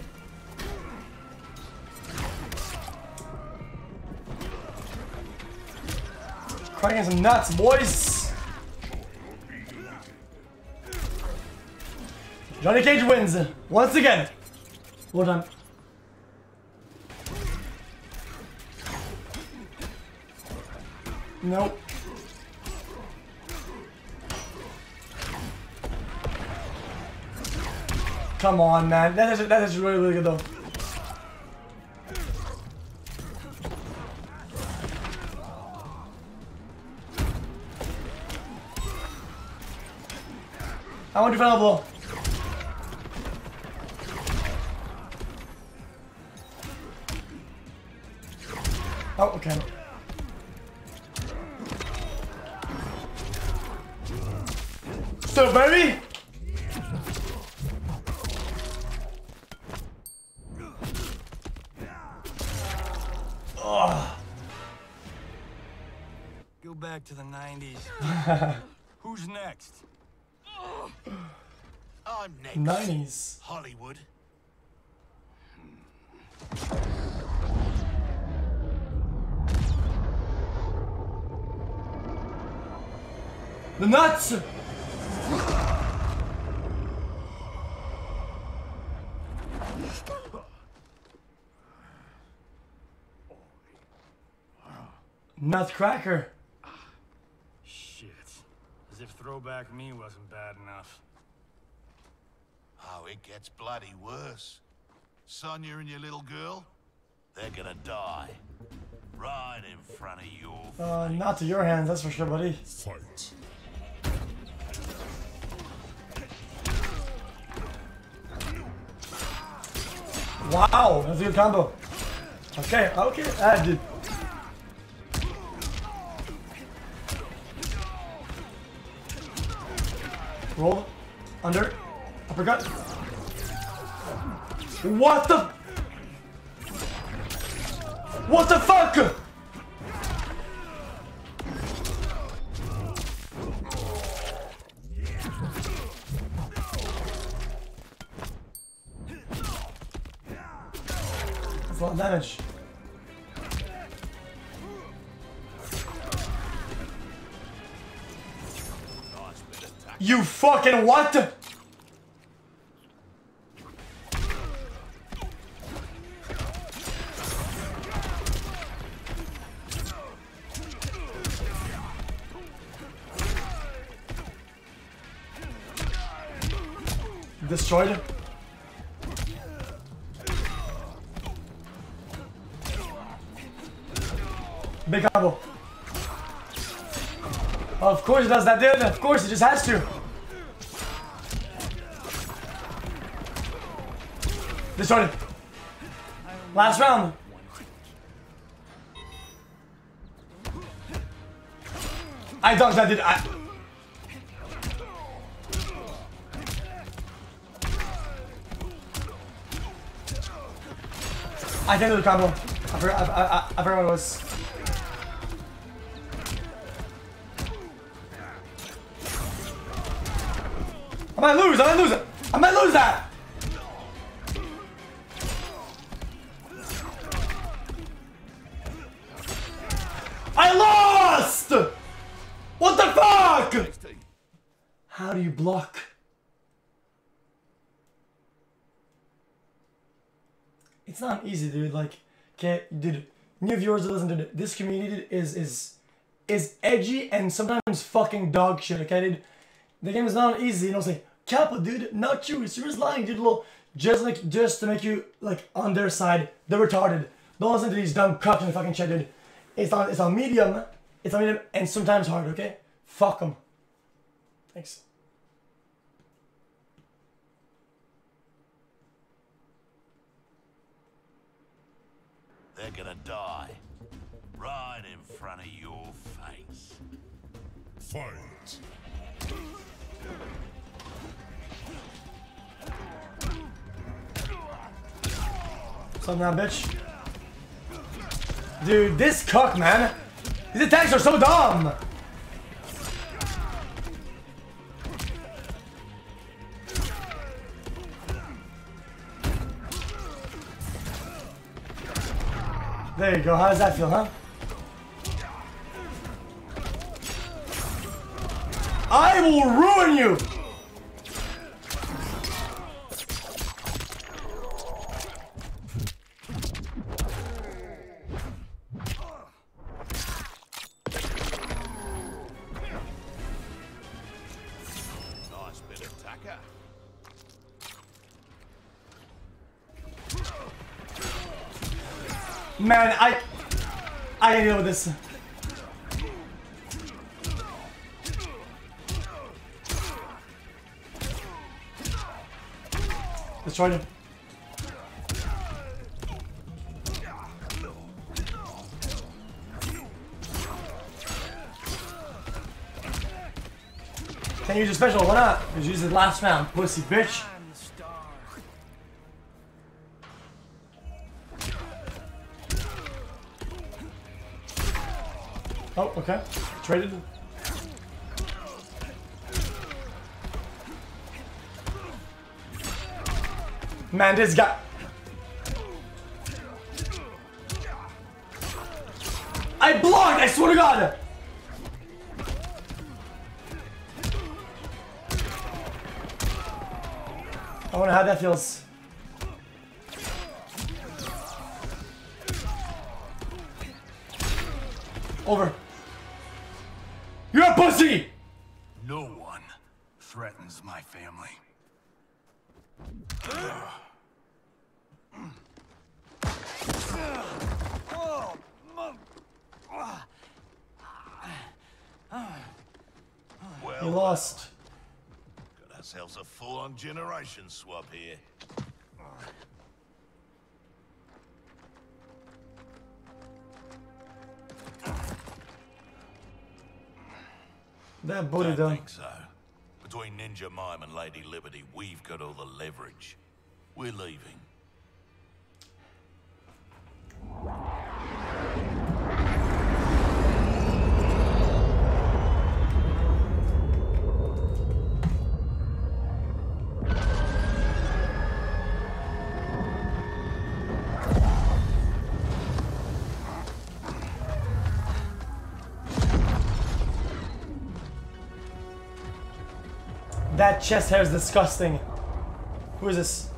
Cracking some nuts, boys! Johnny Cage wins once again. Well done. Nope. Come on, man. That is that is really really good though. I want to final. Oh, okay. So, baby! Back to the 90s. <laughs> Who's next? I'm next. 90s. Hollywood. The nuts! Nutcracker. Shit. As if throwback me wasn't bad enough. Oh, it gets bloody worse. Sonya and your little girl, they're gonna die. Right in front of your Uh, not to your hands, that's for sure, buddy. Fight. Wow, that's a good combo. Okay, okay, ah, dude. Roll, under, uppercut. What the? What the fuck? That's a lot of damage. You fucking what? Destroyed. Big combo. Of course it does that, dude. Of course it just has to. Distorted. Last round. I dodged that, dude. I... I can't do the combo. I forgot, I, I, I forgot what it was. I might lose, I might lose it. I might lose that. I lost! What the fuck? How do you block? It's not easy, dude. Like, okay, dude, new viewers that listen to this, community is is is edgy and sometimes fucking dog shit. Okay, dude. The game is not easy. You know, say Kappa, dude, not you. You're just lying, dude. Little, just like just to make you like on their side. They're retarded. Don't listen to these dumb cocks in the fucking chat, dude. It's on it's on medium. It's on medium and sometimes hard. Okay, fuck them. Thanks. They're gonna die. Right in front of your face. Fight. Something that bitch. Dude, this cock, man. These attacks are so dumb. There you go. How does that feel, huh? I will ruin you! Can deal with this. Destroyed him. Can't use a special, why not? Just use it last round, pussy bitch. Okay. Traded. Man, this guy. I blocked, I swear to God. I wonder how that feels. Over. Pussy! No one threatens my family. Well, You lost. got ourselves a full-on generation swap here. That booty Don't though. think so. Between Ninja Mime and Lady Liberty, we've got all the leverage. We're leaving. That chest hair is disgusting. Who is this?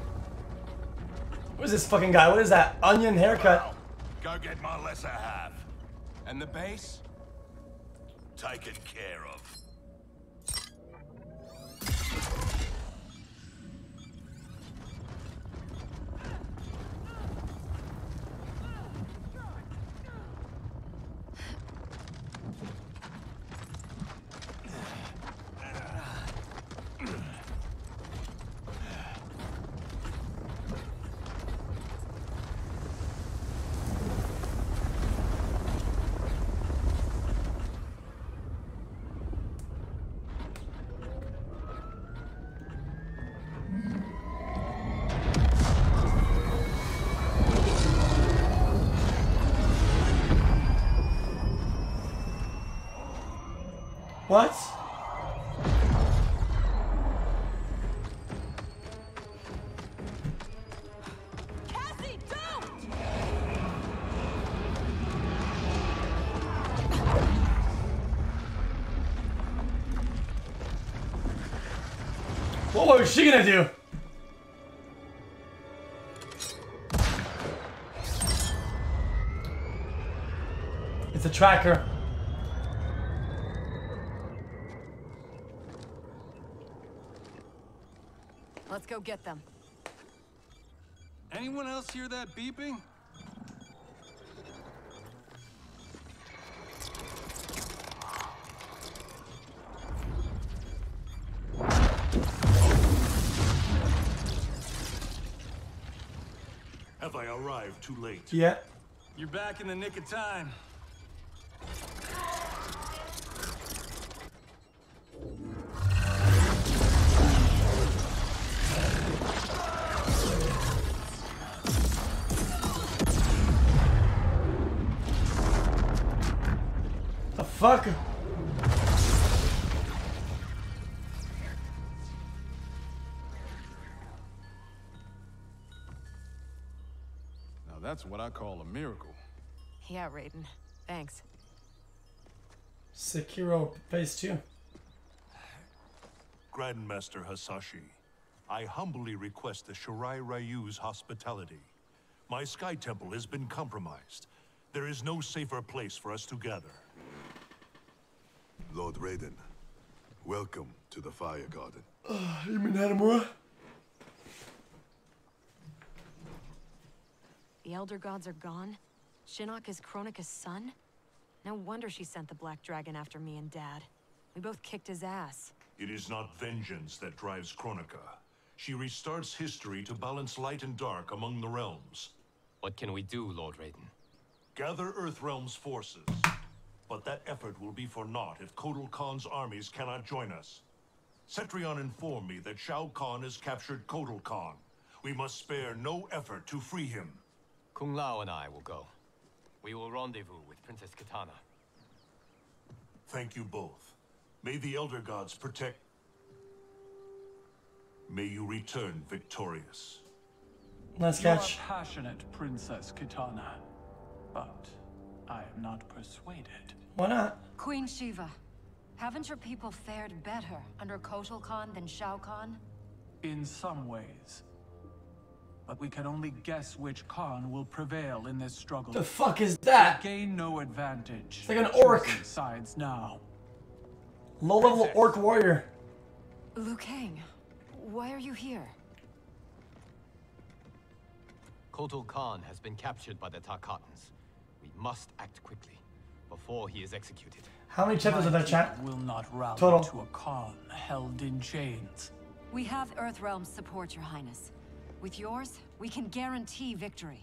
Who is this fucking guy? What is that? Onion haircut. Go get my lesser half. And the base? Taken care of. What was she gonna do? It's a tracker. Let's go get them. Anyone else hear that beeping? Too late? Yeah. You're back in the nick of time. That's what I call a miracle. Yeah, Raiden. Thanks. Sekiro phase two. Grandmaster Hasashi, I humbly request the Shirai Ryu's hospitality. My Sky Temple has been compromised. There is no safer place for us to gather. Lord Raiden, welcome to the Fire Garden. Uh, you mean Hanamura? The Elder Gods are gone? Shinnok is Kronika's son? No wonder she sent the Black Dragon after me and Dad. We both kicked his ass. It is not vengeance that drives Kronika. She restarts history to balance light and dark among the realms. What can we do, Lord Raiden? Gather Earthrealm's forces. But that effort will be for naught if Kotal Khan's armies cannot join us. Cetrion informed me that Shao Kahn has captured Kotal Khan. We must spare no effort to free him. Kung Lao and I will go. We will rendezvous with Princess Kitana. Thank you both. May the Elder Gods protect... May you return victorious. Nice You are catch. passionate, Princess Kitana, but I am not persuaded. Why not? Queen Sheeva, haven't your people fared better under Kotal Khan than Shao Kahn? In some ways. But we can only guess which Khan will prevail in this struggle. The fuck is that? We gain no advantage. It's like an orc. choosing Sides now. Low level orc warrior. Liu Kang, why are you here? Kotal Khan has been captured by the Tarkatans. We must act quickly, before he is executed. How many chapters are there, chat? Will not rally Total. to a Khan held in chains. We have Earthrealm's support, Your Highness. With yours, we can guarantee victory.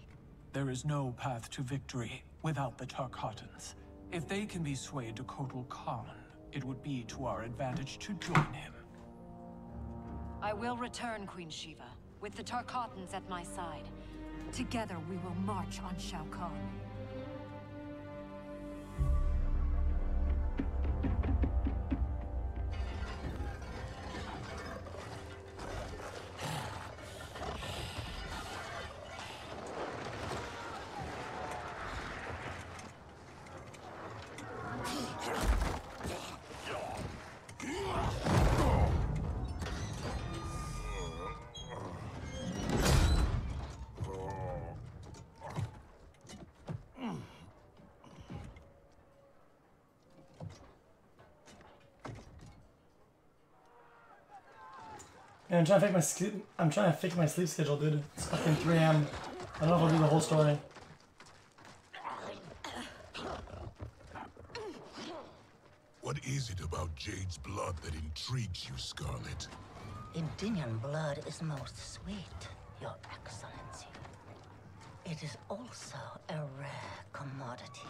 There is no path to victory without the Tarkatans. If they can be swayed to Kotal Khan, it would be to our advantage to join him. I will return, Queen Sheeva, with the Tarkatans at my side. Together, we will march on Shao Kahn. Yeah, I'm trying to fix my sleep. I'm trying to fix my sleep schedule, dude. It's fucking 3 a.m. I don't know if I'll do the whole story. What is it about Jade's blood that intrigues you, Skarlet? Edenian blood is most sweet, Your Excellency. It is also a rare commodity.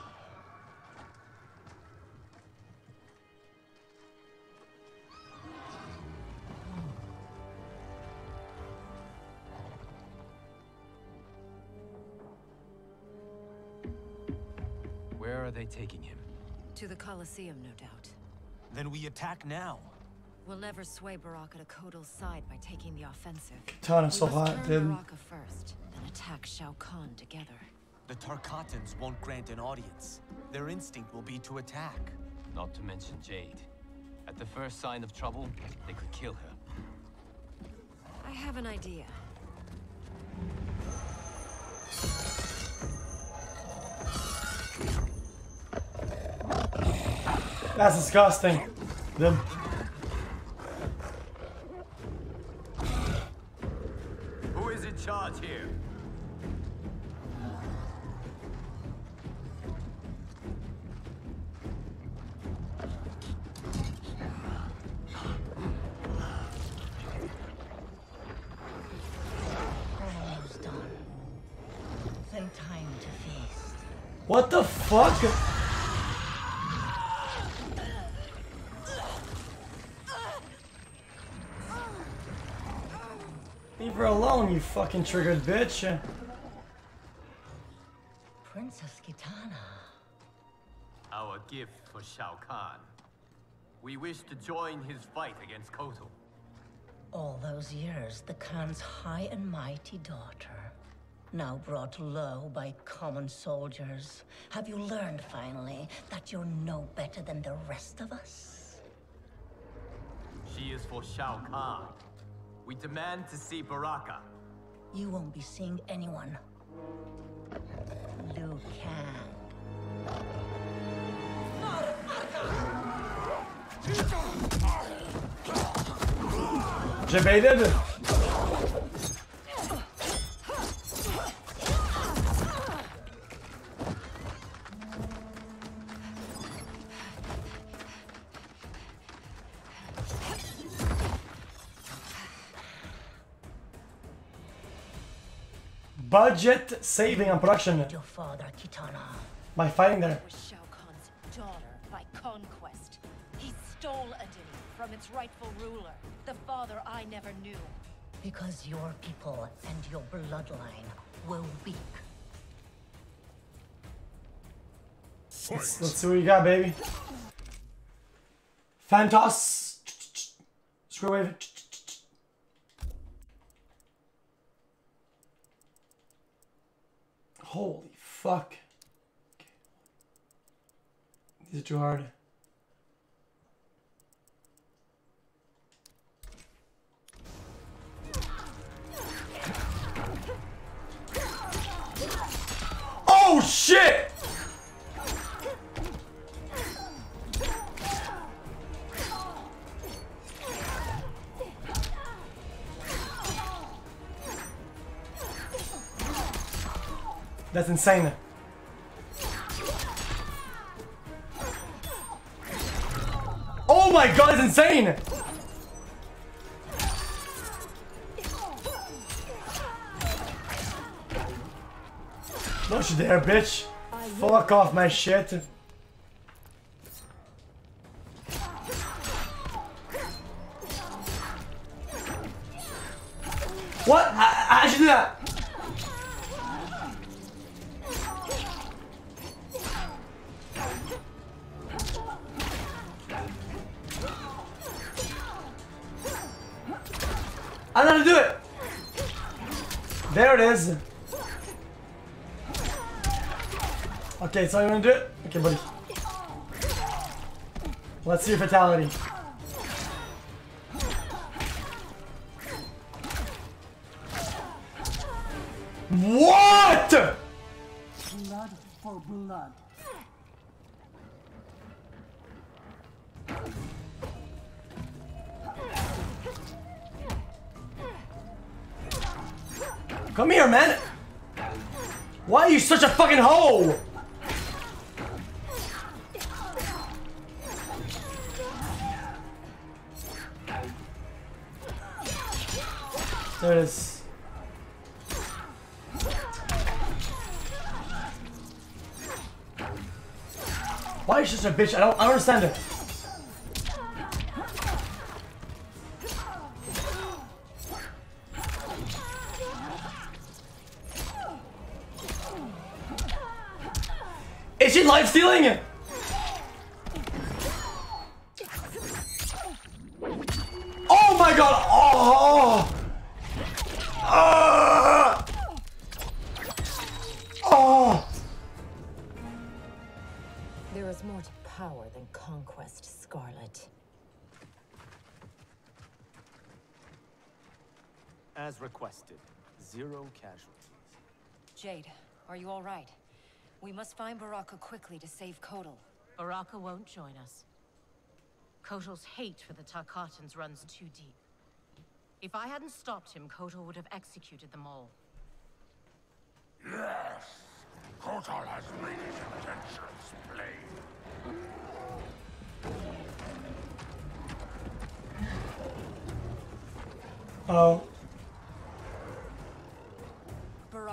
They taking him? To the Colosseum, no doubt. Then we attack now. We'll never sway Baraka to Kotal's side by taking the offensive. Kitana's so hot, turn dude. Baraka first, then attack Shao Kahn together. The Tarkatans won't grant an audience. Their instinct will be to attack. Not to mention Jade. At the first sign of trouble, they could kill her. I have an idea. That's disgusting. Dude. Fucking triggered bitch. Princess Kitana. Our gift for Shao Kahn. We wish to join his fight against Kotal. All those years, the Khan's high and mighty daughter. Now brought low by common soldiers. Have you learned finally that you're no better than the rest of us? She is for Shao Kahn. We demand to see Baraka. You won't be seeing anyone. Liu Kang. Budget saving on production Your father, Kitana. by fighting there. was Shao Kahn's daughter by conquest. He stole Edenia from its rightful ruler, the father I never knew. Because your people and your bloodline were weak. Let's, let's see what you got, baby. Phantos. Screwwave. Holy fuck. Okay. These are too hard. Oh shit! That's insane. Oh my god, it's insane! Don't you dare, bitch! Fuck off my shit. So you wanna do it? Okay, buddy. Let's see your fatality. What? Blood for blood. Come here, man. Why are you such a fucking hoe? Such a bitch? I don't, I don't understand her. As zero casualties. Jade, are you all right? We must find Baraka quickly to save Kotal. Baraka won't join us. Kotal's hate for the Tarkatans runs too deep. If I hadn't stopped him, Kotal would have executed them all. Yes! Kotal has made his intentions plain. Oh.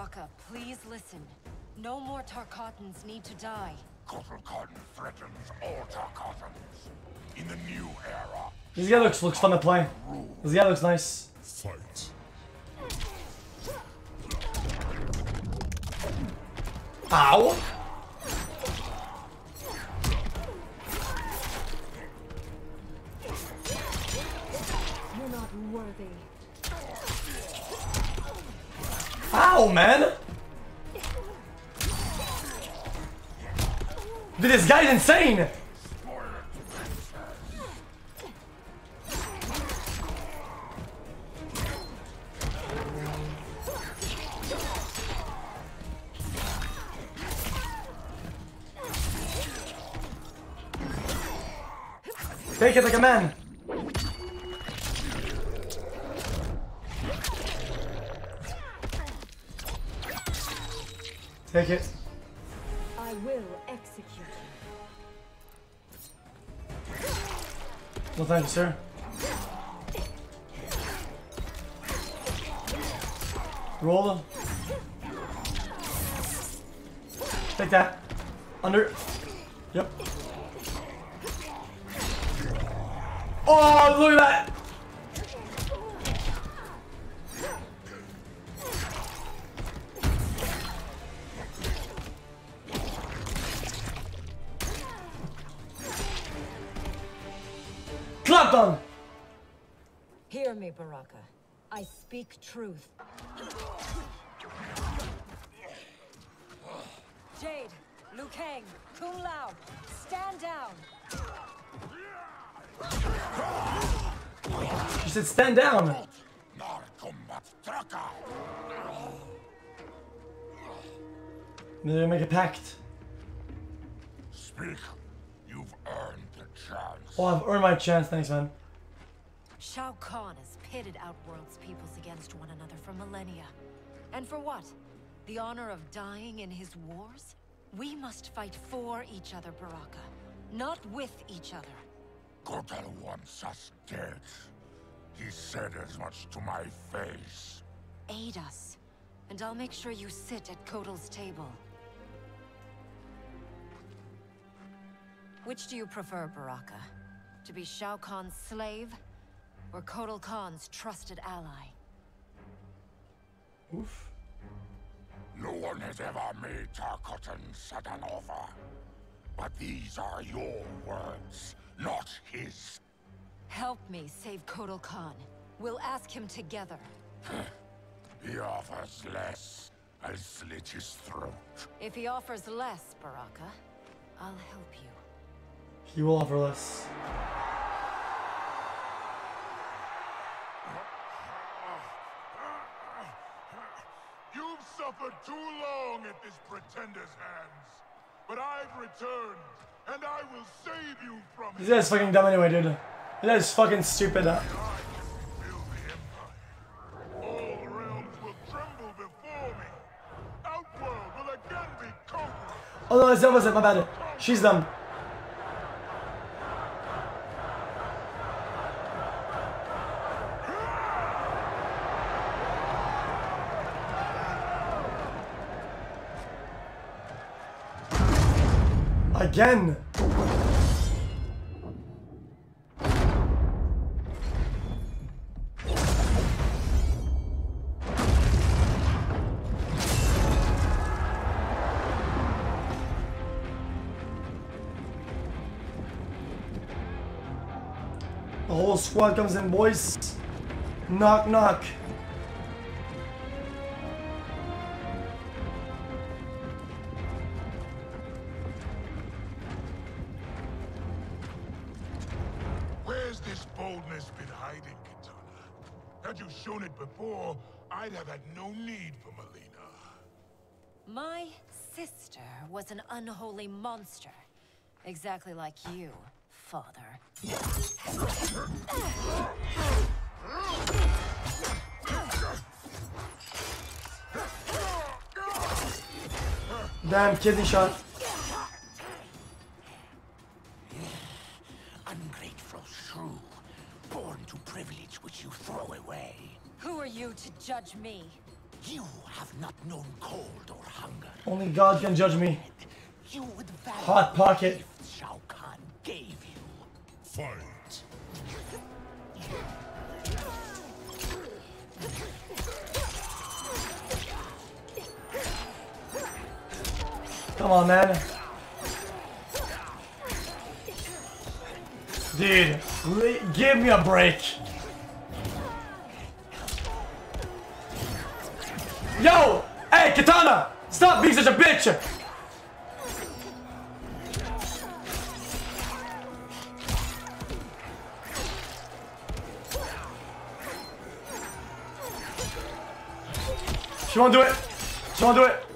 Baraka, please listen. No more Tarkatans need to die. Kotal Khan threatens all Tarkatans. In the new era. This guy looks looks fun to play. This guy looks nice. Fight. Ow! You're not worthy. Ow, man! Dude, this guy's insane! Take it like a man! Take it. I will execute you. No thank you, sir. Roll them. Take that. Under. Yep. Oh, look at that! Hear Baraka. I speak truth. Jade, Liu Kang, Kung Lao, stand down. She said stand down. Maybe make a pact. Speak. You've earned the chance. Oh, I've earned my chance, thanks man. Shao Kahn has pitted Outworld's peoples against one another for millennia. And for what? The honor of dying in his wars? We must fight for each other, Baraka. Not with each other. Kotal wants us dead. He said as much to my face. Aid us, and I'll make sure you sit at Kotal's table. Which do you prefer, Baraka? To be Shao Kahn's slave, or Kotal Khan's trusted ally? Oof. No one has ever made Tarkatan such an offer. But these are your words, not his. Help me save Kotal Khan. We'll ask him together. <laughs> He offers less. I'll slit his throat. If he offers less, Baraka, I'll help you. He will offer less. You've suffered too long at this pretender's hands. But I've returned, and I will save you from This guy's fucking dumb anyway, dude. This guy's fucking stupid. All realms will tremble before me. Outworld will again be conquered. Oh no, it's the opposite, my bad. She's dumb. Again! The whole squad comes in, boys. Knock, knock. Monster. Exactly like you, father. Damn, kidney shot. Ungrateful shrew, born to privilege which you throw away. Who are you to judge me? You have not known cold or hunger. Only God can judge me. Hot pocket. Shao Kahn gave you. Fight. Come on, man. Dude, give me a break. Yo! Hey, Kitana! Stop being such a bitch! She won't do it. She won't do it.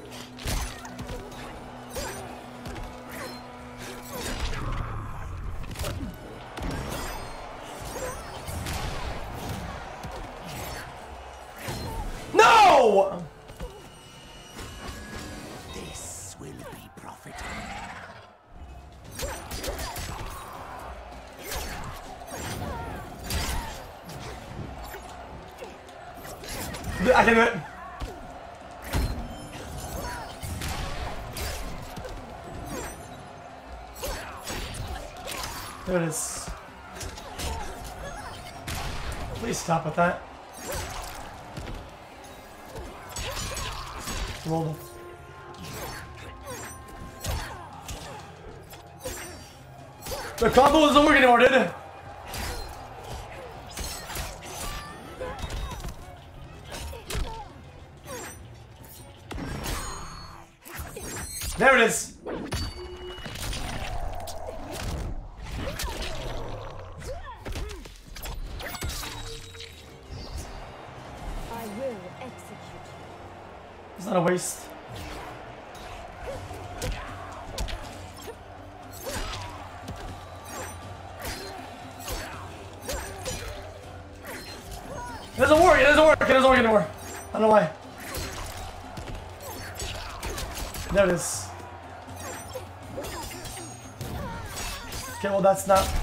That's not...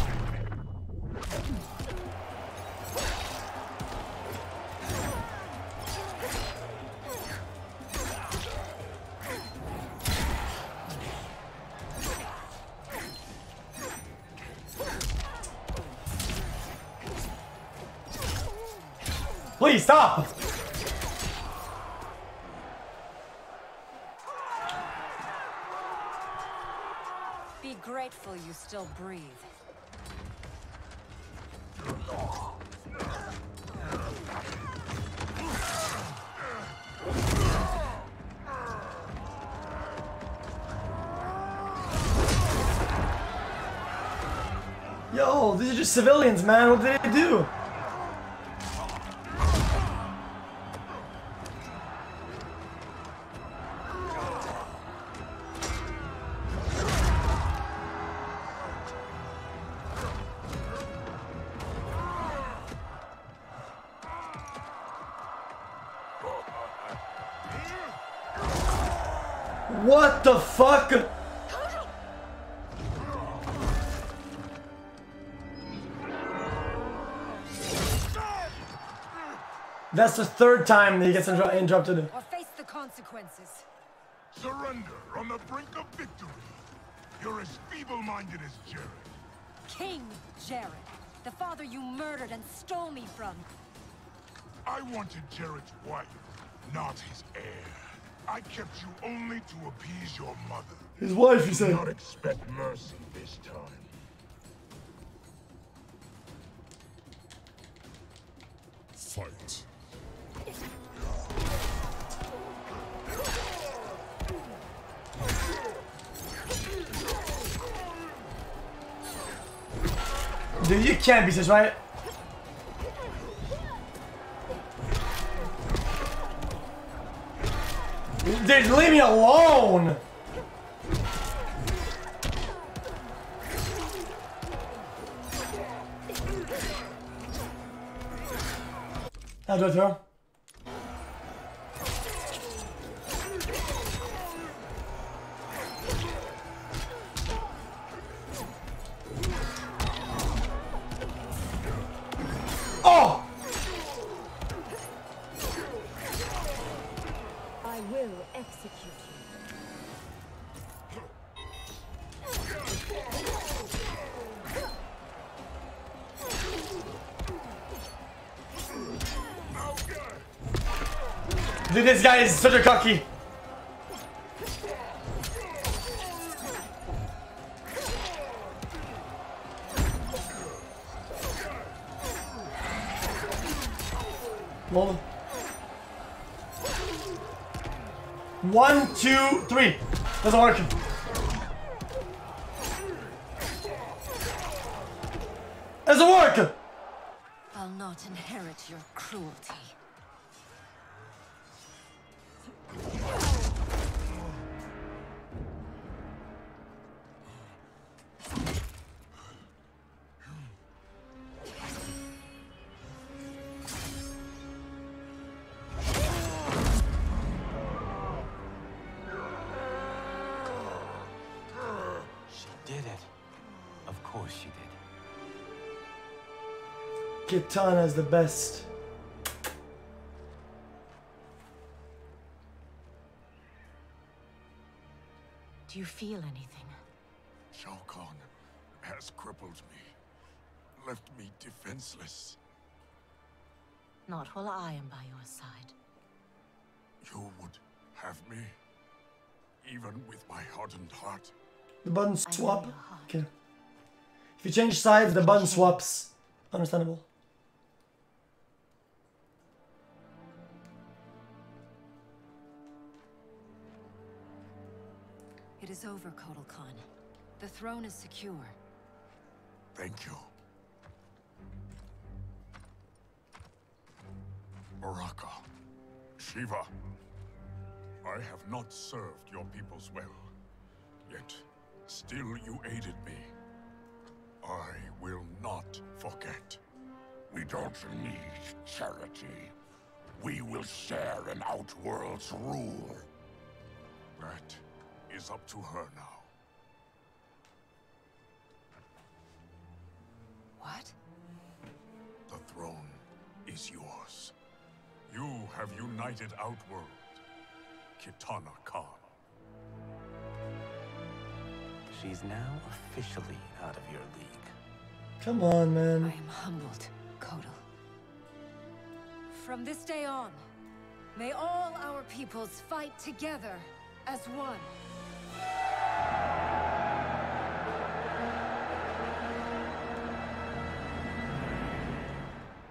civilians, man. What did they do? That's the third time that he gets inter- interrupted. Or face the consequences. Surrender on the brink of victory. You're as feeble-minded as Jerrod. King Jerrod, the father you murdered and stole me from. I wanted Jerrod's wife, not his heir. I kept you only to appease your mother. His wife, you Do say? not expect mercy this time. Can't be this, right? Dude, leave me alone! How do I throw? Dude, this guy is such a cocky. Roll. One, two, three. Doesn't work. Did. Kitana's the best. Do you feel anything? Shao Kahn has crippled me, left me defenseless. Not while I am by your side. You would have me, even with my hardened heart. The button swap. Okay. If you change sides, the button swaps. Understandable. Over, Kotal Khan. The throne is secure. Thank you. Baraka, Sheeva, I have not served your peoples well, yet still you aided me. I will not forget. We don't need charity. We will share an Outworld's rule. That is up to her now. What? The throne is yours. You have united Outworld, Kitana Khan. She's now officially out of your league. Come on, man. I am humbled, Kotal. From this day on, may all our peoples fight together as one.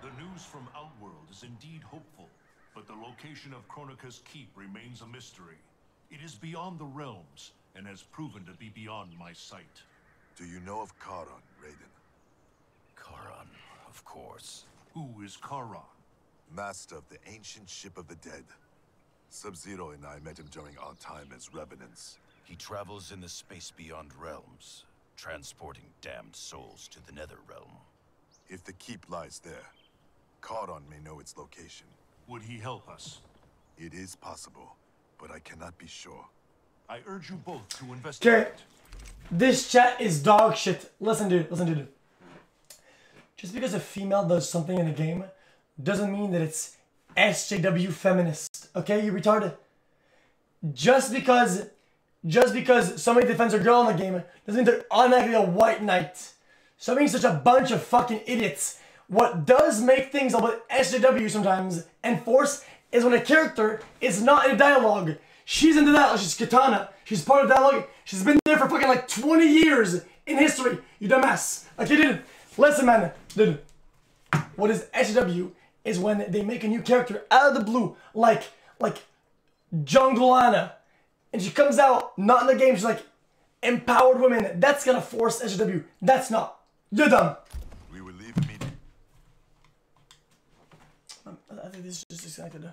The news from Outworld is indeed hopeful, but the location of Kronika's keep remains a mystery. It is beyond the realms, and has proven to be beyond my sight. Do you know of Charon, Raiden? Charon, of course. Who is Charon? Master of the ancient ship of the dead. Sub-Zero and I met him during our time as Revenants. He travels in the space beyond realms, transporting damned souls to the Nether Realm. If the keep lies there, Charon may know its location. Would he help us? It is possible, but I cannot be sure. I urge you both to investigate. Okay. This chat is dog shit. Listen, dude. Listen, dude. Just because a female does something in a game doesn't mean that it's SJW feminist. Okay, you retarded. Just because, just because somebody defends a girl in the game doesn't mean they're automatically a white knight. So being such a bunch of fucking idiots. What does make things a bit SJW sometimes and force is when a character is not in a dialogue. She's in the dialogue. She's Kitana. She's part of dialogue. She's been there for fucking like 20 years in history. You dumbass. Okay, dude. Listen, man. Dude. What is SJW is when they make a new character out of the blue, like like Jungle Anna, and she comes out not in the game. She's like empowered women. That's gonna force SJW. That's not. You're done. We will leave immediately. Um, I think this is just disconnected.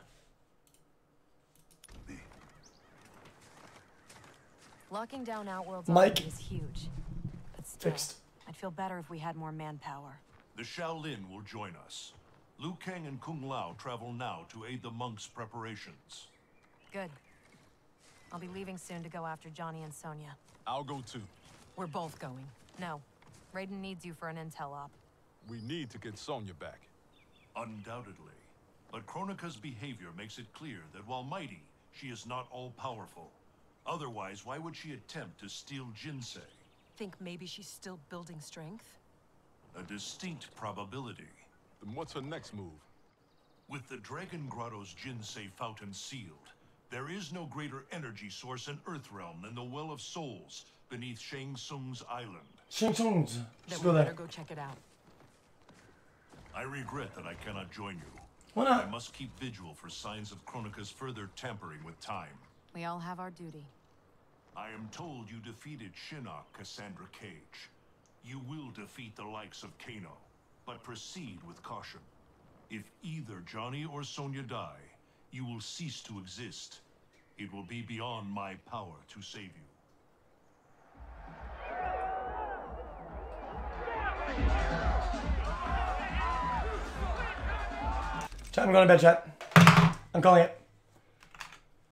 Locking down Outworld's Mike. is huge. But still, Fixed. I'd feel better if we had more manpower. The Shaolin will join us. Liu Kang and Kung Lao travel now to aid the monks' preparations. Good. I'll be leaving soon to go after Johnny and Sonya. I'll go too. We're both going. No. Raiden needs you for an intel op. We need to get Sonya back. Undoubtedly. But Kronika's behavior makes it clear that while mighty, she is not all-powerful. Otherwise, why would she attempt to steal Jinsei? Think maybe she's still building strength? A distinct probability. Then what's her next move? With the Dragon Grotto's Jinsei fountain sealed, there is no greater energy source in Earthrealm than the Well of Souls beneath Shang Tsung's island. Shang Tsung's. Then Just we go there. go check it out. I regret that I cannot join you. Why not? I must keep vigil for signs of Kronika's further tampering with time. We all have our duty. I am told you defeated Shinnok, Cassandra Cage. You will defeat the likes of Kano, but proceed with caution. If either Johnny or Sonya die, you will cease to exist. It will be beyond my power to save you. Chat, I'm going to bed, chat. I'm calling it.